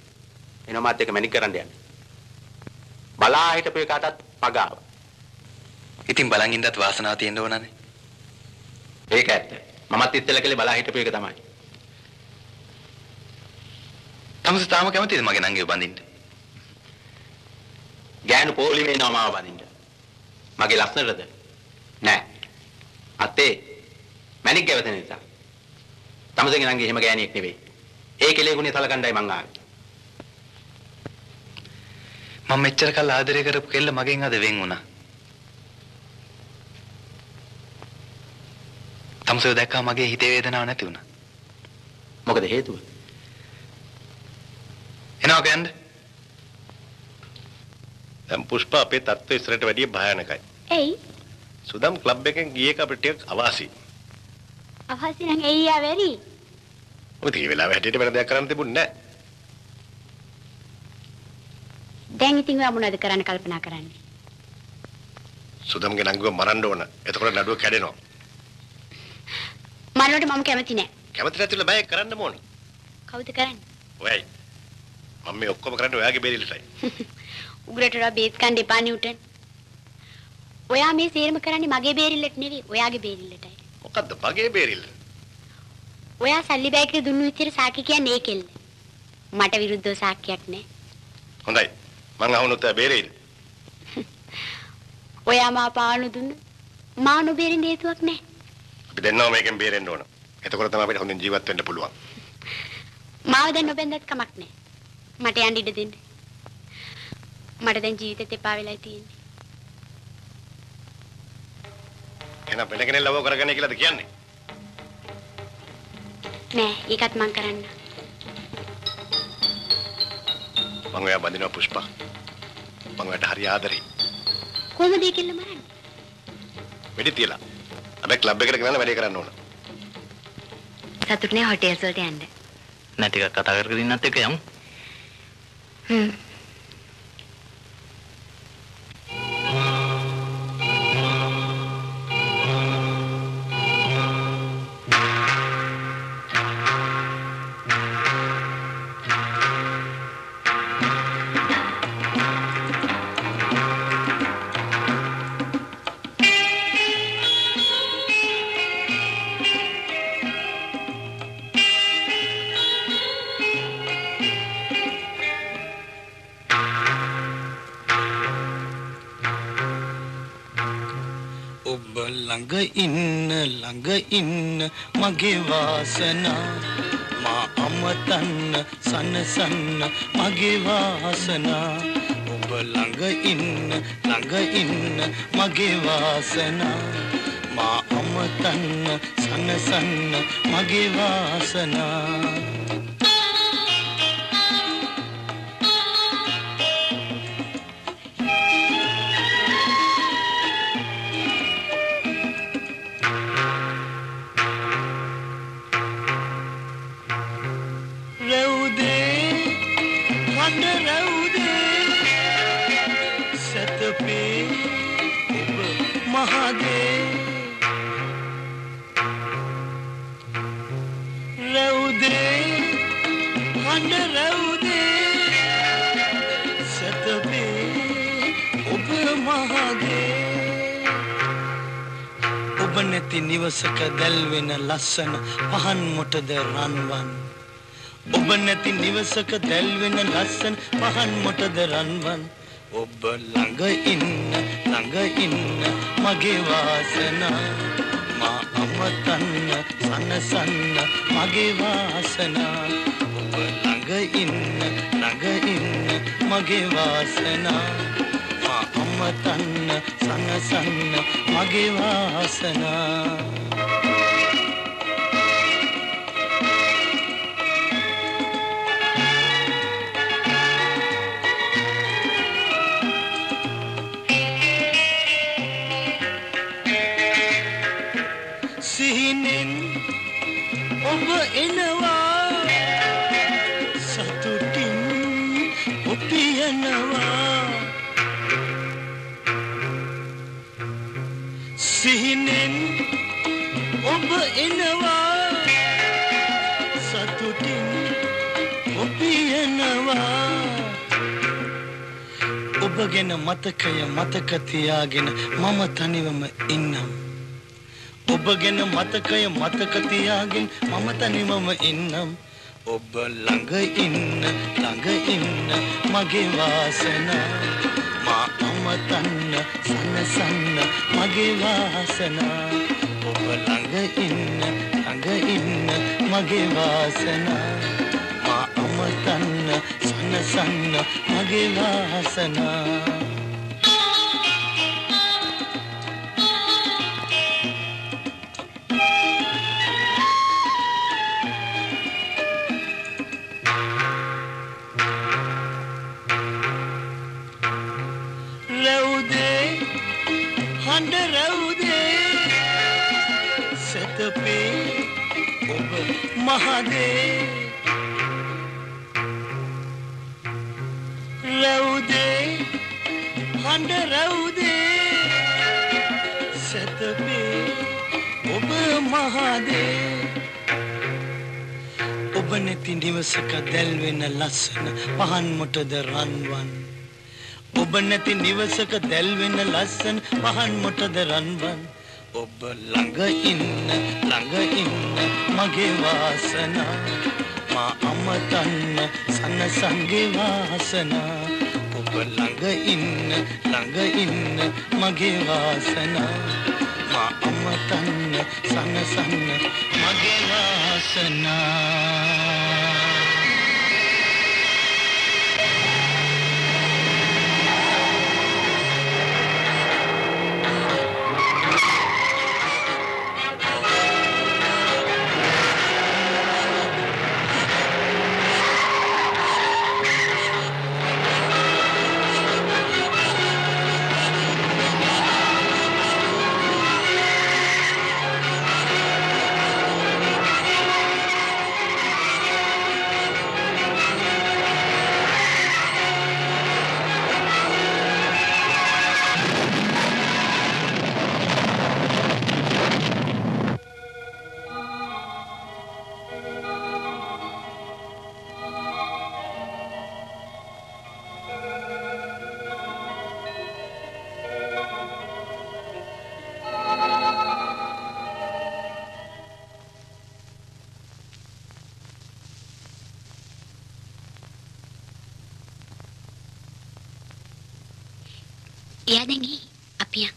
එනවා මාත් එක්ක මැනික් කරන්න යන්න. බලා හිටපු එකටත් පගාව. ඉතින් බලන් ඉඳත් වාසනාව තියෙන්න ඕනනේ. ඒක ඇත්ත. මමත් ඉස්සෙල්ලා කලේ බලා හිටපු එක තමයි. තමුසේ තාම කැමතිද මගේ නංගිව බඳින්න? ගෑනු පොලිමේ නෝ මාව බඳින්න. මගේ ලස්සනටද? නෑ. අතේ මැනික් ගැවතෙන නිසා. තමසගේ නංගි එහෙම ගෑණියෙක් නෙවෙයි. ඒ කෙලේ ගුණේ සලකණ්ඩයි මං ආවේ. මම මෙච්චර කල් ආදරය කරපු කෙල්ල මගෙන් අද වෙන් වුණා. තමුසේ දැක්කා මගේ හිතේ වේදනාවක් නැති වුණා. මොකද හේතුව? එනවා කියන්නේ? දැන් පුෂ්පා අපේ තත්ත්වය ඉස්සරට වැඩිය භයානකයි. එයි සුදම් ක්ලබ් එකෙන් ගිය අපිට ටිකක් අවාසි. අවශ්‍ය නම් එයි ආ වෙරි. මොකද මේ වෙලාව හැටියට වෙන දෙයක් කරන්න තිබුණේ නැහැ. දැන් ඉතින් ඔයා මොනවද කරන්න කල්පනා කරන්නේ? සුදම්ගේ නංගිව මරන්න ඕන. එතකොට නඩුව කැඩෙනවා. මරණයට මම කැමති නෑ. කැමති නැතිල බය කරන්න ඕනේ. කවුද කරන්නේ? ඔයයි. මම මේ ඔක්කොම කරන්නේ ඔයාගේ බේරිලටයි. <laughs> උගරට වඩා බේත් ගන්න එපා නිව්ටන්. ඔයා මේ සේරම කරන්නේ මගේ බේරිල්ලට නෙවෙයි ඔයාගේ බේරිල්ලටයි. මොකද්ද මගේ බේරිල්ල? ඔයා සල්ලි බෑග්ගේ දුන්නු විදියට සාක්ෂි කියන්නේ ඒකෙල්ල. මට විරුද්ධව සාක්ෂියක් නෑ. හොඳයි. මං අහුනොත් බේරෙයිද? <laughs> ඔයා මා පානු දුන්න මා නොබේරෙන්න හේතුවක් නෑ. අපි දෙන්නම මේකෙන් බේරෙන්න ඕන. එතකොට තමයි අපිට හොඳින් ජීවත් වෙන්න පුළුවන්. <laughs> මාව දැන් නොබැන්දත් කමක් නෑ. මට යන්න ඉඩ දෙන්න. මට දැන් ජීවිතෙත් එපා වෙලා තියෙන්නේ. එහෙනම් වෙන කෙනෙක් ලවෝ කරගන්නේ කියලාද කියන්නේ? නෑ ඒකත් මං කරන්න. මං ඔයා බඳිනවා පුෂ්පා. මං ඔයාට හරි ආදරෙයි. කොහොමද ඒකෙල්ල මරන්නේ? වෙඩි තියලා. හැබැයි ක්ලබ් එකට ගෙනල්ලා වැඩේ කරන්න ඕන. සතුට නෑ හොටෙල්ස් වලට යන්න. නෑ ටිකක් කතා කරගෙන ඉන්නත් එක්ක යමු. හ්ම්. ඉන්න ළඟ ඉන්න මගේ වාසනා. මා අමතන්න සනසන්න මගේ වාසනා. ඔබ ළඟ ඉන්න ළඟ ඉන්න මගේ වාසනා. මා අමතන්න සනසන්න මගේ වාසනා. නැති නිවසක දැල්වෙන ලස්සන පහන් මොටද රන්වන්. ඔබ නැති නිවසක දැල්වෙන ලස්සන පහන් මොටද රන්වන්. ඔබ ළඟ ඉන්න ළඟ ඉන්න මගේ වාසනා. මා අමතන්න සනසන්න මගේ වාසනා. ඔබ ළඟ ඉන්න ළඟ ඉන්න මගේ වාසනා. මා අමතන්න සනසන්න මගේ වාසනා. එනවා සතුටින් ඔපියනවා සිහිනෙන් ඔබ එනවා. සතුටින් ඔපියනවා ඔබ ගැන මතකය මතක තියාගෙන මම තනිවම ඉන්නම්. ඔබ ගැන මතකය මතක තියාගෙන මම තනිවම ඉන්නම්. ඔබ ළඟ ඉන්න ළඟ ඉන්න මගේ වාසනා. මා අමතන්න සනසන්න මගේ වාසනා. ඔබ ළඟ ඉන්න ළඟ ඉන්න මගේ වාසනා. මා අමතන්න සනසන්න මගේ වාසනා. මහදේ රැවුදේ හඬ රැවුදේ සැතපේ ඔබ මහදේ ඔබ නැති නිවසක දැල්වෙන ලස්සන පහන් මොටද රන්වන් ඔබ නැති නිවසක දැල්වෙන ලස්සන පහන් මොටද රන්වන් ඔබ ළඟ ඉන්න ළඟ ඉන්න මගේ වාසනා. මා අමතන්න සනසන්ගේ වාසනා. ඔබ ළඟ ඉන්න ළඟ ඉන්න මගේ වාසනා. මා අමතන්න සනසන්න මගේ වාසනා. එයා දැන් ගිහී අපි යන්.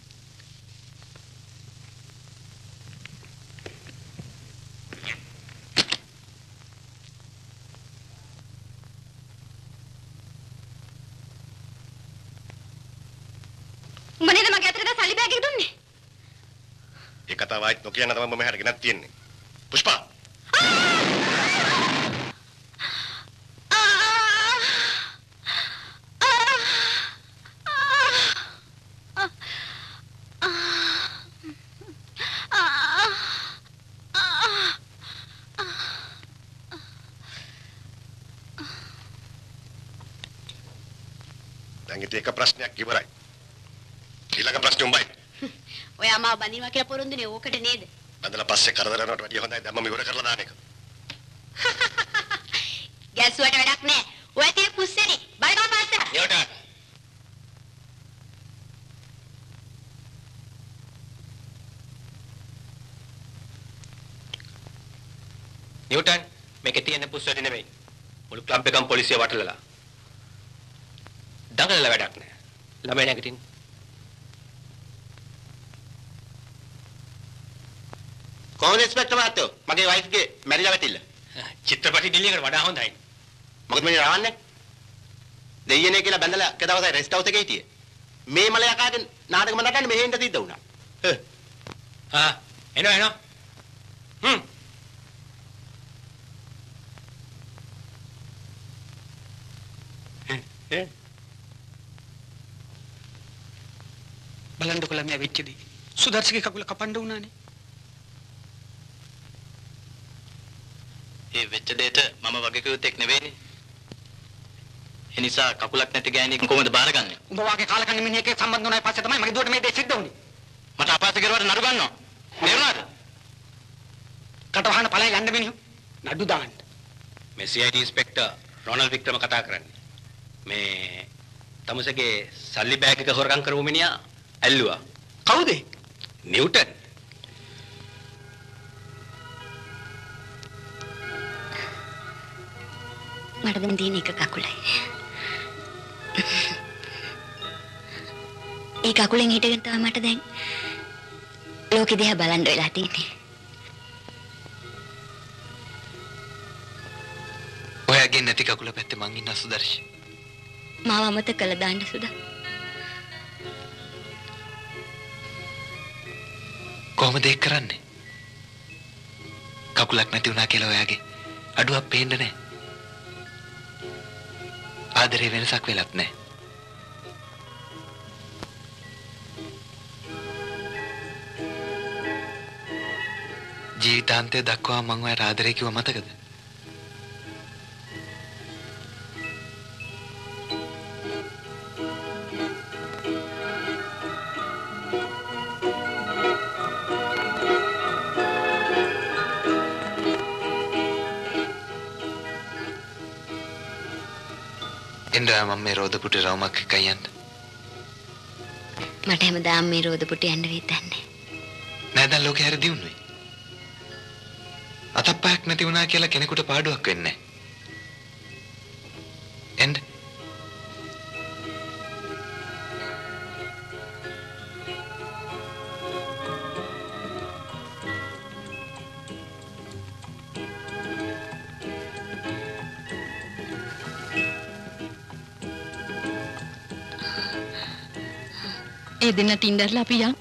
මොනේද මගේ අතට සල්ලි බෑග් එක දුන්නේ? ඒ කතාව ආයිත් නොකියන්න තමයි මම හැරගෙන තියෙන්නේ. පුෂ්පා බනිනවා කියලා පොරොන්දුනේ ඕකට නේද? බඳලා පස්සේ කරදර කරනවට වැඩිය හොඳයි දැන් මම ඉවර කරලා දාන එක. <laughs> ගැස්සුවට වැඩක් නැහැ. ඔය තියෙන පුස්සනේ. බලපන් පස්ස. නිව්ටන් නිව්ටන් මේකේ තියෙන පුස් වැඩි නෙමෙයි. මුළු ක්ලබ් එකම පොලිසිය වටලලා. දඟලලා වැඩක් නැහැ. ළමයි නැගිටින්න. කොහොමද ඉන්ස්පෙක්ටර් මහත්තයෝ? මගේ වයිෆ්ගේ මැරිලා වැටිල්ල. චිත්‍රපටි ඩිලියකට වඩා හොඳයි. මොකද මේ රවන්නේ? දෙයියනේ කියලා බැඳලා එක දවසයි රෙස්ට් හවුස් එකේ හිටියේ. මේ මල යකාගෙන් නාටකම නටන්න මෙහෙ ඉඳ තිද්ද උනා. ආ එනවා එනවා. හ්ම්. බලන්නකො ළමයා වෙච්ච දේ. සුදර්ශගේ කකුල කපන්න උනානේ. ඒ වෙච්ච දෙයට කිව්වෙත් නෙවෙයිනේ. ඒ නිසා කකුලක් නැති ගෑණි කොහොමද බාරගන්නේ? උඹ වාගේ කාලකන්ණි මිනිහෙක් සම්බන්ධ වුණායි පස්සේ තමයි මගේ දුවට මේ දේ සිද්ධ වුනේ. මට අපහාස කරුවට නඩු ගන්නවා. තේරුණාද? කටවහන ඵලයන් යන්න මිනිහු. නඩු දාන්න. මේ CID ඉන්ස්පෙක්ටර් රොනල් වික්‍රම කතා කරන්නේ. මේ තමුසගේ සල්ලි බෑග් එක හොරකම් කරපු මිනිහා ඇල්ලුවා. කවුද? නිව්ටන්. දැන් තියෙන එක කකුලයි. ඒ කකුලෙන් හිටගෙන තමයි මට දැන් ලෝකෙ දිහා බලන්න වෙලා තියෙන්නේ. ඔයාගේ නැති කකුල පැත්තේ මං ඉන්න සුදර්ශ. මාව අමතක කළ දාන්න සුදා. කොහොමද ඒක කරන්නේ? කකුලක් නැති වුණා කියලා ඔයාගේ අඩුවක් පේන්න නැහැ. ආදරේ වෙනසක් වෙලත් නැහැ. ජීවිතාන්තය දක්වා මං ඔයාට ආදරේ කිව්ව මතකද? මම මේ රෝද පුටේ රවුමක් එකයි යන්න. මට හැමදාම මේ රෝද පුටු යන්න වෙතන්නේ. නෑ දැන් ලෝකේ හැර දියුණුවේ. අතප්පයක් නැති වුණා කියලා කෙනෙකුට පාඩුවක් වෙන්නේ ඒ දෙන්න ටින්ඩර්ලා අපි යන්